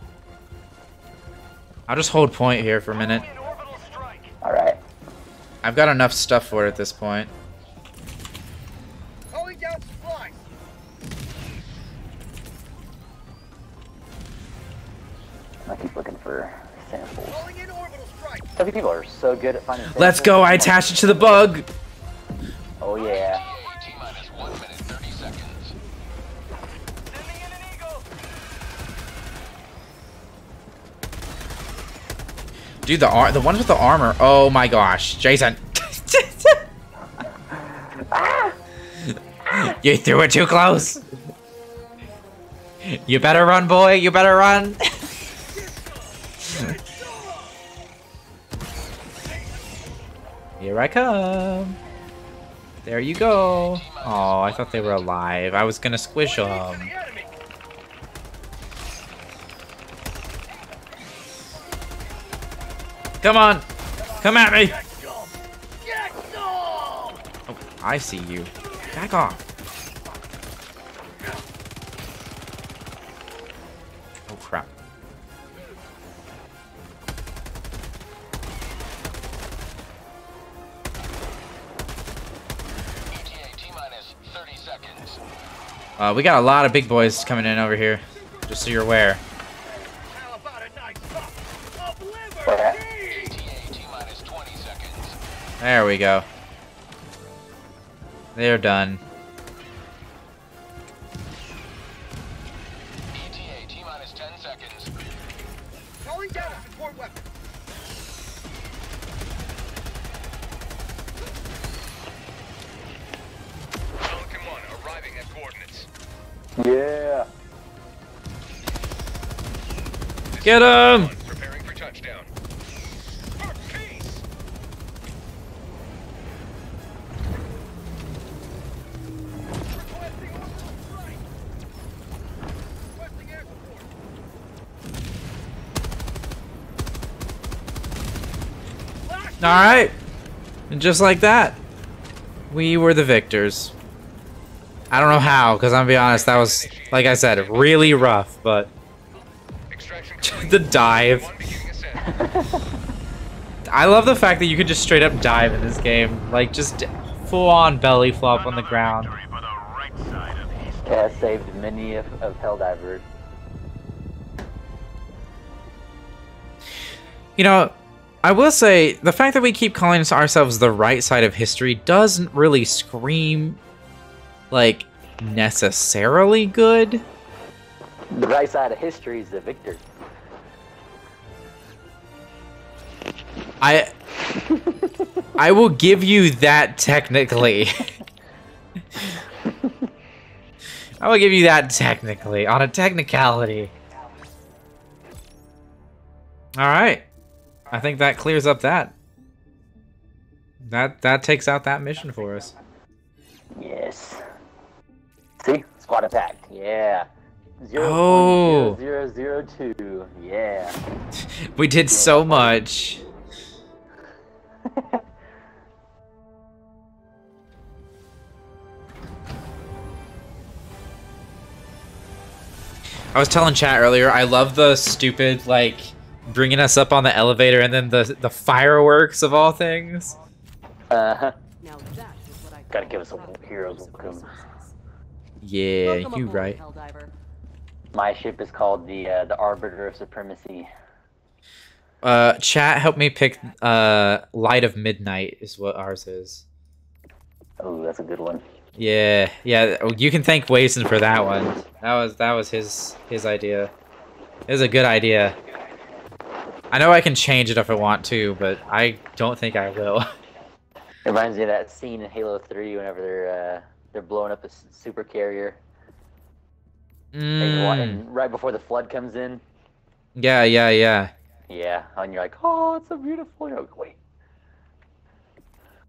I'll just hold point here for a minute. Calling in orbital strike! All right. I've got enough stuff for it at this point. Calling down supplies! I keep looking for samples. Calling in orbital strike! Some people are so good at finding. Samples. Let's go! I attached it to the bug! Oh yeah. Dude, the ar the ones with the armor. Oh my gosh. Jason. you threw it too close. You better run, boy. You better run. Here I come. There you go. Oh, I thought they were alive. I was gonna squish them. Come on. Come at me. Get some! Get some! Oh, I see you. Back off. Oh crap. ETA T-minus 30 seconds. Uh, we got a lot of big boys coming in over here. Just so you're aware. There we go. They're done. ETA T-minus 10 seconds. Calling down a support weapon. Pelican 1 arriving at coordinates. Yeah. Get him! Alright. And just like that, we were the victors. I don't know how, because I'm gonna be honest, that was, like I said, really rough, but... the dive. I love the fact that you could just straight up dive in this game. Like, just full on belly flop on the ground. Yeah, saved many of, of Helldivers. You know, I will say, the fact that we keep calling ourselves the right side of history doesn't really scream, like, necessarily good. The right side of history is the victor. I I will give you that technically. I will give you that technically on a technicality. All right. I think that clears up that. That that takes out that mission for us. Yes. See? Squad attack. Yeah. Zero Oh. zero zero two. Yeah. We did so much. I was telling chat earlier, I love the stupid like bringing us up on the elevator and then the the fireworks of all things. Uh huh. Gotta give us a heroes welcome. Yeah, you right. My ship is called the uh, the Arbiter of Supremacy. Uh, chat, help me pick. Uh, Light of Midnight is what ours is. Oh, that's a good one. Yeah, yeah. oh, You can thank Wason for that one. That was that was his his idea. It was a good idea. I know I can change it if I want to, but I don't think I will. It reminds me of that scene in Halo 3 whenever they're uh, they're blowing up a super carrier. And you want- Mm. right before the flood comes in. Yeah, yeah, yeah. Yeah, and you're like, oh, it's so beautiful. You're like, wait.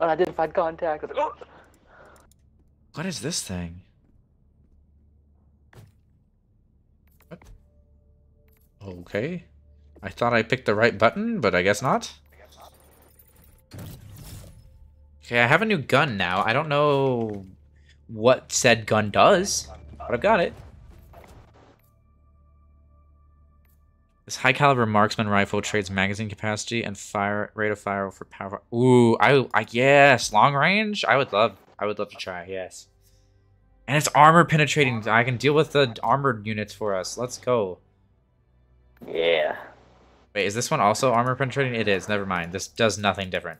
Unidentified contact. Like, oh. What is this thing? What? Okay. I thought I picked the right button, but I guess not. Okay, I have a new gun now. I don't know what said gun does, but I've got it. This high caliber marksman rifle trades magazine capacity and fire rate of fire for power. Ooh, I, I yes, long range. I would love, I would love to try. Yes, and it's armor penetrating. I can deal with the armored units for us. Let's go. Yeah. Wait, is this one also armor penetrating? It is. Never mind. This does nothing different.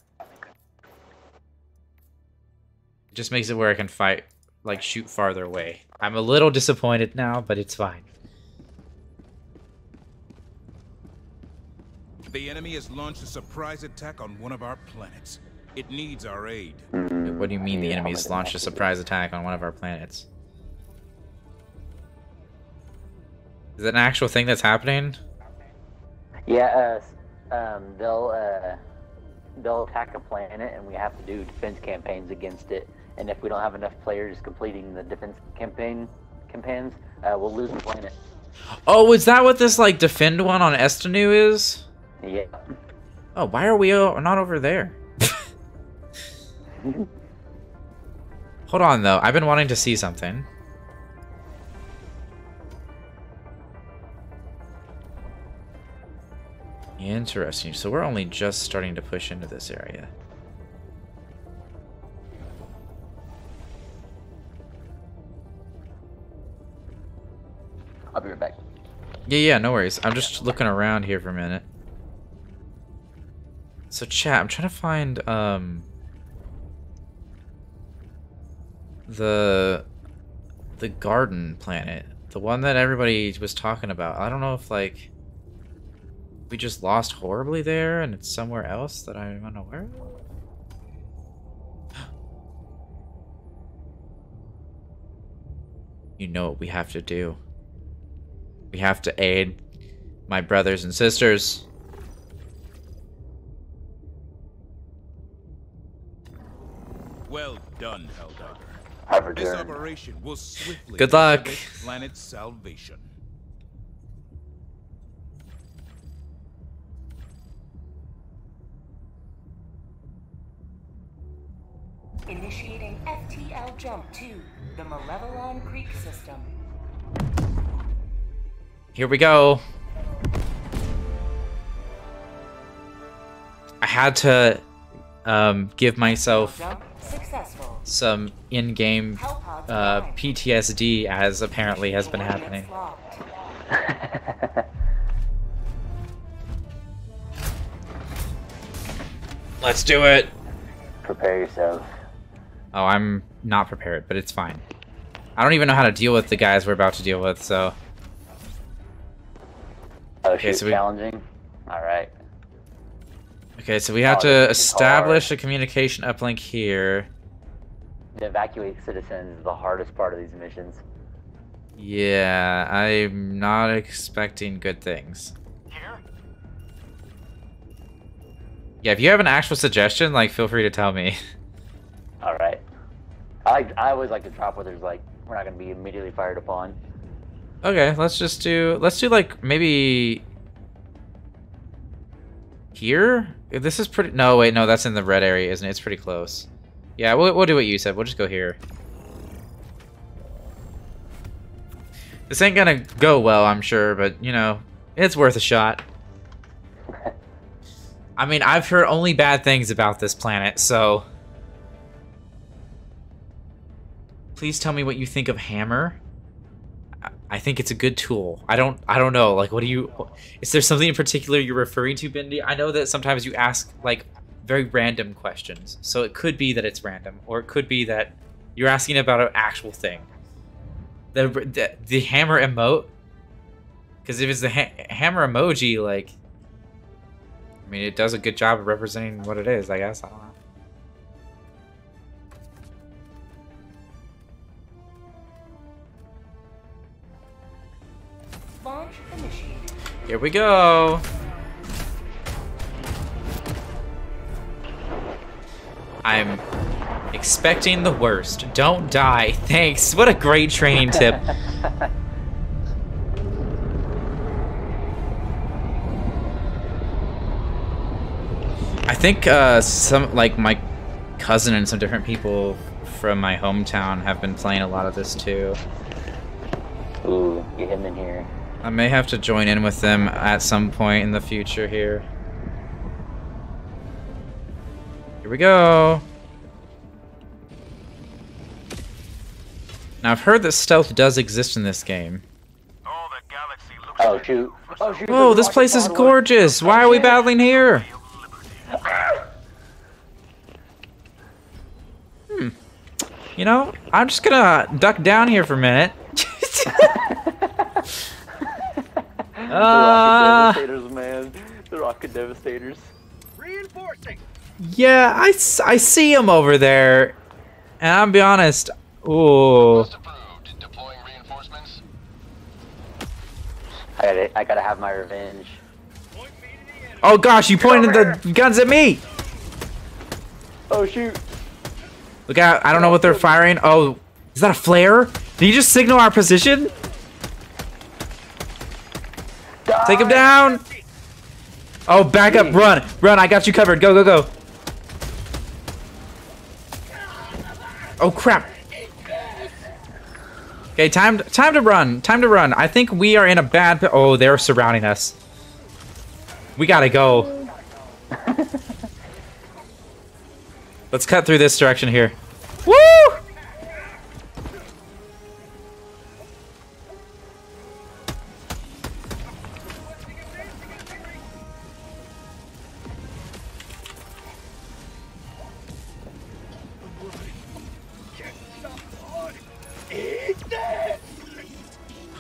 It just makes it where I can fight, like shoot farther away. I'm a little disappointed now, but it's fine. The enemy has launched a surprise attack on one of our planets. It needs our aid. What do you mean the enemy has launched a surprise attack on one of our planets? Is it an actual thing that's happening? Yeah, uh, um, they'll uh, they'll attack a planet, and we have to do defense campaigns against it. And if we don't have enough players completing the defense campaign campaigns, uh, we'll lose the planet. Oh, is that what this like defend one on Estanu is? Yeah. Oh, why are we not over there? Hold on though, I've been wanting to see something. Interesting. So we're only just starting to push into this area. I'll be right back. Yeah, yeah, no worries. I'm just looking around here for a minute. So chat, I'm trying to find um the the garden planet, the one that everybody was talking about. I don't know if like we just lost horribly there and it's somewhere else that I'm unaware of. You know what we have to do. We have to aid my brothers and sisters. Well done, Helldiver. I've This operation will swiftly Good luck. activate planet's salvation. Initiating FTL jump to the Malevelon Creek system. Here we go. I had to um, give myself some in-game uh, PTSD, as apparently has been happening. Let's do it. Prepare yourself. Oh, I'm not prepared, but it's fine. I don't even know how to deal with the guys we're about to deal with, so Oh, Okay, shoot, so we- challenging. All right. okay. So we have Oh, to this is establish a communication uplink here. The evacuate citizens is the hardest part of these missions. Yeah, I'm not expecting good things. Here? Yeah, if you have an actual suggestion, like, feel free to tell me. All right. I like. I always like to drop where there's like we're not gonna be immediately fired upon. Okay, let's just do. Let's do like maybe here. This is pretty. No, wait, no, that's in the red area, isn't it? It's pretty close. Yeah, we'll we'll do what you said. We'll just go here. This ain't gonna go well, I'm sure, but you know, it's worth a shot. I mean, I've heard only bad things about this planet, so. Please tell me what you think of Hammer. I- think it's a good tool. I don't I don't know. Like what do you is there something in particular you're referring to, Bindi? I know that sometimes you ask like very random questions. So it could be that it's random or it could be that you're asking about an actual thing. The the, the hammer emote cuz if it's the ha- hammer emoji like I mean it does a good job of representing what it is, I guess. I Here we go. I'm expecting the worst. Don't die. Thanks. What a great training tip. I think uh, some like my cousin and some different people from my hometown have been playing a lot of this too. Ooh, get him in here. I may have to join in with them at some point in the future here. Here we go. Now I've heard that stealth does exist in this game. Oh shoot! Oh shoot! Whoa, there's a this rocket place is pod one. gorgeous. Why are we battling here? Hmm. You know, I'm just gonna duck down here for a minute. The rocket ah. devastators, man. The rocket devastators. Reinforcing. Yeah, I, s- I see him over there. And I'll be honest. Ooh. I gotta, I gotta have my revenge. Oh gosh, you pointed the guns at me! Oh shoot! Look out, I don't know what they're firing. Oh, is that a flare? Did you just signal our position? Take him down! Oh, back up, run! Run, I got you covered. Go, go, go. Oh crap. Okay, time time to run. Time to run. I think we are in a bad Oh, they're surrounding us. We gotta go. Let's cut through this direction here. Woo!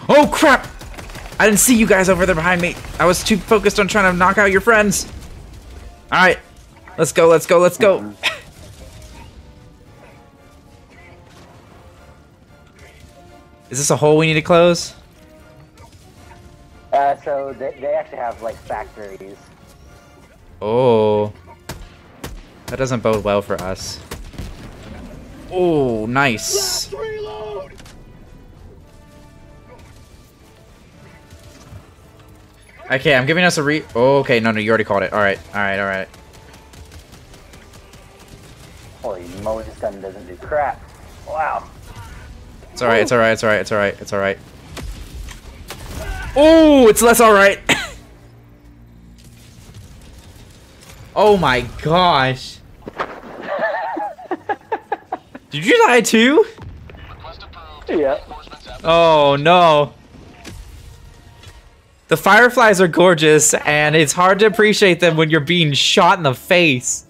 Oh crap! I didn't see you guys over there behind me. I was too focused on trying to knock out your friends. All right, let's go. Let's go. Let's go. Is this a hole we need to close? Uh, So they, they actually have like factories. Oh. That doesn't bode well for us. Oh, nice. Okay, I'm giving us a re- oh, okay, no, no, you already called it. Alright, alright, alright. Holy moly, this gun doesn't do crap. Wow. It's alright, it's alright, it's alright, it's alright, it's alright. Oh, it's less alright. oh my gosh. Did you die too? Yeah. Oh no. The fireflies are gorgeous, and it's hard to appreciate them when you're being shot in the face.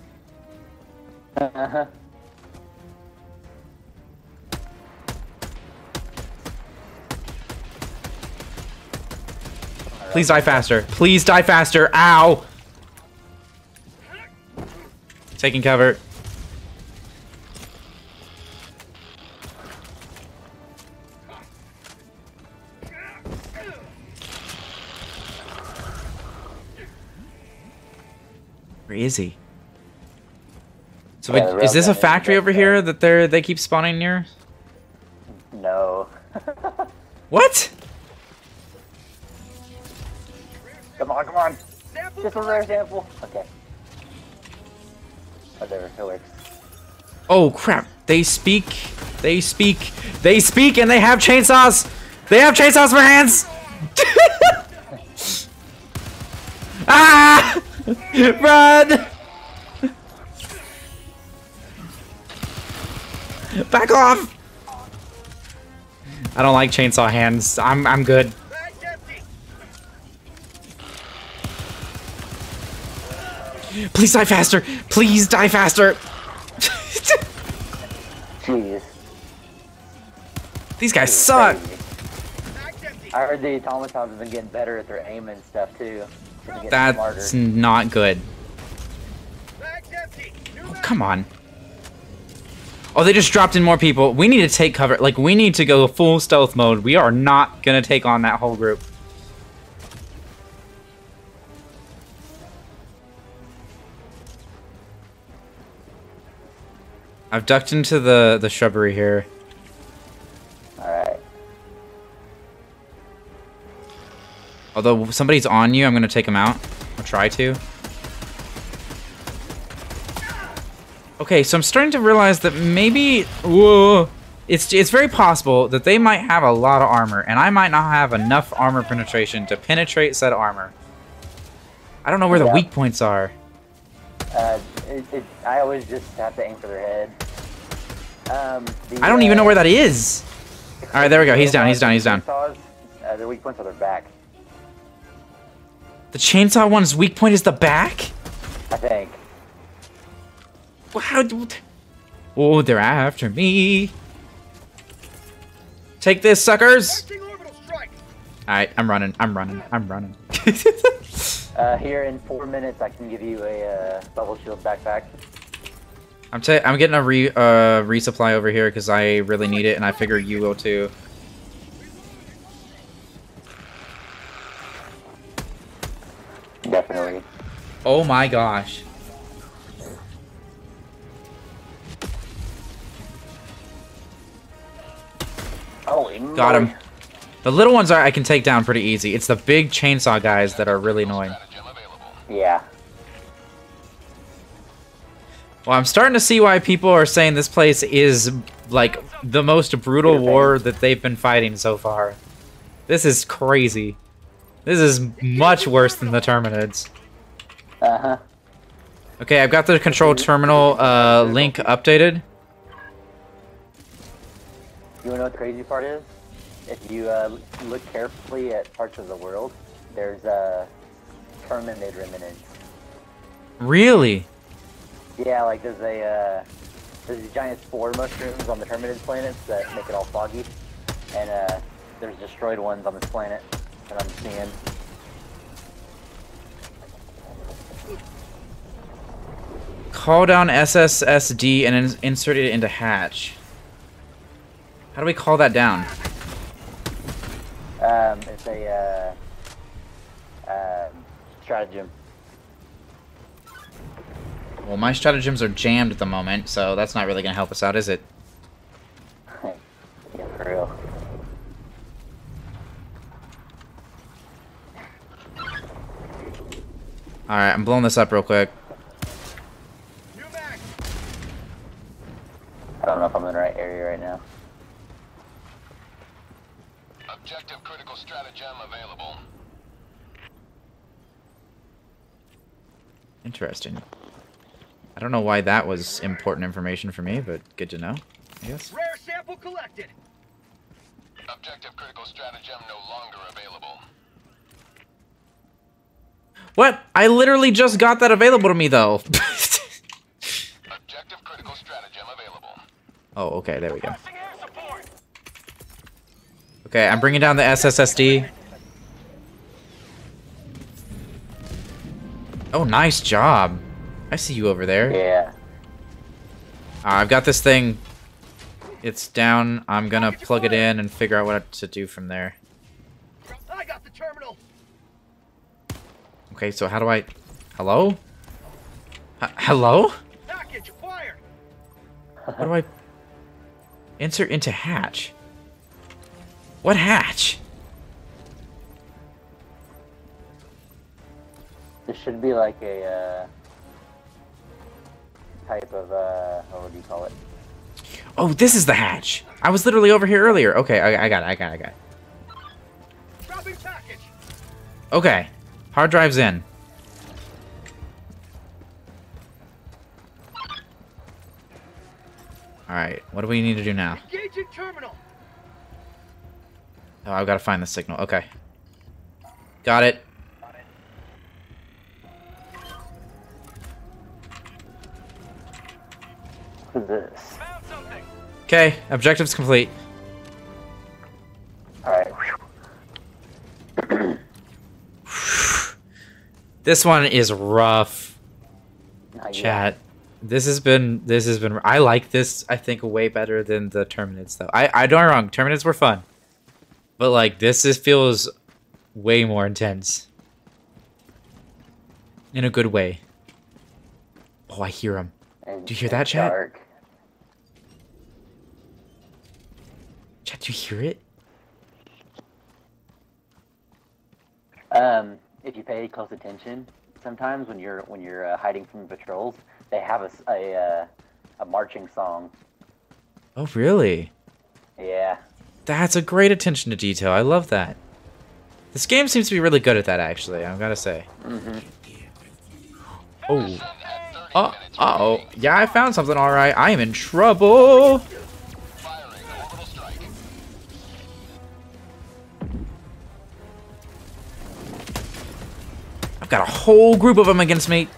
Uh-huh. Please die faster. Please die faster. Ow. Taking cover. Where is he? So Yeah, wait, is this a factory over here that they're they keep spawning near? No. What? Come on, come on. Just a rare sample. Okay. Whatever, it works. Oh crap! They speak. They speak. They speak, and they have chainsaws. They have chainsaws for hands. ah! Run! Back off! I don't like chainsaw hands. I'm I'm good. Please die faster! Please die faster! Jeez. These guys suck. I heard the automatons have been getting better at their aim and stuff too. That's not good. Oh, come on. Oh, they just dropped in more people. We need to take cover. Like, we need to go full stealth mode. We are not going to take on that whole group. I've ducked into the, the shrubbery here. Although somebody's on you, I'm going to take them out. Or try to. Okay, so I'm starting to realize that maybe... Whoa! It's, it's very possible that they might have a lot of armor, and I might not have enough armor penetration to penetrate said armor. I don't know where the weak points are. Uh, it, it, I always just have to aim for their head. Um, the, I don't even know uh, where that is. Alright, there we go. He's down, he's down, he's down. Uh, their weak points are their back, The chainsaw one's weak point is the back? I think. Wow. Oh, they're after me. Take this, suckers! Alright, I'm running, I'm running, I'm running. Uh, here in four minutes, I can give you a uh, bubble shield backpack. I'm I'm getting a re uh resupply over here because I really need it, and I figure you will too. Definitely. Oh my gosh. Holy Got him. The little ones are I can take down pretty easy. It's the big chainsaw guys that are really annoying. Yeah. Well, I'm starting to see why people are saying this place is like the most brutal war that they've been fighting so far. This is crazy. This is much worse than the Terminids. Uh huh. Okay, I've got the control terminal uh, link updated. You wanna know what the crazy part is? If you uh, look carefully at parts of the world, there's uh, Terminid remnants. Really? Yeah, like there's a uh, there's these giant spore mushrooms on the Terminid planets that make it all foggy, and uh, there's destroyed ones on this planet that I'm seeing. Call down SSSD and in insert it into hatch. How do we call that down? Um, it's a uh, stratagem. Well, my stratagems are jammed at the moment, so that's not really gonna help us out, is it? Yeah, for real. Alright, I'm blowing this up real quick. I don't know if I'm in the right area right now. Objective critical stratagem available. Interesting. I don't know why that was important information for me, but good to know, I guess. Rare sample collected. Objective critical stratagem no longer available. What? I literally just got that available to me, though. Objective critical stratagem available. oh, okay, there we go. Okay, I'm bringing down the SSSD. Oh, nice job. I see you over there. Yeah. Uh, I've got this thing. It's down. I'm gonna plug it in and figure out what to do from there. I got the terminal. Okay, so how do I... Hello? H hello? Package acquired. How do I... Insert into hatch? What hatch? This should be like a uh, type of uh, what would you call it? Oh, this is the hatch. I was literally over here earlier. Okay, I, I got it, I got it, I got it. Dropping package. Okay, hard drive's in. Alright, what do we need to do now? Engaging terminal. Oh, I've got to find the signal. Okay. Got it. Who's this? Okay, objective's complete. This one is rough. Not yet. Chat. This has been this has been I like this I think way better than the Terminids though. I I don't wrong, Terminids were fun. But like this is feels way more intense. In a good way. Oh, I hear him. And Do you hear that, chat? Dark. Chat, do you hear it? Um, if you pay close attention, sometimes when you're when you're uh, hiding from patrols, they have a a, uh, a marching song. Oh, really? Yeah. That's a great attention to detail. I love that. This game seems to be really good at that, actually. I've got to say. Mm-hmm. Oh. Uh, uh-oh. Yeah, I found something, alright. I am in trouble. I've got a whole group of them against me.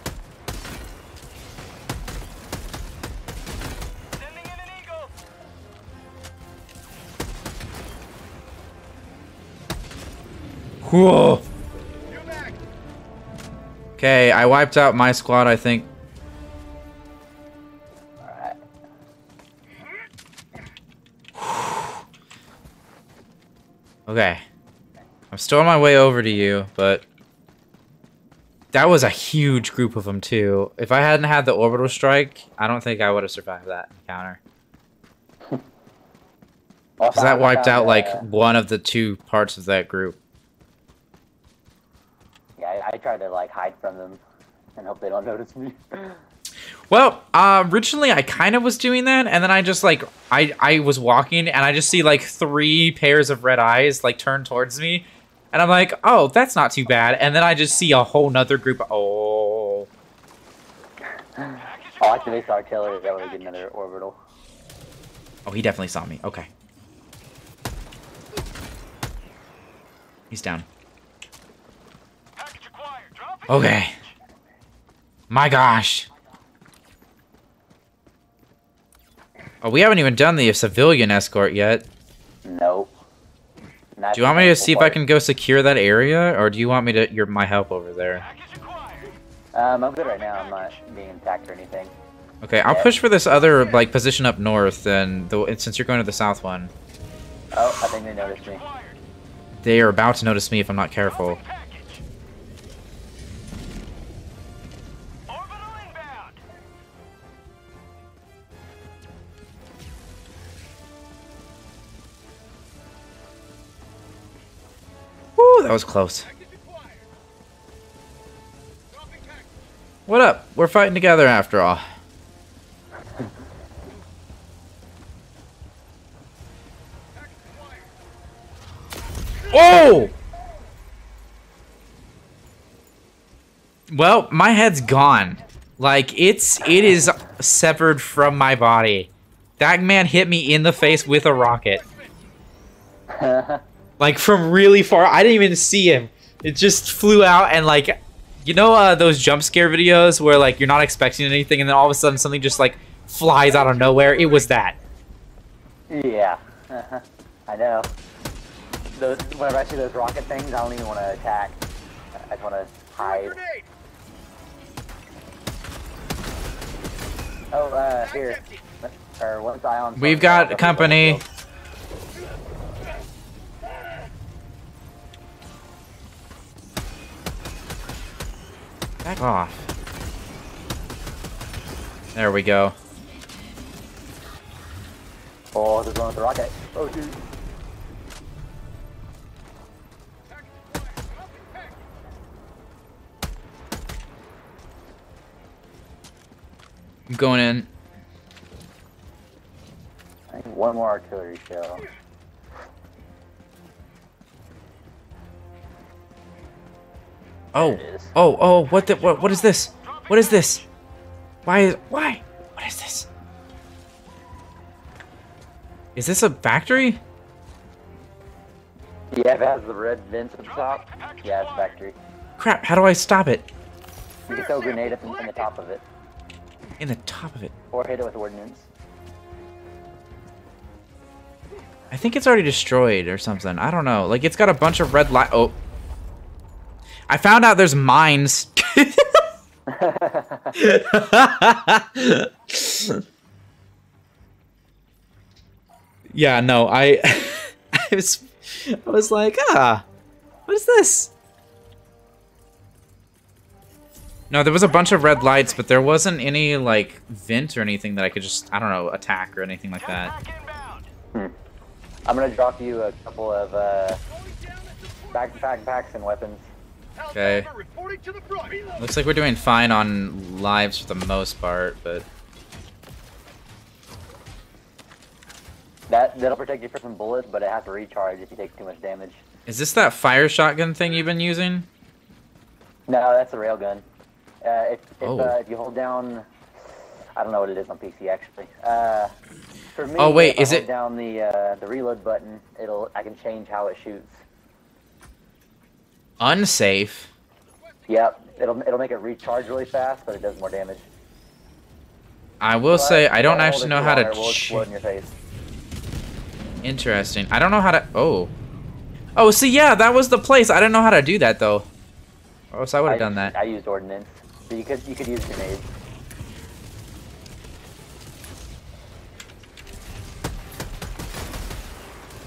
Whoa. Okay, I wiped out my squad, I think. Okay. I'm still on my way over to you, but that was a huge group of them too. If I hadn't had the orbital strike, I don't think I would have survived that encounter. Because that wiped out like one of the two parts of that group. Yeah, I, I try to like hide from them and hope they don't notice me. Well, uh, originally I kind of was doing that, and then I just like I I was walking and I just see like three pairs of red eyes like turn towards me, and I'm like, oh, that's not too bad. And then I just see a whole nother group. Oh, oh, activate the artillery. That would get another orbital. oh, he definitely saw me. Okay, he's down. Okay. My gosh. Oh, we haven't even done the civilian escort yet. Nope. Do you want me to see if I can go secure that area, or do you want me to your my help over there? Um, I'm good right now. I'm not being attacked or anything. Okay, I'll Yeah. push for this other like position up north, and the since you're going to the south one, Oh, I think they noticed me. they are about to notice me if I'm not careful. That was close. What up? We're fighting together after all. Oh! Well, my head's gone. Like it's it is severed from my body. That man hit me in the face with a rocket. like from really far. I didn't even see him. It just flew out and like you know uh, those jump scare videos where like you're not expecting anything and then all of a sudden something just like flies out of nowhere. It was that. Yeah, I know. Those, whenever I see those rocket things, I don't even want to attack. I just want to hide. Oh, uh, here. Or once Ion. We've got company. Back off. There we go. Oh, there's one with the rocket. Oh, dude. I'm going in. I need one more artillery shell. Oh, oh, oh! What the? What? What is this? What is this? Why? Is, why? What is this? Is this a factory? Yeah, it has the red vents at the top. Yeah, it's factory. Crap! How do I stop it? You can throw a grenade up in, in the top of it, In the top of it. or hit it with ordnance. I think it's already destroyed or something. I don't know. Like it's got a bunch of red light. Oh. I found out there's mines. yeah, no, I, I was, I was like, ah, what is this? No, there was a bunch of red lights, but there wasn't any like vent or anything that I could just, I don't know, attack or anything like that. Hmm. I'm gonna drop you a couple of uh, backpack packs and weapons. Okay. Looks like we're doing fine on lives for the most part, but That that'll protect you from bullets, but it has to recharge if you take too much damage. is this that fire shotgun thing you've been using? No, that's a railgun. Uh, if if, Oh. uh, if you hold down, I don't know what it is on PC actually. Uh, for me, Oh, wait, is hold it- down the uh, the reload button? It'll I can change how it shoots. Unsafe. Yep, it'll it'll make it recharge really fast, but it does more damage. I will say I don't actually know how to. long, it will in your face. Interesting. I don't know how to. Oh. Oh, see, yeah, that was the place. I didn't know how to do that though. Oh, or else I would have done that. I used ordnance, so you could you could use grenades.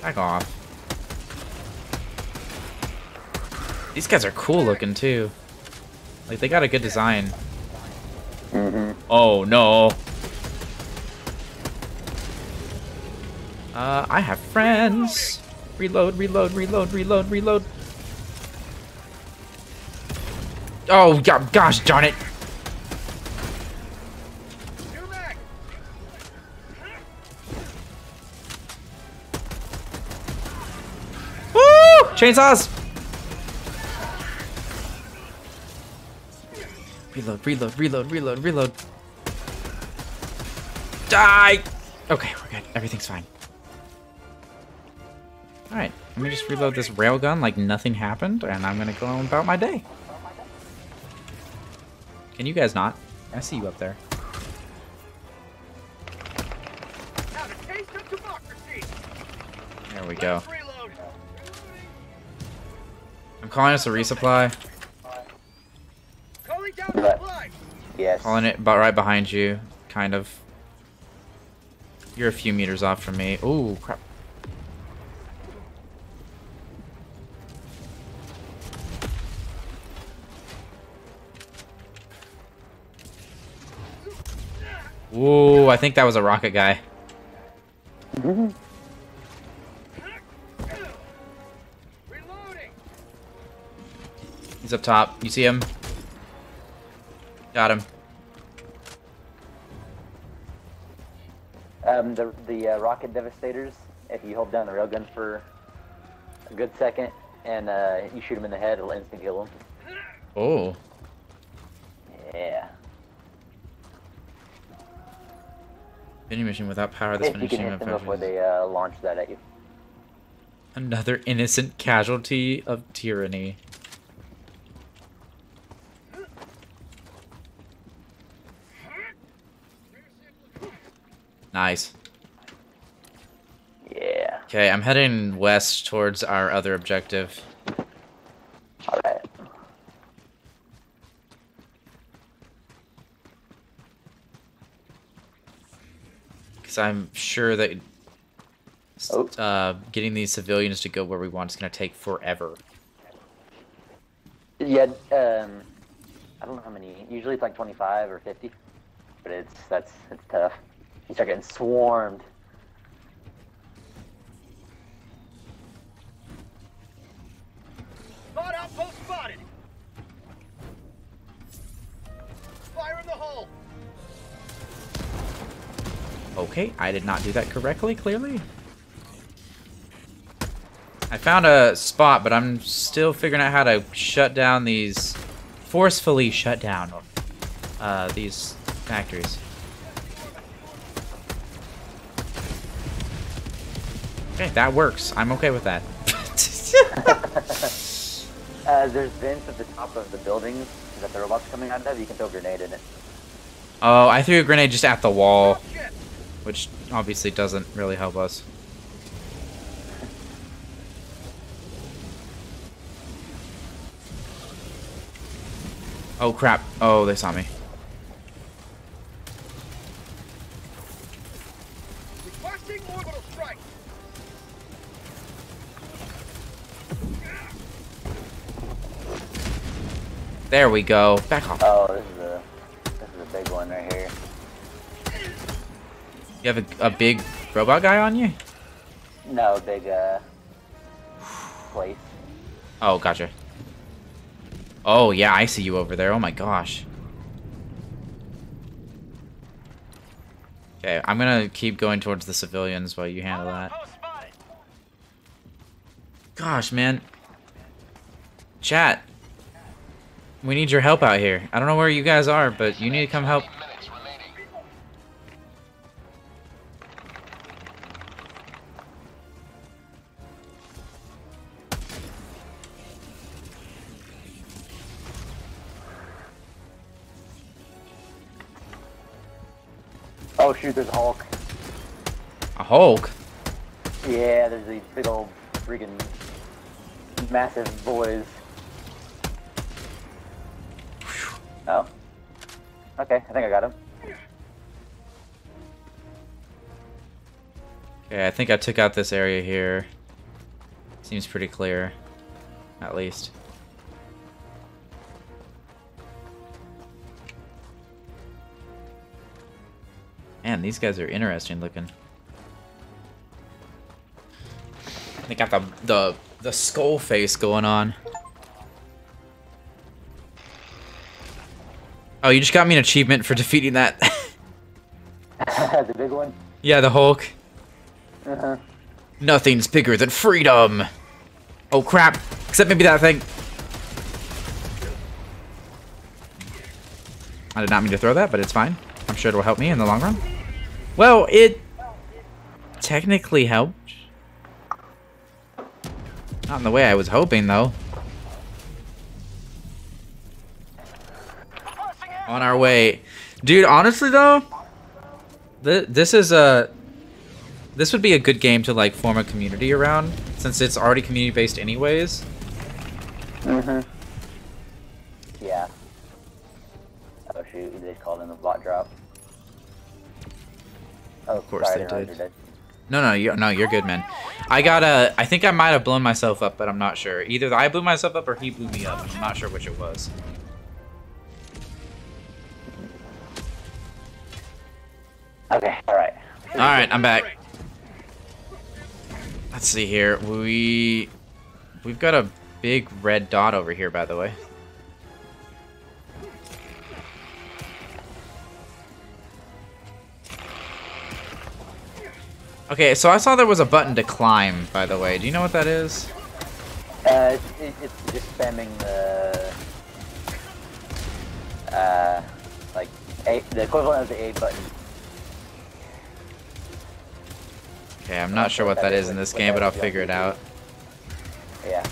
Back off. These guys are cool looking too. Like they got a good design. Mm-hmm. Oh no. Uh, I have friends. Reload, reload, reload, reload, reload. Oh, go- gosh darn it. Woo! Chainsaws! Reload, reload, reload, reload. Die! Okay, we're good. Everything's fine. Alright, let me just reload this railgun like nothing happened, and I'm gonna go on about my day. Can you guys not? I see you up there. There we go. I'm calling us a resupply. But, yes. Calling it about right behind you, kind of. You're a few meters off from me. Ooh, crap. Ooh, I think that was a rocket guy. He's up top. You see him? Got him. The the uh, rocket devastators. If you hold down the railgun for a good second and uh, you shoot him in the head, it'll instant kill him. Oh. Yeah. Any mission without power that's If you can finishing hit them before they uh, launch that at you. Another innocent casualty of tyranny. Nice. Okay, I'm heading west towards our other objective. Alright. Because I'm sure that Oh. uh, getting these civilians to go where we want is going to take forever. Yeah, um, I don't know how many. Usually it's like 25 or 50, but it's that's it's tough. You start getting swarmed. Okay, I did not do that correctly, clearly. I found a spot, but I'm still figuring out how to shut down these... Forcefully shut down uh, these factories. Okay, that works. I'm okay with that. Uh, there's vents at the top of the buildings that the robots coming out of. You can throw a grenade in it. Oh, I threw a grenade just at the wall, which obviously doesn't really help us. Oh crap. Oh, they saw me. Requesting orbital strike. There we go. Back off. Oh, this is a this is a big one right here. You have a, a big robot guy on you? No, big uh place. Oh, gotcha. Oh, yeah, I see you over there. Oh my gosh. Okay, I'm gonna keep going towards the civilians while you handle that. Gosh, man. Chat. We need your help out here. I don't know where you guys are, but you need to come help. Shoot, there's a Hulk. A Hulk? Yeah, there's these big old freaking massive boys. Oh. Okay, I think I got him. Okay, I think I took out this area here. Seems pretty clear. At least. Man, these guys are interesting looking. They got the the the skull face going on. Oh, you just got me an achievement for defeating that. the big one. yeah, the Hulk. Uh-huh. Nothing's bigger than freedom. Oh crap! Except maybe that thing. I did not mean to throw that, but it's fine. I'm sure it will help me in the long run. Well, it technically helped. Not in the way I was hoping, though. On our way. Dude, honestly, though, th this is a... This would be a good game to, like, form a community around, since it's already community-based anyways. Mm-hmm. Yeah. Oh shoot, they called in the bot drop. Oh, Of course sorry, they did. No, no, you're, no, you're good, man. I got a... I think I might have blown myself up, but I'm not sure. Either I blew myself up or he blew me up. I'm not sure which it was. Okay, alright. Alright, I'm back. Let's see here. We... We've got a big red dot over here, by the way. Okay, so I saw there was a button to climb, by the way. Do you know what that is? Uh, it's, it's just spamming the, uh, like, A, the equivalent of the A button. Okay, I'm not sure what that is in this game, but I'll figure it out. Yeah.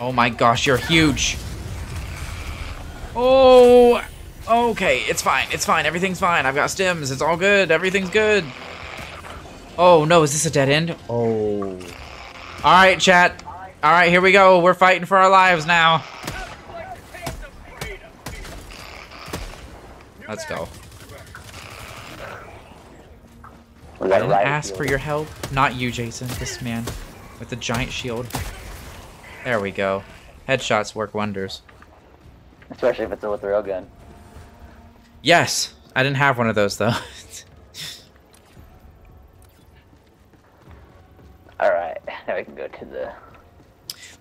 Oh my gosh, you're huge. Oh, okay, it's fine, it's fine, everything's fine. I've got stims, it's all good, everything's good. Oh no, is this a dead end? Oh. All right, chat. All right, here we go. We're fighting for our lives now. Let's go. We I didn't riot ask for your help. Not you, Jason. This man with the giant shield. There we go. Headshots work wonders. Especially if it's with a railgun. Yes, I didn't have one of those though. Alright, now we can go to the...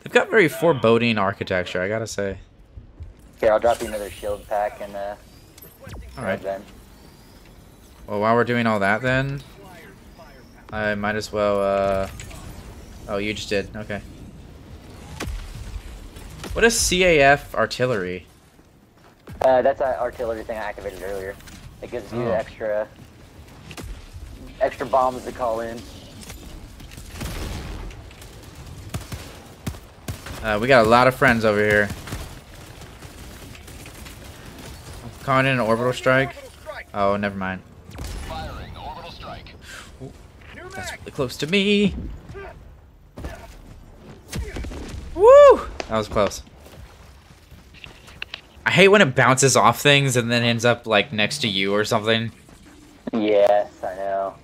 They've got very foreboding architecture, I gotta say. Here, I'll drop you another shield pack and, uh... Alright. Then. Well, while we're doing all that, then I might as well. uh... Oh, you just did. Okay. What is CAF artillery? Uh, that's an artillery thing I activated earlier. It gives you Oh. extra... Extra bombs to call in. Uh, we got a lot of friends over here. Calling in an orbital strike. Oh, never mind. Ooh, That's really close to me. Woo! That was close. I hate when it bounces off things and then ends up like next to you or something. Yes, I know.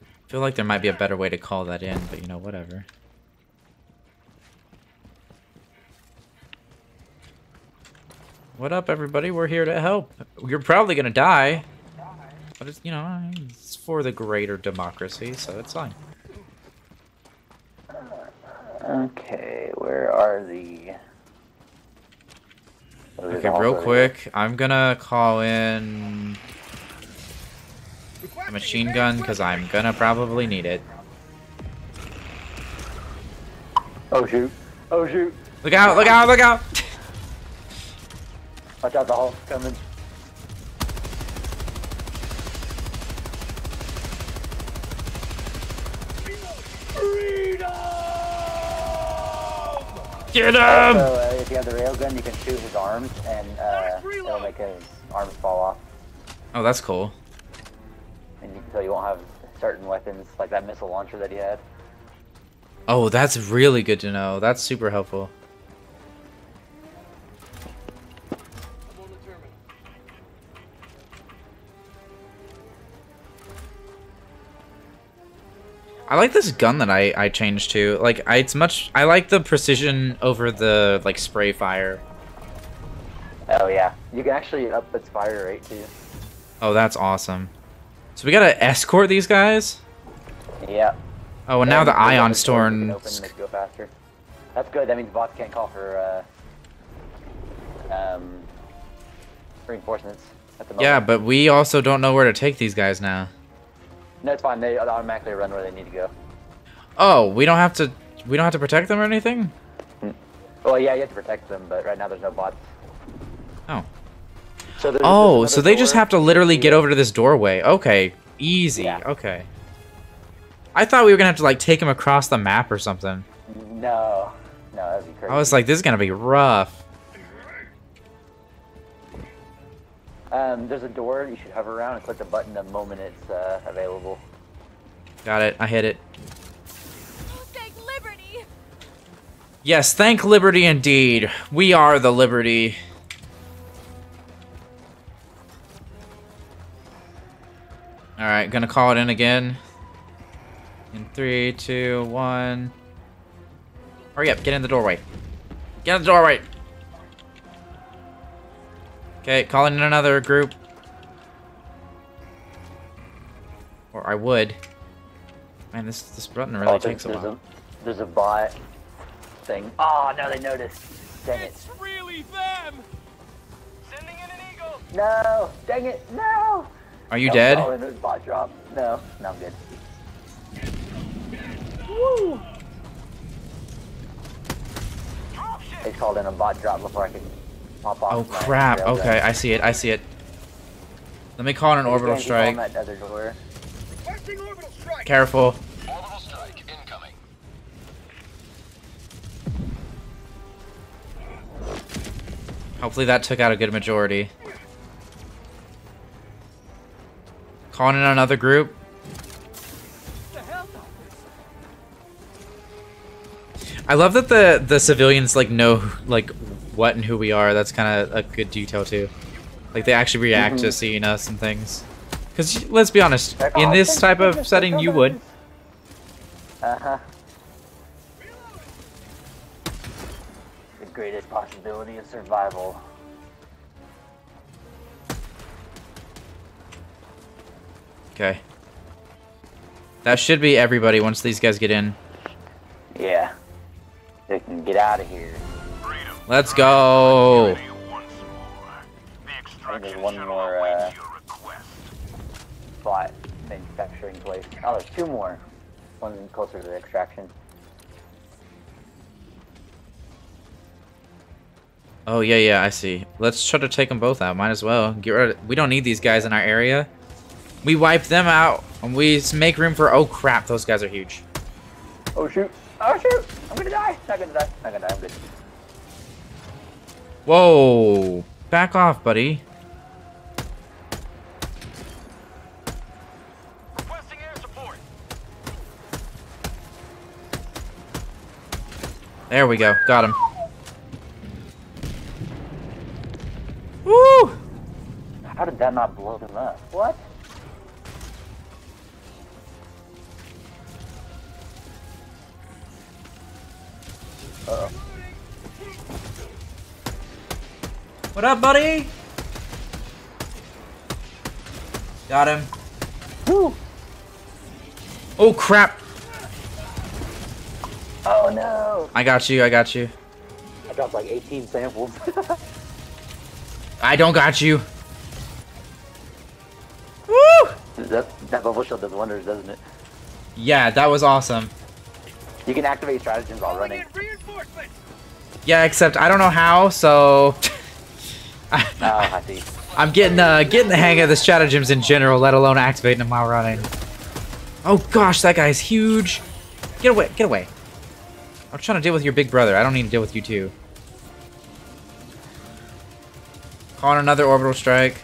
I feel like there might be a better way to call that in, but you know, whatever. What up, everybody? We're here to help. You're probably gonna die, but it's you know it's for the greater democracy, so it's fine. Okay, where are the... Okay, real also- quick, I'm gonna call in a machine gun because I'm gonna probably need it. Oh shoot. Oh shoot. Look out! Look out! Look out! Watch out, the Hulk's coming. Get him! Also, uh, if you have the railgun, you can shoot his arms, and uh, it'll make his arms fall off. Oh, that's cool. And you, so you won't have certain weapons, like that missile launcher that he had. Oh, that's really good to know. That's super helpful. I like this gun that I, I changed to. Like, I, it's much... I like the precision over the, like, spray fire. Oh yeah, you can actually up its fire rate too. Oh, that's awesome. So we gotta escort these guys? Yeah. Oh, and now the ion other doors you can storm... open to make it go faster. That's good. That means bots can't call for uh, um, reinforcements at the. Yeah, but we also don't know where to take these guys now. No, it's fine. They automatically run where they need to go. Oh, we don't have to... We don't have to protect them or anything? Mm. Well, yeah, you have to protect them, but right now there's no bots. Oh. So there's, Oh, there's so they just have to literally get over to this doorway. Okay. Easy. Yeah. Okay. I thought we were gonna have to like take him across the map or something. No, no, that'd be crazy. I was like, this is gonna be rough. Um, there's a door. You should hover around and click the button the moment it's uh, available. Got it. I hit it. Thank Liberty! Yes, thank Liberty indeed. We are the Liberty. Alright, gonna call it in again. In three, two, one. Hurry up, get in the doorway. Get in the doorway. Okay, calling in another group. Or I would. Man, this this button really Oh, takes a there's while. there's a bot thing. Ah, oh, no, they noticed. Dang it. It's really them! Sending in an eagle! No! Dang it! No! Are you No, dead? Oh, and there's bot drop. No, no, I'm good. Woo! They called in a bot drop before I could pop off. Oh crap. Okay, I see it. I see it. Let me call in an orbital can't strike. that other door. Careful. Orbital strike incoming. Hopefully that took out a good majority. Calling in another group. I love that the the civilians like know like what and who we are. That's kind of a good detail too. Like they actually react to Mhm. seeing us and things. Because let's be honest, in "Oh, this type of setting, you would. Uh huh. The greatest possibility of survival. Okay. That should be everybody once these guys get in. Yeah. They can get out of here. Let's go. There's one more uh, spot manufacturing place. Oh, there's two more. One closer to the extraction. Oh yeah, yeah, I see. Let's try to take them both out. Might as well. Get rid. Of, we don't need these guys in our area. We wipe them out, and we make room for. Oh crap, those guys are huge. Oh shoot! Oh shoot! I'm gonna die! Not gonna die. Not gonna die. I'm good. Whoa! Back off, buddy. Requesting air support. There we go. Got him. Woo! How did that not blow them up? What? Uh oh. What up, buddy? Got him. Woo! Oh crap! Oh no! I got you. I got you. I dropped like 18 samples. I don't got you. Woo! that, that bubble shield does wonders, doesn't it? Yeah, that was awesome. You can activate stratagems while running. Yeah, except I don't know how, so I see. I'm getting uh getting the hang of the stratagems in general, let alone activating them while running. Oh gosh, that guy's huge. Get away, get away. I'm trying to deal with your big brother. I don't need to deal with you too. Calling another orbital strike.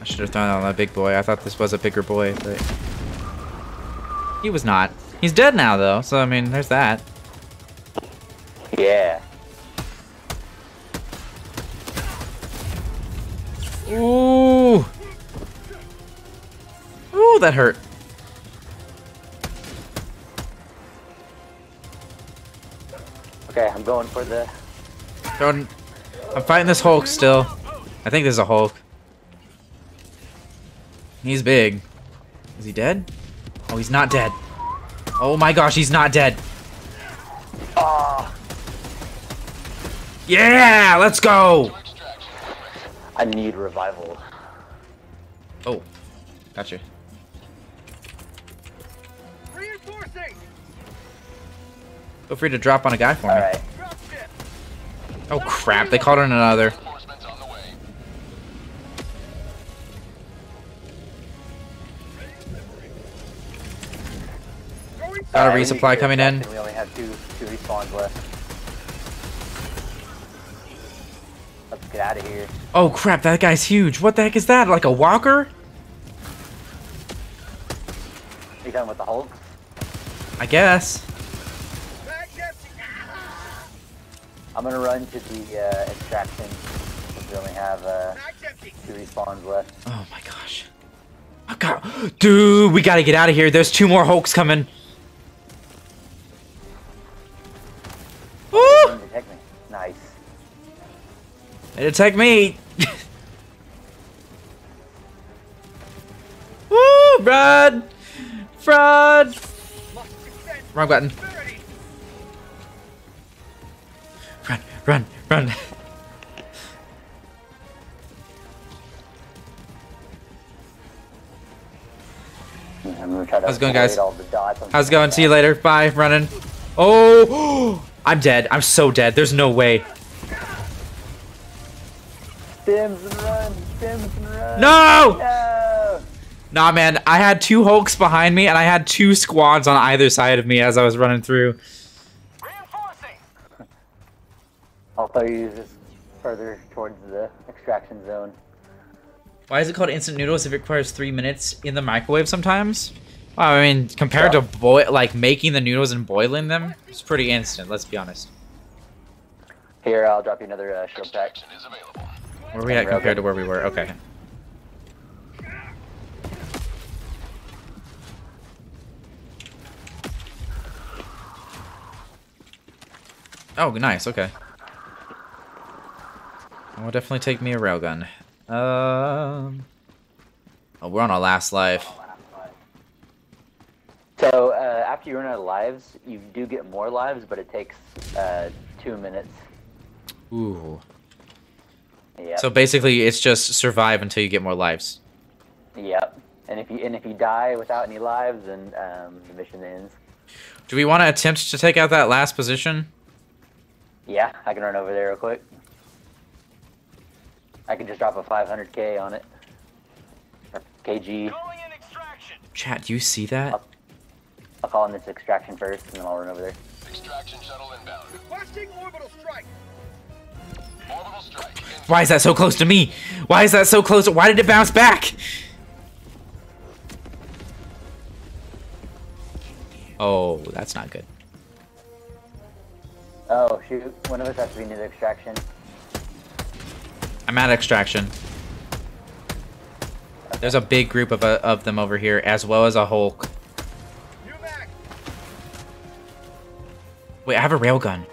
I should have thrown that on that big boy. I thought this was a bigger boy, but he was not. He's dead now though, so I mean, there's that. Yeah. Ooh. Ooh, that hurt. Okay, I'm going for the. Don't. I'm fighting this Hulk still. I think there's a Hulk. He's big. Is he dead? Oh, he's not dead. Oh my gosh, he's not dead. Ah! Yeah, let's go. I need revival. Oh, gotcha. Reinforcing! Feel free to drop on a guy for me. Alright. Oh crap, they called in another. Got a Alright, we need to resupply coming in. We only have two two respawns left. Let's get out of here. Oh crap, that guy's huge. What the heck is that? Like a walker? You done with the Hulk? I guess. I'm gonna run to the uh, extraction. We only have uh, two respawns left. Oh my gosh. Oh god. Dude, we gotta get out of here. There's two more Hulks coming. Didn't detect me. Nice. They attack me. Woo, Brad. Brad. Wrong button. run, run. I'm gonna try to How's it going, guys? all the dots. I'm How's it going? See you later. Bye. Running. Oh, I'm dead. I'm so dead. There's no way. Stims and run, stims and run. No! No! Nah, man. I had two Hulks behind me, and I had two squads on either side of me as I was running through. I'll throw you just further towards the extraction zone. Why is it called instant noodles if it requires three minutes in the microwave sometimes? Well, I mean, compared to boil, like making the noodles and boiling them, it's pretty instant. Let's be honest. Here, I'll drop you another uh, shield pack. Where are we at compared to where we were? Okay. Oh, nice. Okay. That will definitely take me a railgun. Um. Oh, we're on our last life. So, uh, after you run out of lives, you do get more lives, but it takes uh, two minutes. Ooh. Yep. So basically, it's just survive until you get more lives. Yep. And if you and if you die without any lives, then um, the mission ends. Do we want to attempt to take out that last position? Yeah, I can run over there real quick. I can just drop a 500k on it. Or kg. Chat, do you see that? I'll call in this extraction first, and then I'll run over there. Extraction shuttle inbound. Requesting orbital strike. Orbital strike. Why is that so close to me? Why is that so close? Why did it bounce back? Oh, that's not good. Oh shoot! One of us has to be near the extraction. I'm at extraction. There's a big group of, uh, of them over here, as well as a Hulk. Wait, I have a railgun.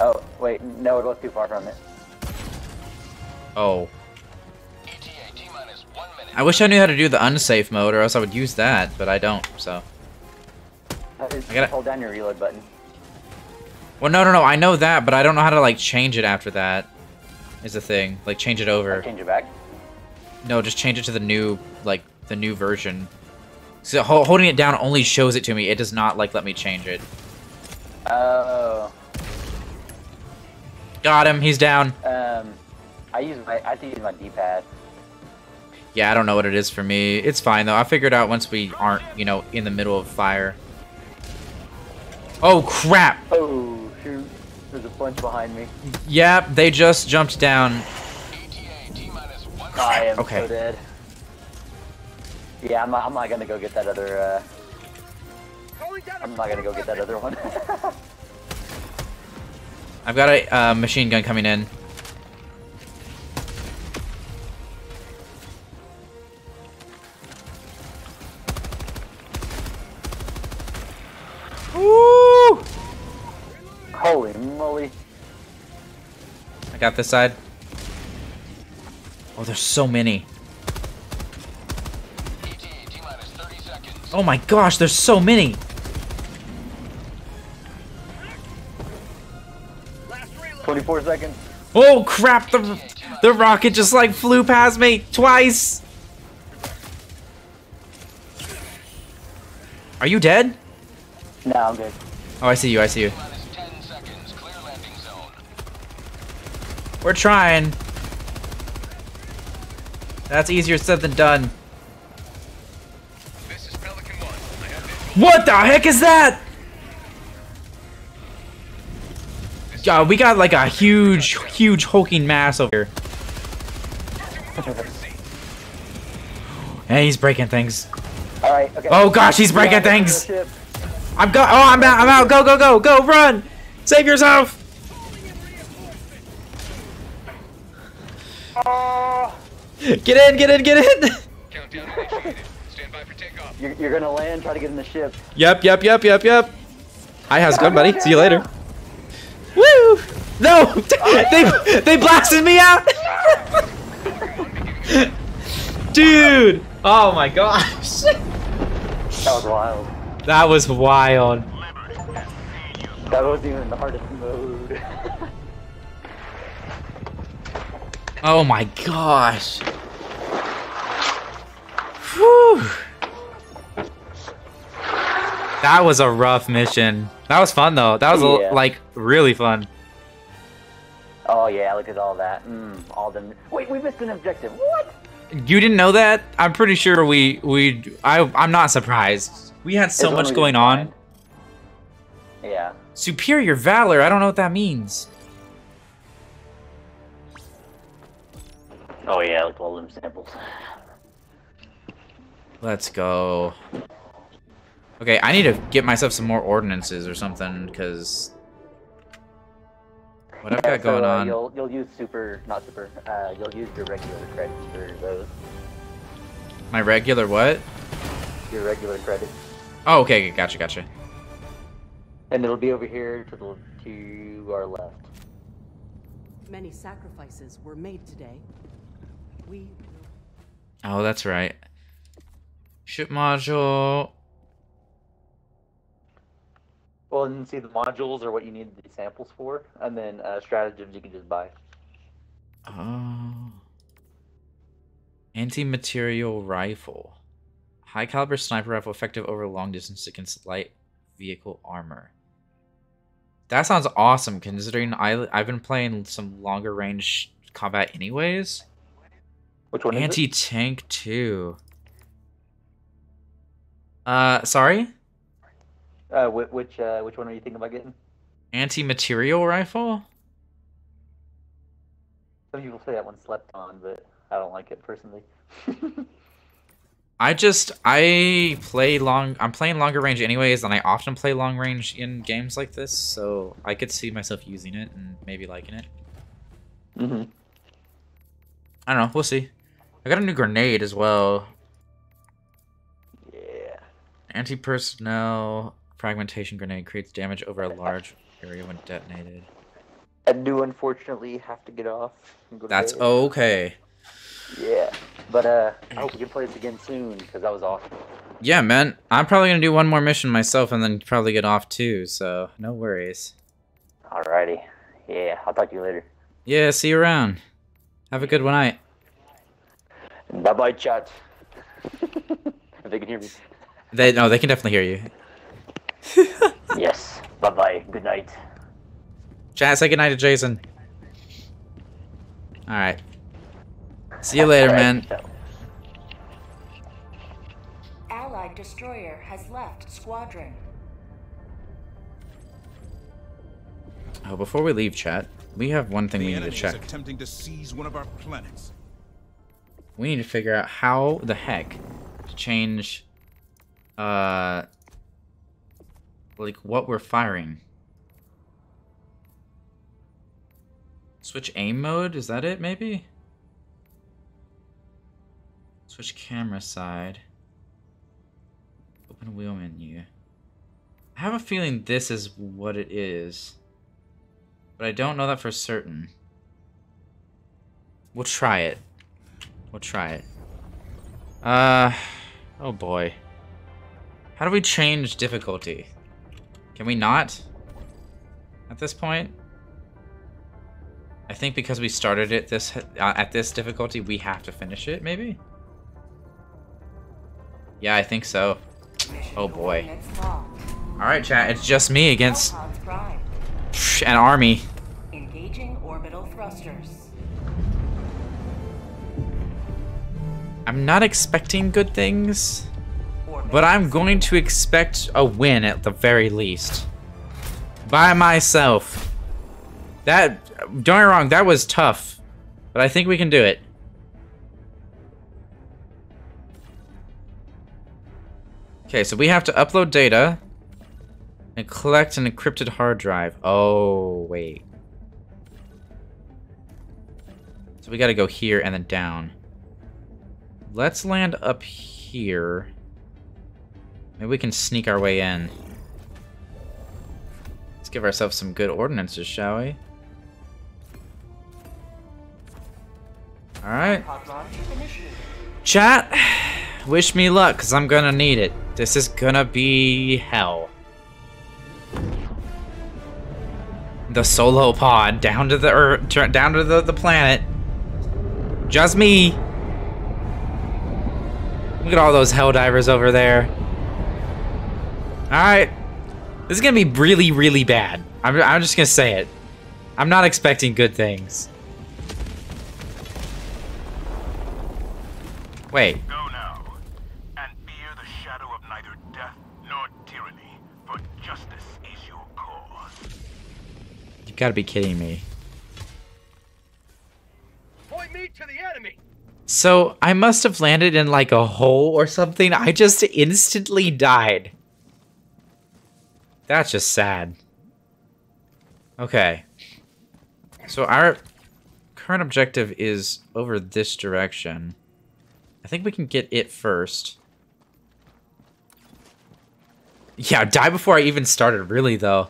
Oh wait, no, it was too far from it. Oh. I wish I knew how to do the unsafe mode, or else I would use that, but I don't, so. Uh, I gotta- hold down your reload button. Well, no, no, no, I know that, but I don't know how to, like, change it after that, is the thing. Like, change it over. Change it back. No, just change it to the new, like, the new version. So ho holding it down only shows it to me. It does not, like, let me change it. Oh. Got him. He's down. Um, I use my I to use my D-pad. Yeah, I don't know what it is for me. It's fine, though. I figured out once we aren't, you know, in the middle of fire. Oh, crap. Oh shoot! There's a bunch behind me. Yep, they just jumped down. I am Okay. so dead. Yeah, I'm not, I'm not gonna go get that other. Uh, I'm not gonna go get that other one. I've got a uh, machine gun coming in. Woo! Holy moly! I got this side. Oh, there's so many. Oh my gosh, there's so many. Twenty-four seconds. Oh crap, the the rocket just like flew past me twice. Are you dead? No, I'm good. Oh, I see you, I see you. We're trying. That's easier said than done. What the heck is that? God, we got like a huge, huge hulking mass over here. Hey, he's breaking things. All right. Okay. Oh gosh, he's breaking things. I'm go. Oh, I'm out. I'm out. Go, go, go, go. Run. Save yourself. Get in. Get in. Get in. You're, you're, gonna land, try to get in the ship. Yep, yep, yep, yep, yep. how's it going, buddy. See you later. Woo! No! they they blasted me out! Dude! Oh my gosh! That was wild. That was wild. That wasn't even the hardest mode. oh my gosh. Whew. That was a rough mission. That was fun though. That was Yeah. a, like really fun. Oh yeah, look at all that. Mm, all the Wait, we missed an objective. What? You didn't know that? I'm pretty sure we we I I'm not surprised. We had so It's much going on. Yeah. Superior valor. I don't know what that means. Oh yeah, look at all them samples. Let's go. Okay, I need to get myself some more ordinances or something because what I've Yeah, got going so, uh, on. You'll you'll use super, not super. Uh, you'll use your regular credits for those. My regular what? Your regular credits, Oh, okay, gotcha, gotcha. and it'll be over here to the to our left. Many sacrifices were made today. We Oh, that's right. Ship module. Well, and see the modules are what you need the samples for, and then uh, stratagems you can just buy. Oh. Anti-material rifle. High caliber sniper rifle effective over long distance against light vehicle armor. That sounds awesome considering I I've been playing some longer range combat anyways. Which one is it? Anti-tank too. Uh sorry? Uh, which which, uh, which one are you thinking about getting? Anti-material rifle? Some people say that one slept on, but I don't like it personally. I just I play long I'm playing longer range anyways and I often play long range in games like this, so I could see myself using it and maybe liking it. Mm-hmm. I don't know, we'll see. I got a new grenade as well. Yeah. Anti-personnel fragmentation grenade creates damage over a large area when detonated. I do unfortunately have to get off. and go That's bed. okay. Yeah, but uh, I hope we can play this again soon because that was awesome. Yeah, man. I'm probably gonna do one more mission myself and then probably get off too, so no worries. Alrighty. Yeah, I'll talk to you later. Yeah, see you around. Have a good one night. Bye bye, chat. if they can hear me. They no, they can definitely hear you. Yes. Bye bye. Good night. Chat, say goodnight to Jason. Alright. See you later, man. Allied destroyer has left squadron. Oh, before we leave, chat, we have one thing The we need to enemy is check. attempting to seize one of our planets. We need to figure out how the heck to change, uh, like what we're firing. Switch aim mode? Is that it, maybe? Switch camera side. Open wheel menu. I have a feeling this is what it is. But I don't know that for certain. We'll try it. We'll try it. Uh, oh boy. How do we change difficulty? Can we not? At this point? I think because we started it this uh, at this difficulty, we have to finish it, maybe? Yeah, I think so. Oh boy. Alright, chat, it's just me against Alphonse Prime. psh, an army. Engaging orbital thrusters. I'm not expecting good things, but I'm going to expect a win at the very least. By myself. That, don't get me wrong, that was tough, but I think we can do it. Okay, so we have to upload data and collect an encrypted hard drive. Oh, wait. So we gotta go here and then down. Let's land up here. Maybe we can sneak our way in. Let's give ourselves some good ordinances, shall we? Alright. Chat, wish me luck, because I'm gonna need it. This is gonna be hell. The solo pod down to the earth, down to the, the planet. Just me. Look at all those hell divers over there. Alright. This is gonna be really, really bad. I'm, I'm just gonna say it. I'm not expecting good things. Wait. Go now, and fear the shadow of neither death nor tyranny, for justice is your cause. You gotta be kidding me. Point me to the enemy. So, I must have landed in like a hole or something. I just instantly died. That's just sad. Okay. So our current objective is over this direction. I think we can get it first. Yeah, die before I even started, really, though.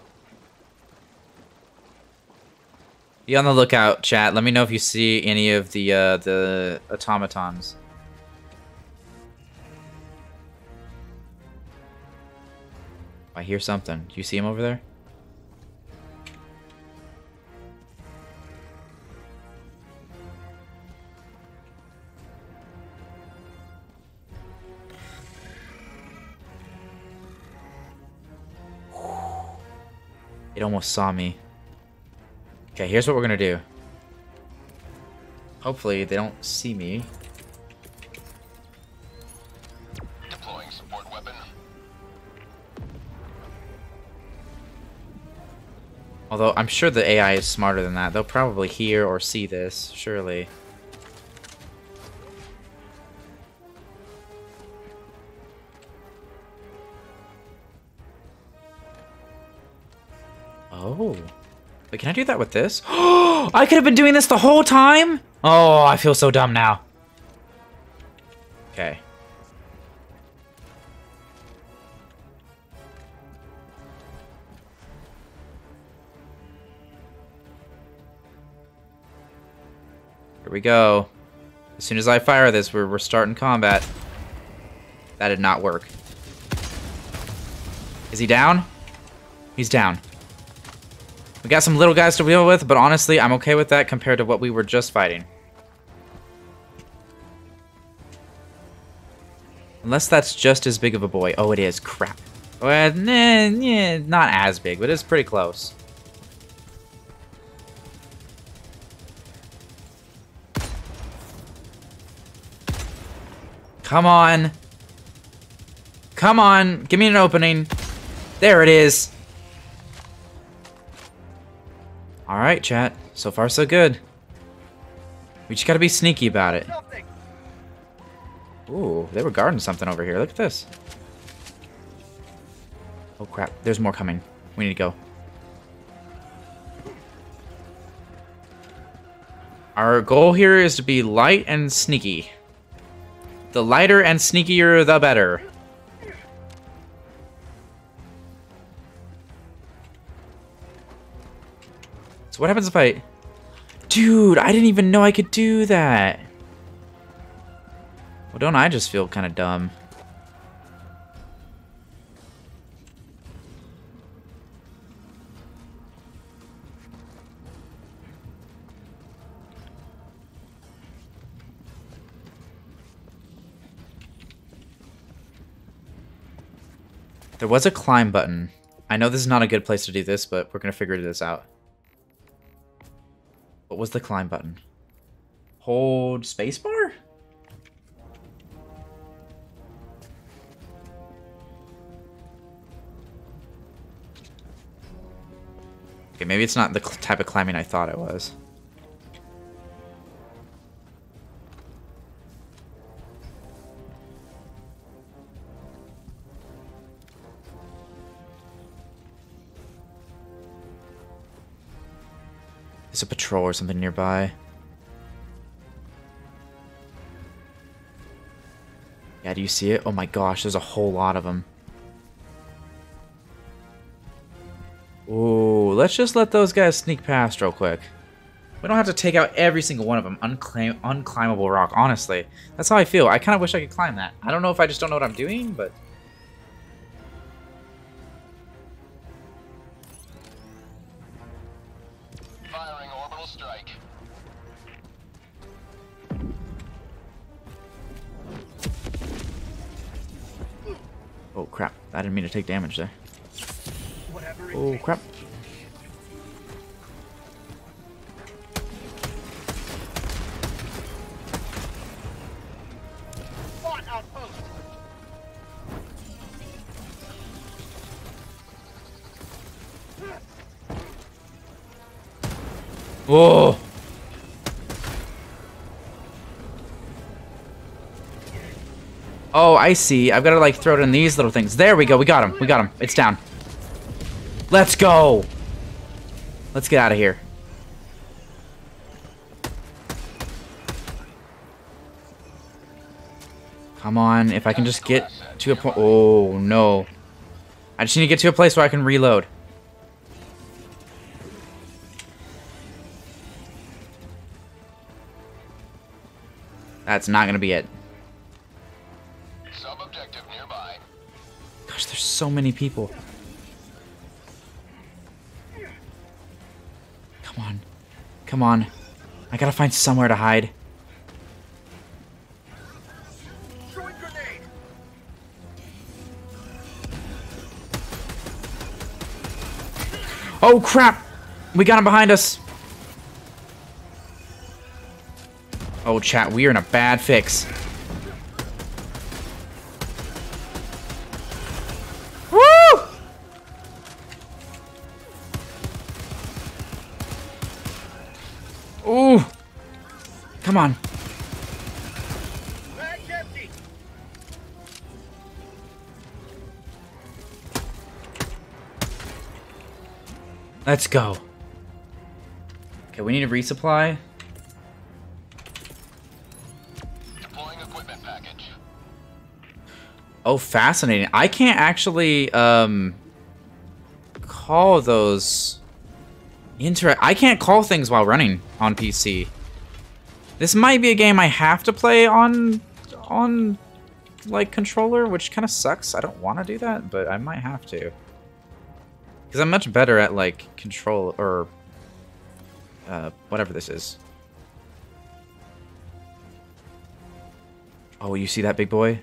Be on the lookout, chat. Let me know if you see any of the, uh, the automatons. I hear something. Do you see him over there? It almost saw me. Okay, here's what we're gonna do. Hopefully they don't see me. Although I'm sure the AI is smarter than that. They'll probably hear or see this, surely. Oh. Wait, can I do that with this? I could have been doing this the whole time? Oh, I feel so dumb now. Okay. Here we go. As soon as I fire this, we're, we're starting combat. That did not work. Is he down? He's down. We got some little guys to deal with, but honestly, I'm okay with that compared to what we were just fighting. Unless that's just as big of a boy. Oh, it is. Crap. Well, nah, nah, not as big, but it's pretty close. Come on. Come on. Give me an opening. There it is. Alright, chat. So far, so good. We just gotta be sneaky about it. Ooh, they were guarding something over here. Look at this. Oh crap, there's more coming. We need to go. Our goal here is to be light and sneaky. The lighter and sneakier, the better. So what happens if I... Dude, I didn't even know I could do that. Well, don't I just feel kind of dumb? There was a climb button. I know this is not a good place to do this, but we're going to figure this out. What was the climb button? Hold spacebar? Okay, maybe it's not the type of climbing I thought it was. There's a patrol or something nearby. Yeah, do you see it? Oh my gosh, there's a whole lot of them. Ooh, let's just let those guys sneak past real quick. We don't have to take out every single one of them. Unclaim unclimbable rock, honestly. That's how I feel. I kind of wish I could climb that. I don't know if I just don't know what I'm doing, but... I didn't mean to take damage there. Oh crap! Whoa! Oh, I see. I've got to like throw it in these little things. There we go. We got him. We got him. It's down. Let's go. Let's get out of here. Come on. If I can just get to a point. Oh, no. I just need to get to a place where I can reload. That's not going to be it. Gosh, there's so many people. Come on. Come on. I gotta find somewhere to hide. Oh, crap! We got him behind us. Oh, chat, we are in a bad fix. Come on. Let's go. Okay, we need a resupply. Deploying equipment package. Oh, fascinating. I can't actually um call those inter I can't call things while running on PC. This might be a game I have to play on on like controller, which kind of sucks. I don't want to do that, but I might have to. Cuz I'm much better at like control or uh whatever this is. Oh, you see that big boy?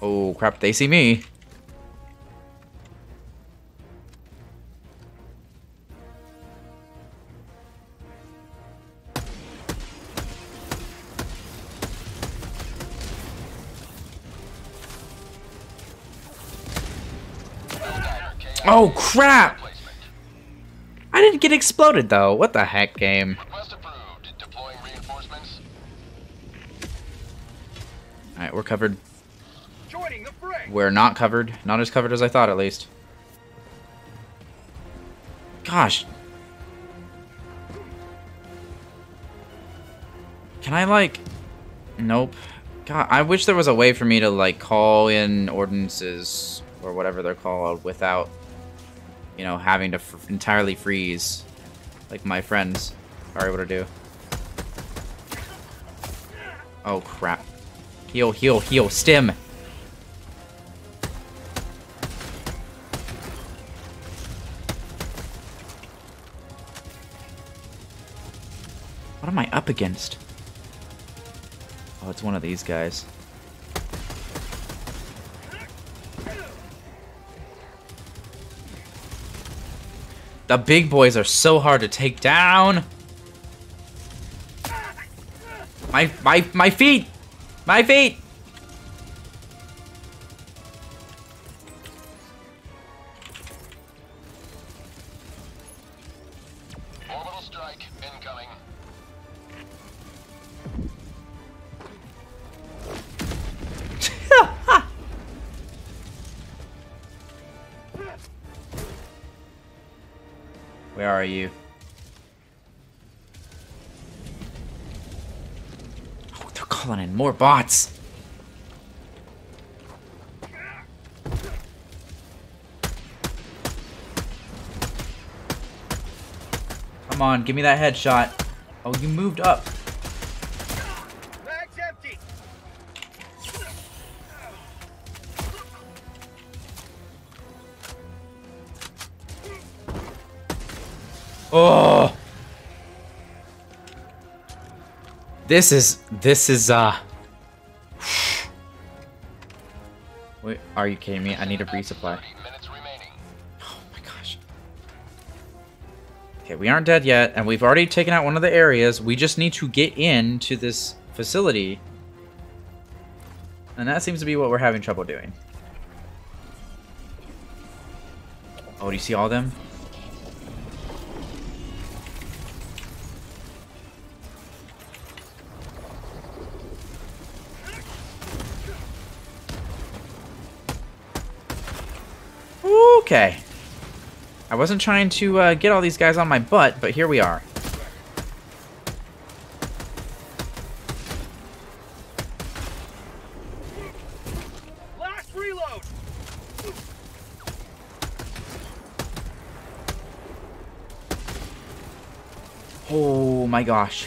Oh, crap, they see me. Oh, crap! I didn't get exploded, though. What the heck, game? Request approved. Deploying reinforcements. Alright, we're covered. Joining the fray. We're not covered. Not as covered as I thought, at least. Gosh. Can I, like... Nope. God, I wish there was a way for me to, like, call in ordinances, or whatever they're called, without, you know, having to entirely freeze, like my friends are able to do. Oh, crap. Heal, heal, heal. Stim. What am I up against? Oh, it's one of these guys. The big boys are so hard to take down. My my my feet. My feet. More bots. Come on, give me that headshot. Oh, you moved up. Oh. This is this is uh Are you kidding me? I need a resupply. Oh my gosh. Okay, we aren't dead yet, and we've already taken out one of the areas. We just need to get into this facility. And that seems to be what we're having trouble doing. Oh, do you see all of them? Wasn't trying to uh, get all these guys on my butt, but here we are. Last reload! Oh my gosh.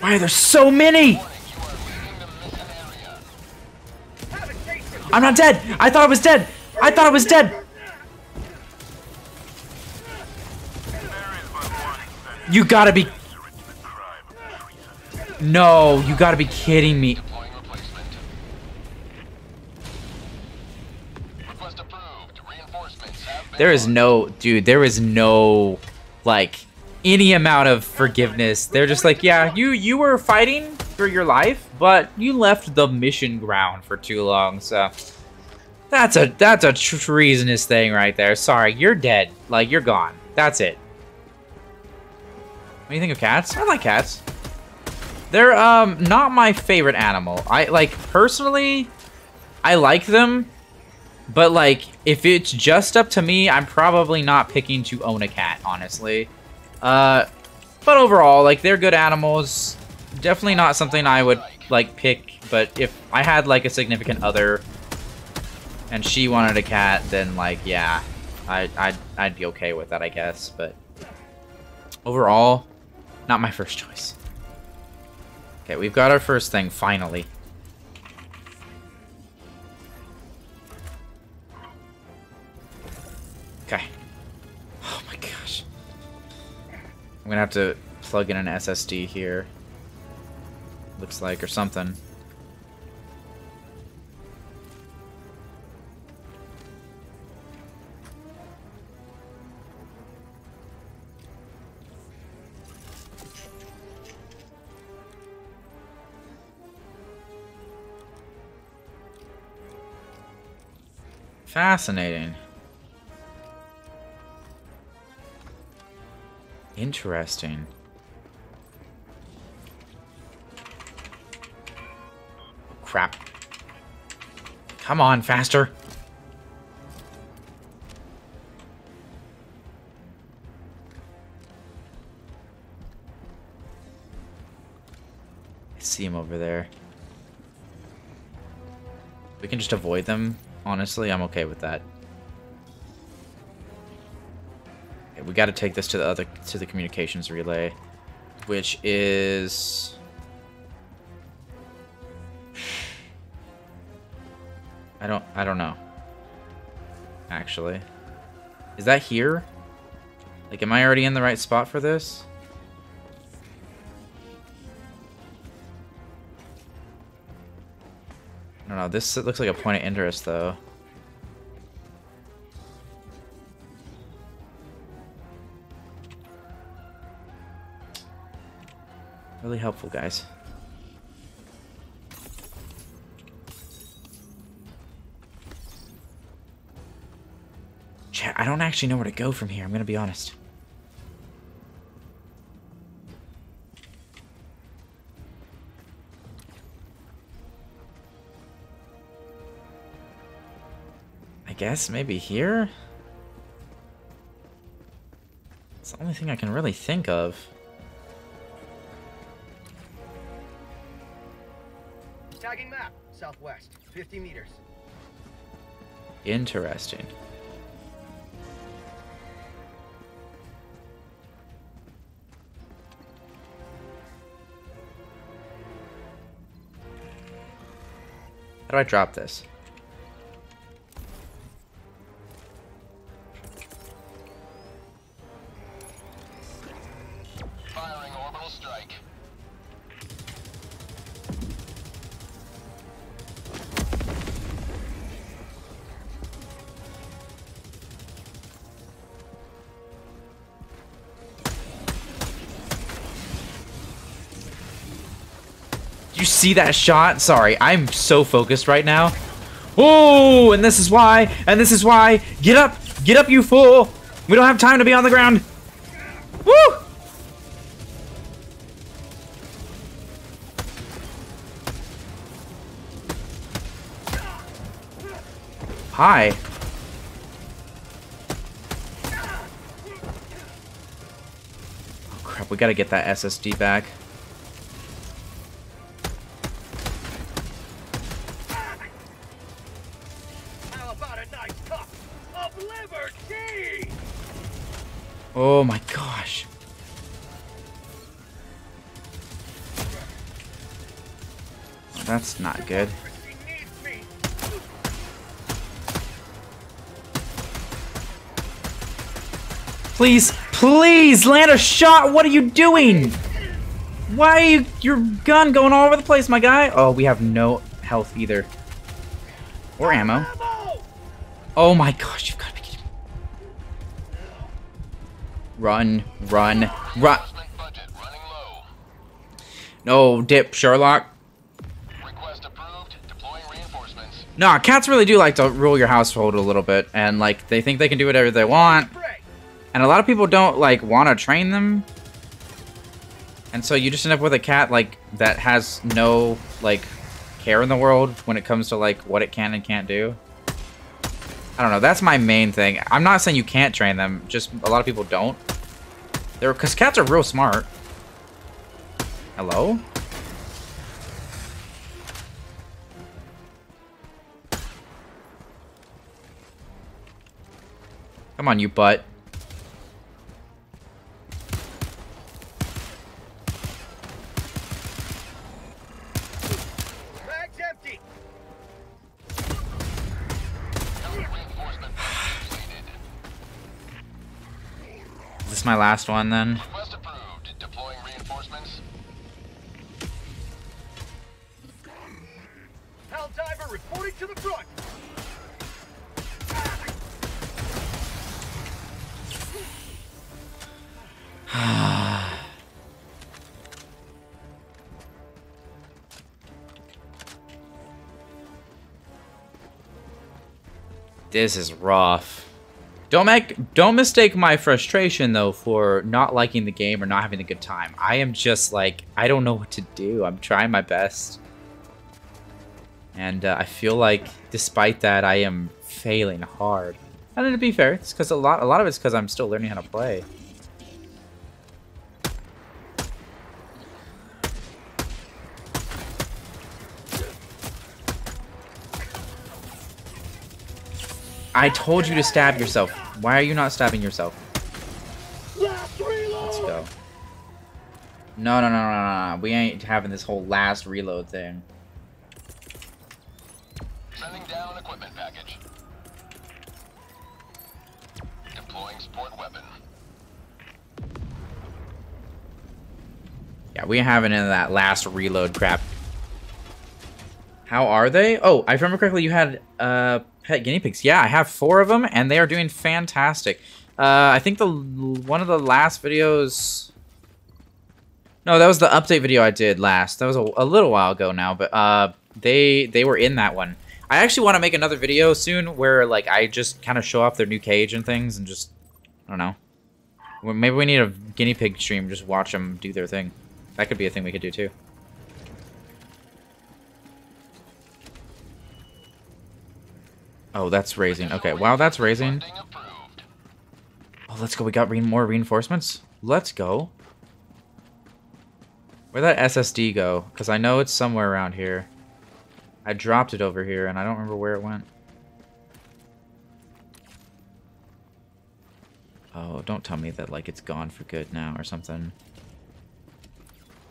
Why are there so many? I'm not dead. I thought I was dead. I thought I was dead. You gotta be. No, you gotta be kidding me. There is no, dude, there is no, like, any amount of forgiveness. They're just like, yeah, you you were fighting for your life, but you left the mission ground for too long, so that's a that's a treasonous thing right there. Sorry, you're dead. Like you're gone. That's it. What do you think of cats? I like cats. They're um not my favorite animal. I like personally I like them, but like if it's just up to me, I'm probably not picking to own a cat, honestly. Uh, but overall, like, they're good animals. Definitely not something I would, like, pick. But if I had, like, a significant other and she wanted a cat, then, like, yeah, I, I'd, I'd be okay with that, I guess. But overall, not my first choice. Okay, we've got our first thing, finally. Okay. Oh my gosh. I'm gonna have to plug in an SSD here. Looks like, or something. Fascinating. Interesting. Crap. Come on, faster. I see him over there. We can just avoid them. Honestly, I'm okay with that. Okay, we got to take this to the other to the communications relay, which is I don't I don't know. Actually. Is that here? Like am I already in the right spot for this? I don't know. This looks like a point of interest though. Really helpful, guys. I don't actually know where to go from here, I'm gonna be honest. I guess maybe here? It's the only thing I can really think of. Tagging map, southwest, 50 meters. Interesting. How do I drop this? See that shot? Sorry, I'm so focused right now. Oh, and this is why, and this is why. Get up, get up, you fool. We don't have time to be on the ground. Woo! Hi. Oh crap, we gotta get that SSD back. Good. Please, please land a shot. What are you doing? Why are you, your gun going all over the place, my guy? Oh, we have no health either. Or ammo. Oh my gosh, you've got to be kidding me. Run, run, run. No, dip, Sherlock. Nah, cats really do like to rule your household a little bit, and like they think they can do whatever they want. And a lot of people don't like want to train them. And so you just end up with a cat like that has no like care in the world when it comes to like what it can and can't do. I don't know. That's my main thing. I'm not saying you can't train them. Just a lot of people don't. They're because cats are real smart. Hello? Come on, you butt. Is this my last one then? This is rough. Don't make don't mistake my frustration though for not liking the game or not having a good time. I am just like I don't know what to do. I'm trying my best. And uh, I feel like despite that I am failing hard. And to be fair, it's cuz a lot a lot of it's cuz I'm still learning how to play. I told you to stab yourself. Why are you not stabbing yourself? Let's go. No, no, no, no, no, no. We ain't having this whole last reload thing. Sending down equipment package. Deploying support weapon. Yeah, we ain't having any of that last reload crap. How are they? Oh, I remember correctly, you had uh, pet guinea pigs. Yeah, I have four of them, and they are doing fantastic. Uh, I think the one of the last videos... No, that was the update video I did last. That was a, a little while ago now, but uh, they they were in that one. I actually want to make another video soon where like I just kind of show off their new cage and things, and just I don't know. Maybe we need a guinea pig stream. Just watch them do their thing. That could be a thing we could do too. Oh, that's raising. Okay, wow, that's raising. Oh, let's go. We got re more reinforcements. Let's go. Where'd that SSD go? Because I know it's somewhere around here. I dropped it over here, and I don't remember where it went. Oh, don't tell me that, like, it's gone for good now or something.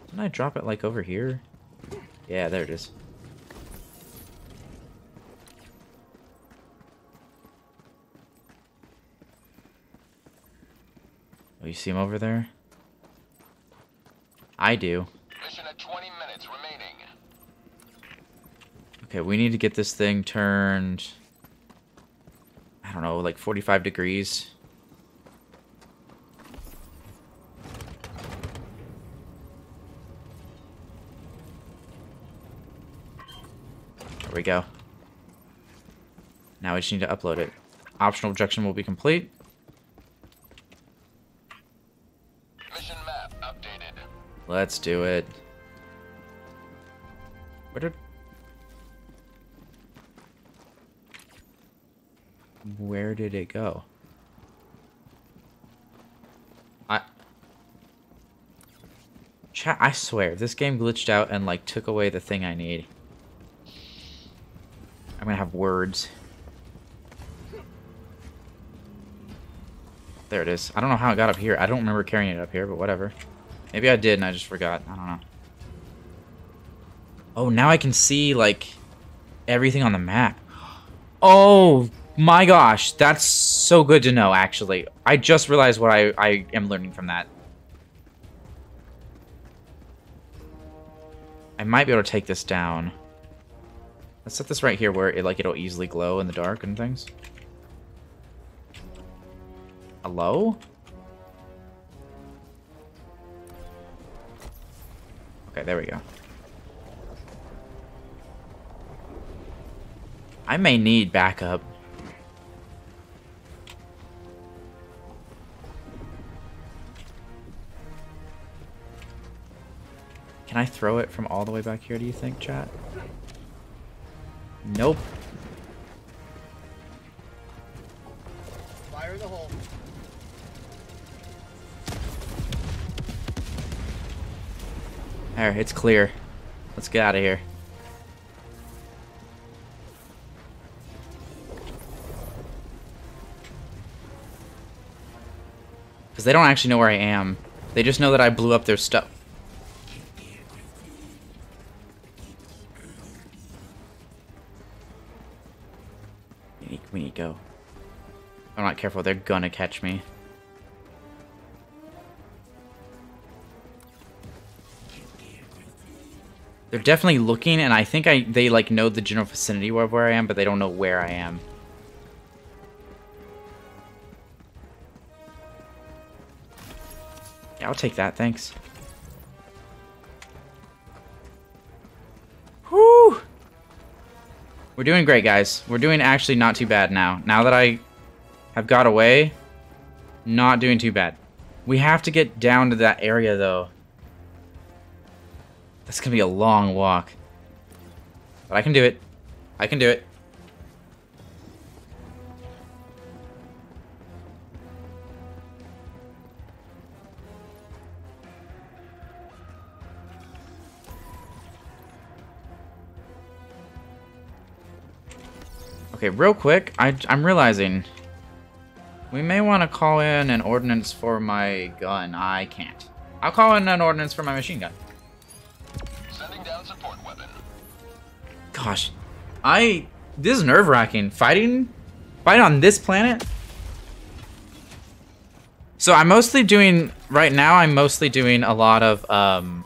Didn't I drop it, like, over here? Yeah, there it is. Oh, you see him over there? I do. Mission at 20 minutes remaining. Okay, we need to get this thing turned... I don't know, like 45 degrees. There we go. Now we just need to upload it. Optional objection will be complete. Let's do it. Where did... Where did it go? I... Chat, I swear, this game glitched out and, like, took away the thing I need. I'm gonna have words. There it is. I don't know how it got up here. I don't remember carrying it up here, but whatever. Maybe I did and I just forgot. I don't know. Oh, now I can see, like, everything on the map. Oh, my gosh. That's so good to know, actually. I just realized what I, I am learning from that. I might be able to take this down. Let's set this right here where it, like, it'll easily glow in the dark and things. Hello? Okay, there we go. I may need backup. Can I throw it from all the way back here, do you think, chat? Nope. It's clear. Let's get out of here. Because they don't actually know where I am. They just know that I blew up their stuff. We need, to go. I'm not careful, they're gonna catch me. They're definitely looking, and I think I they like know the general vicinity of where I am, but they don't know where I am. Yeah, I'll take that, thanks. Whoo! We're doing great, guys. We're doing actually not too bad now. Now that I have got away, not doing too bad. We have to get down to that area, though. That's gonna be a long walk. But I can do it. I can do it. Okay, real quick, I, I'm realizing we may want to call in an ordinance for my gun. I can't. I'll call in an ordinance for my machine gun. Gosh, I this is nerve wracking. Fighting, fighting on this planet. So I'm mostly doing right now. I'm mostly doing a lot of um,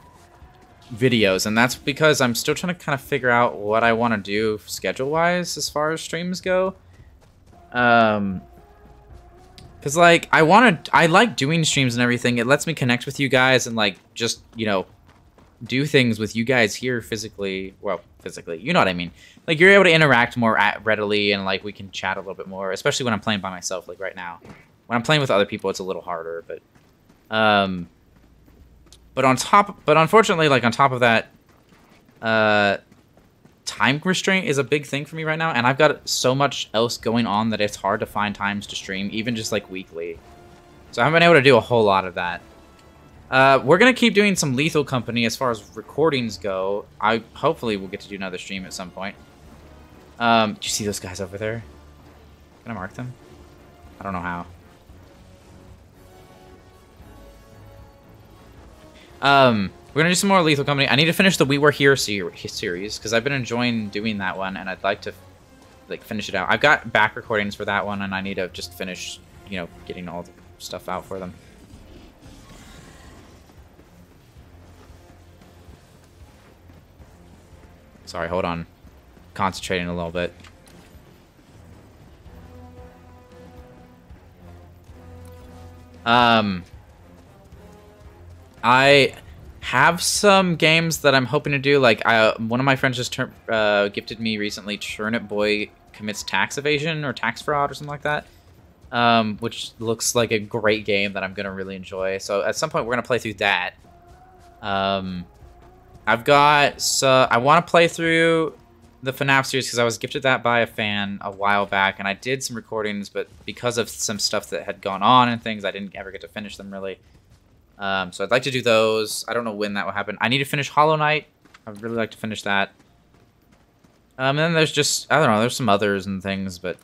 videos, and that's because I'm still trying to kind of figure out what I want to do schedule wise as far as streams go. Um, because like I want to, I like doing streams and everything. It lets me connect with you guys and like just you know do things with you guys here physically. Well, physically, you know what I mean. Like you're able to interact more readily, and like we can chat a little bit more, especially when I'm playing by myself. Like right now, when I'm playing with other people, it's a little harder. But, um, but on top, but unfortunately, like on top of that, uh, time restraint is a big thing for me right now, and I've got so much else going on that it's hard to find times to stream, even just like weekly. So I haven't been able to do a whole lot of that. Uh, we're gonna keep doing some Lethal Company as far as recordings go. I hopefully we'll get to do another stream at some point. Um, do you see those guys over there? Can I mark them? I don't know how. Um, we're gonna do some more Lethal Company. I need to finish the We Were Here ser series because I've been enjoying doing that one, and I'd like to like finish it out. I've got back recordings for that one, and I need to just finish, you know, getting all the stuff out for them. Sorry, hold on. Concentrating a little bit. Um, I have some games that I'm hoping to do. Like, I, one of my friends just uh, gifted me recently Turnip Boy Commits Tax Evasion or Tax Fraud or something like that. Um, which looks like a great game that I'm going to really enjoy. So at some point, we're going to play through that. Um, I've got, so I want to play through the FNAF series because I was gifted that by a fan a while back, and I did some recordings, but because of some stuff that had gone on and things, I didn't ever get to finish them really. Um, so I'd like to do those. I don't know when that will happen. I need to finish Hollow Knight. I'd really like to finish that. Um, and then there's just, I don't know, there's some others and things, but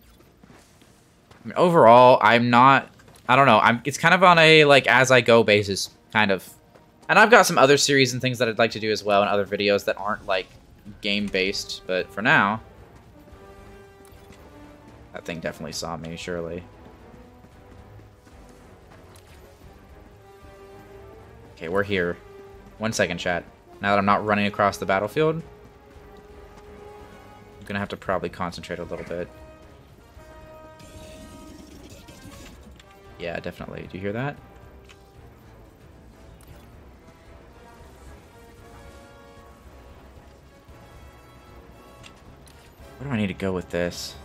I mean, overall, I'm not, I don't know, I'm, it's kind of on a, like, as-I-go basis, kind of. And I've got some other series and things that I'd like to do as well, and other videos that aren't, like, game-based, but for now, that thing definitely saw me, surely. Okay, we're here. One second, chat. Now that I'm not running across the battlefield, I'm gonna have to probably concentrate a little bit. Yeah, definitely. Do you hear that? Where do I need to go with this?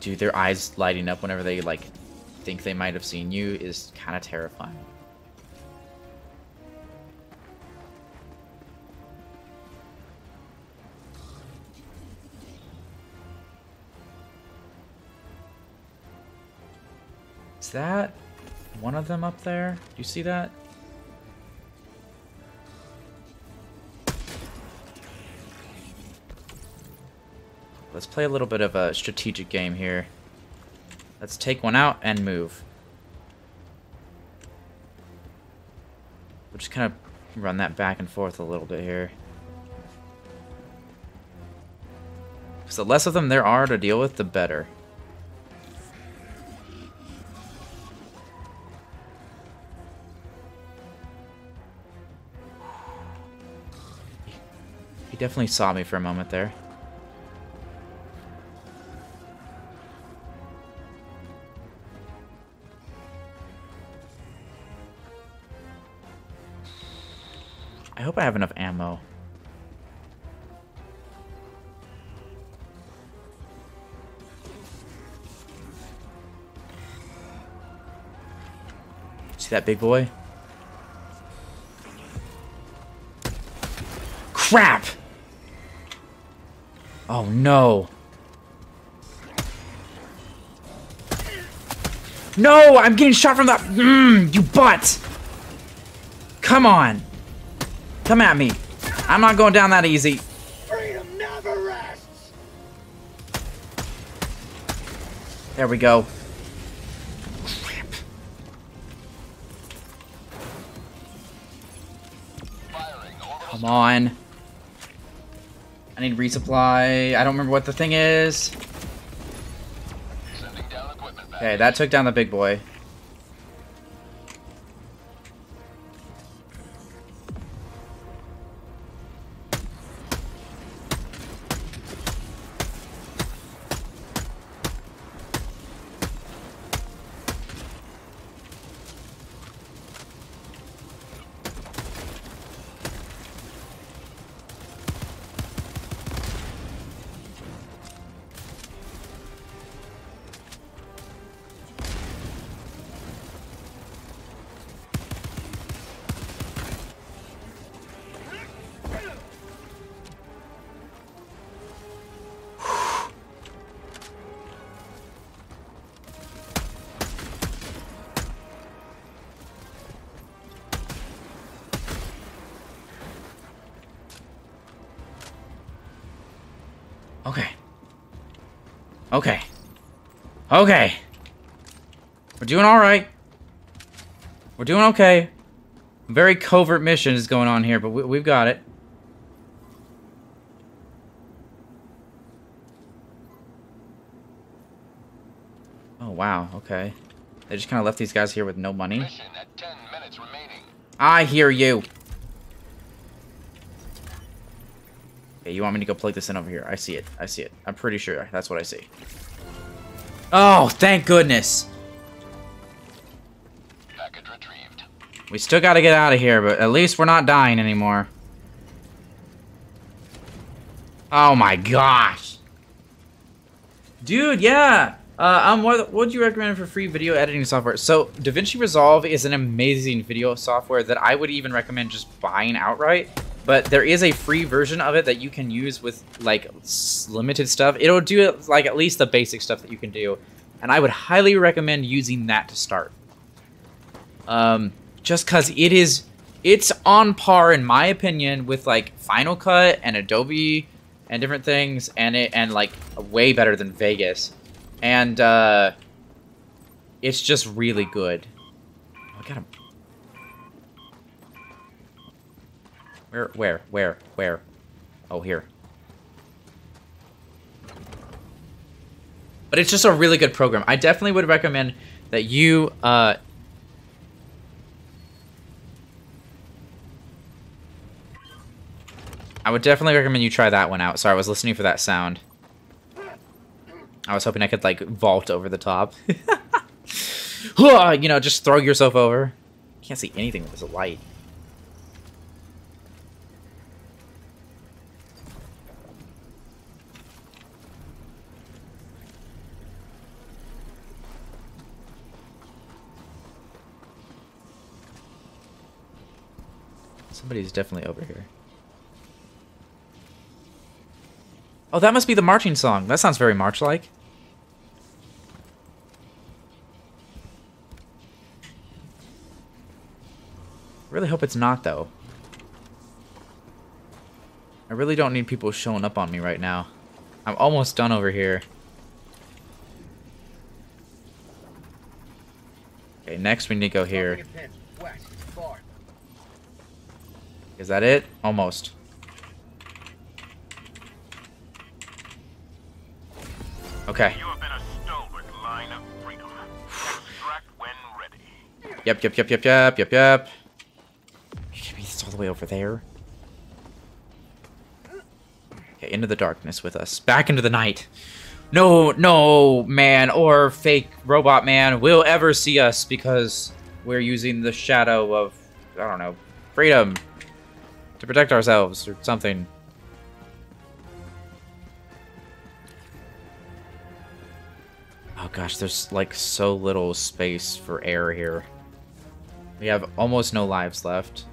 Dude, their eyes lighting up whenever they, like, think they might have seen you is kind of terrifying. Is that one of them up there? Do you see that? Let's play a little bit of a strategic game here. Let's take one out and move. We'll just kind of run that back and forth a little bit here. Because the less of them there are to deal with, the better. He definitely saw me for a moment there. I hope I have enough ammo. See that big boy? Crap! Oh no. No! I'm getting shot from the- Mmm, you butt! Come on! Come at me. I'm not going down that easy. Freedom never rests. There we go. Come on. I need resupply. I don't remember what the thing is. Okay, that took down the big boy. Okay. We're doing alright. We're doing okay. Very covert mission is going on here, but we, we've got it. Oh, wow. Okay. They just kind of left these guys here with no money. I hear you. Okay, you want me to go plug this in over here? I see it. I see it. I'm pretty sure that's what I see. Oh, thank goodness. We still gotta get out of here, but at least we're not dying anymore. Oh my gosh. Dude, yeah. Uh, um, what would you recommend for free video editing software? So, DaVinci Resolve is an amazing video software that I would even recommend just buying outright. But there is a free version of it that you can use with like limited stuff. It'll do like at least the basic stuff that you can do, and I would highly recommend using that to start. Um, just cause it is, it's on par in my opinion with like Final Cut and Adobe and different things, and it and like way better than Vegas, and uh, it's just really good. Oh, I got him. Where? Where? Where? Where? Oh, here. But it's just a really good program. I definitely would recommend that you uh, I would definitely recommend you try that one out. Sorry, I was listening for that sound. I was hoping I could, like, vault over the top. you know, just throw yourself over. Can't see anything with this light. Somebody's definitely over here. Oh, that must be the marching song. That sounds very march-like. really hope it's not, though. I really don't need people showing up on me right now. I'm almost done over here. Okay, next we need to go here. Is that it? Almost. Okay. Yep, yep, yep, yep, yep, yep, yep. You can It's all the way over there. Okay, into the darkness with us. Back into the night. No, no man or fake robot man will ever see us because we're using the shadow of, I don't know, freedom to protect ourselves or something. Oh gosh, there's like so little space for air here. We have almost no lives left.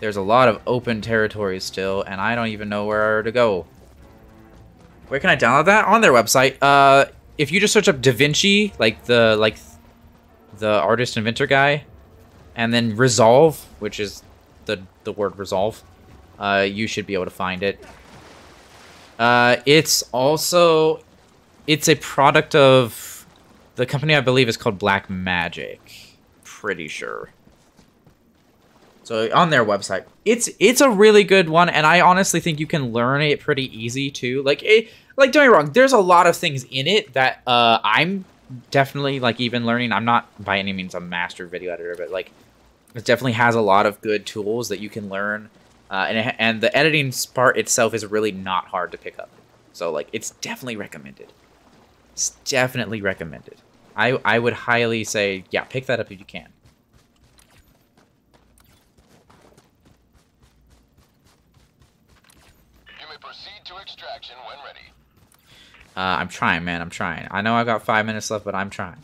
There's a lot of open territory still, and I don't even know where to go. Where can I download that? On their website. Uh, if you just search up DaVinci, like the like the artist inventor guy, and then Resolve, which is the the word Resolve, uh, you should be able to find it. Uh, it's also it's a product of the company I believe is called Blackmagic. Pretty sure. So on their website, it's it's a really good one, and I honestly think you can learn it pretty easy too. Like it, like don't get me wrong, there's a lot of things in it that uh, I'm definitely like even learning. I'm not by any means a master video editor, but like it definitely has a lot of good tools that you can learn, uh, and it, and the editing part itself is really not hard to pick up. So like it's definitely recommended. It's definitely recommended. I, I would highly say, yeah, pick that up if you can. You may proceed to extraction when ready. Uh, I'm trying, man. I'm trying. I know I've got five minutes left, but I'm trying.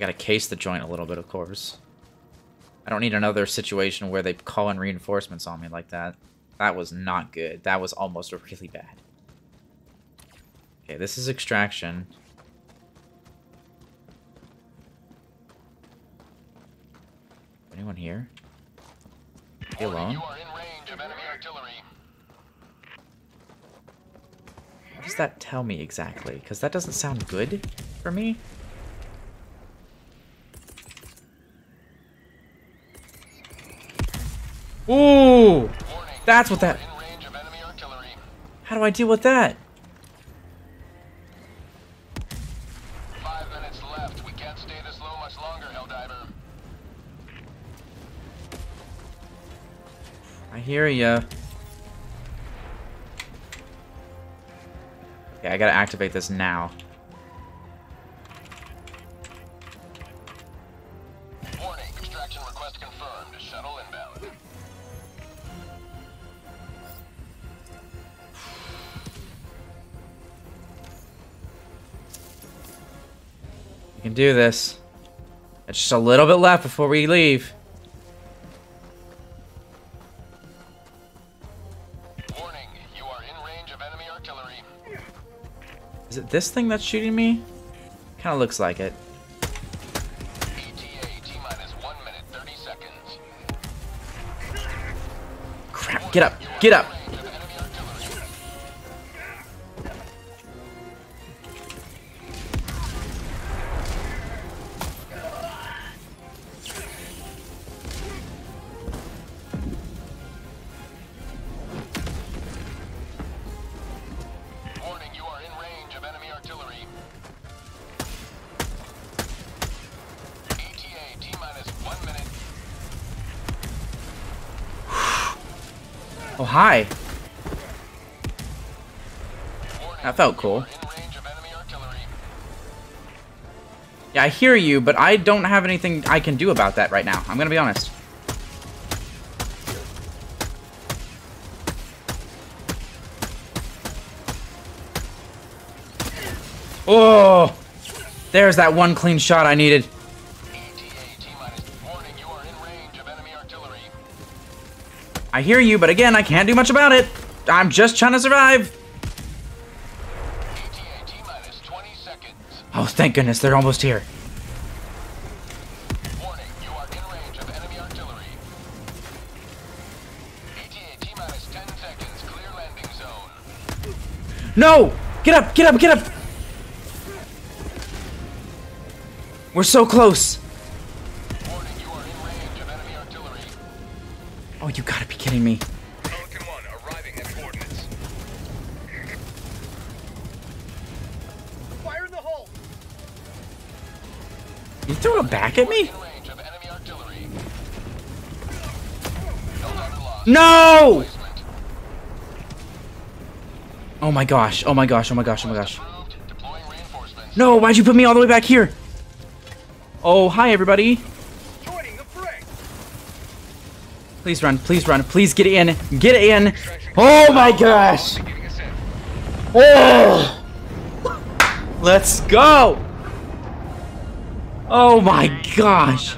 I gotta case the joint a little bit, of course. I don't need another situation where they call in reinforcements on me like that. That was not good. That was almost really bad. Okay, this is extraction. Anyone here? You alone? What does that tell me exactly? Because that doesn't sound good for me. Ooh! That's what that... How do I deal with that? Five minutes left. We can't stay this low much longer, Helldiver. I hear ya. Okay, I gotta activate this now. Can do this. It's just a little bit left before we leave. Warning, you are in range of enemy artillery. Is it this thing that's shooting me? Kind of looks like it. ETA T minus 1 minute Crap, get up, get up. That felt cool. Yeah, I hear you, but I don't have anything I can do about that right now. I'm gonna be honest. Oh! There's that one clean shot I needed. I hear you, but again, I can't do much about it. I'm just trying to survive. Thank goodness, they're almost here. Warning, you are in range of enemy artillery. ETA T minus 10 seconds. Clear landing zone. No! Get up, get up, get up! We're so close. Warning, you are in range of enemy artillery. Oh, you gotta be kidding me. Threw it back at me? In range of enemy artillery. Helldiver lost. No! Oh my gosh, oh my gosh, oh my gosh, oh my gosh. Approved. Deploying reinforcements. No, why'd you put me all the way back here? Oh, hi everybody. Joining the fray! Please run, please run, please get in, get in. Oh my gosh. Oh! Let's go! Oh my gosh.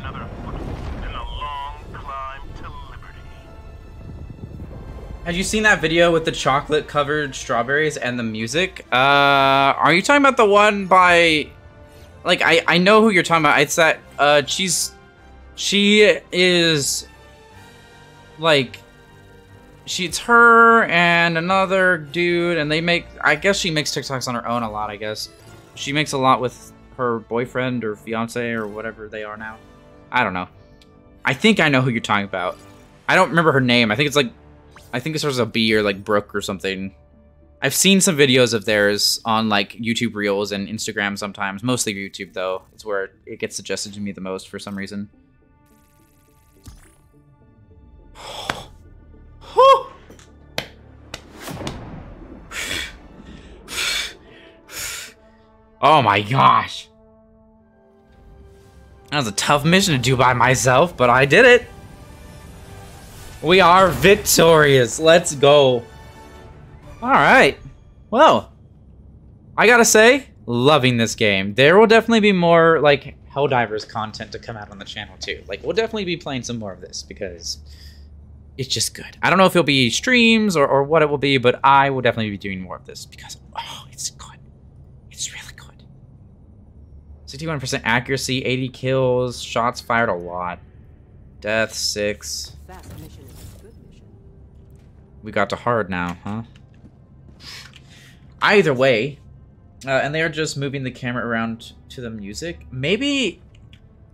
Have you seen that video with the chocolate covered strawberries and the music? Uh, are you talking about the one by, like, I, I know who you're talking about. It's that, uh, she's, she is, like, she's her and another dude, and they make, I guess she makes TikToks on her own a lot, I guess. She makes a lot with her boyfriend or fiance or whatever they are now. I don't know. I think I know who you're talking about. I don't remember her name. I think it's like I think it starts with a B or like Brooke or something. I've seen some videos of theirs on like YouTube Reels and Instagram sometimes. Mostly YouTube though. It's where it gets suggested to me the most for some reason. Oh my gosh. That was a tough mission to do by myself, but I did it. We are victorious. Let's go. All right. Well, I gotta say, loving this game. There will definitely be more like Helldivers content to come out on the channel too. Like we'll definitely be playing some more of this because it's just good. I don't know if it'll be streams or, or what it will be, but I will definitely be doing more of this because oh, it's good. It's really good. 61% accuracy, 80 kills, shots fired a lot. Death, 6. Fast mission is a good mission. We got to hard now, huh? Either way, uh, and they're just moving the camera around to the music. Maybe,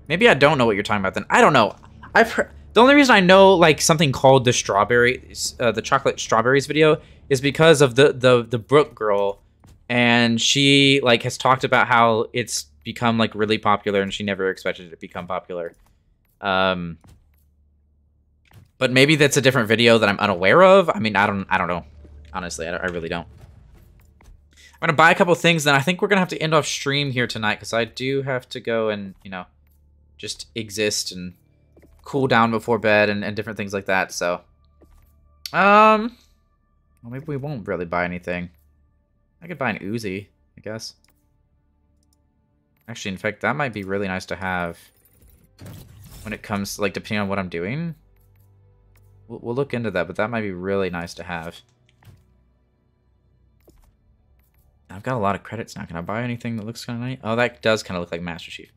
maybe I don't know what you're talking about. Then I don't know. I've heard the only reason I know like something called the strawberry, uh, the chocolate strawberries video is because of the the the Brooke girl, and she like has talked about how it's become like really popular, and she never expected it to become popular. Um, but maybe that's a different video that I'm unaware of. I mean, I don't, I don't know. Honestly, I, I really don't. I'm gonna buy a couple things, then I think we're gonna have to end off stream here tonight because I do have to go and you know, just exist and cool down before bed and, and different things like that. So, um, well, maybe we won't really buy anything. I could buy an Uzi, I guess. Actually, in fact, that might be really nice to have when it comes like, depending on what I'm doing. We'll, we'll look into that, but that might be really nice to have. I've got a lot of credits now. Can I buy anything that looks kind of nice? Oh, that does kind of look like Master Chief.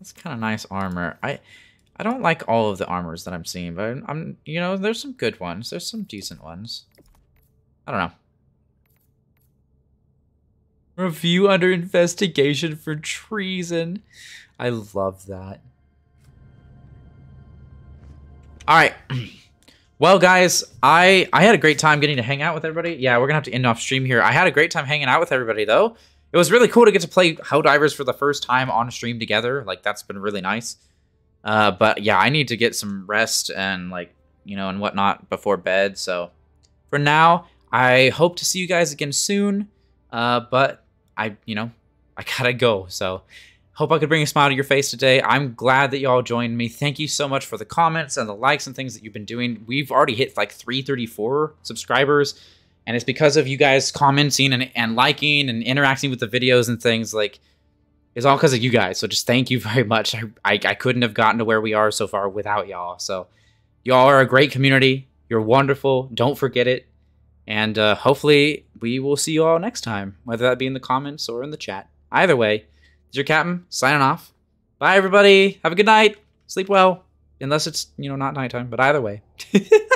That's kind of nice armor. I I don't like all of the armors that I'm seeing, but I'm, I'm you know, there's some good ones. There's some decent ones. I don't know. Review under investigation for treason. I love that. All right. Well, guys, I I had a great time getting to hang out with everybody. Yeah, we're gonna have to end off stream here. I had a great time hanging out with everybody, though. It was really cool to get to play Helldivers for the first time on stream together. Like that's been really nice. Uh, but yeah, I need to get some rest and like you know and whatnot before bed. So for now, I hope to see you guys again soon. Uh, but I you know I gotta go. So Hope I could bring a smile to your face today. I'm glad that y'all joined me. Thank you so much for the comments and the likes and things that you've been doing. We've already hit like 334 subscribers, and it's because of you guys commenting and, and liking and interacting with the videos and things. Like, it's all because of you guys. So just thank you very much. I, I, I couldn't have gotten to where we are so far without y'all. So y'all are a great community. You're wonderful. Don't forget it. And uh, hopefully we will see you all next time, whether that be in the comments or in the chat. Either way, your captain signing off. Bye, everybody. Have a good night. Sleep well. Unless it's, you know, not nighttime, but either way.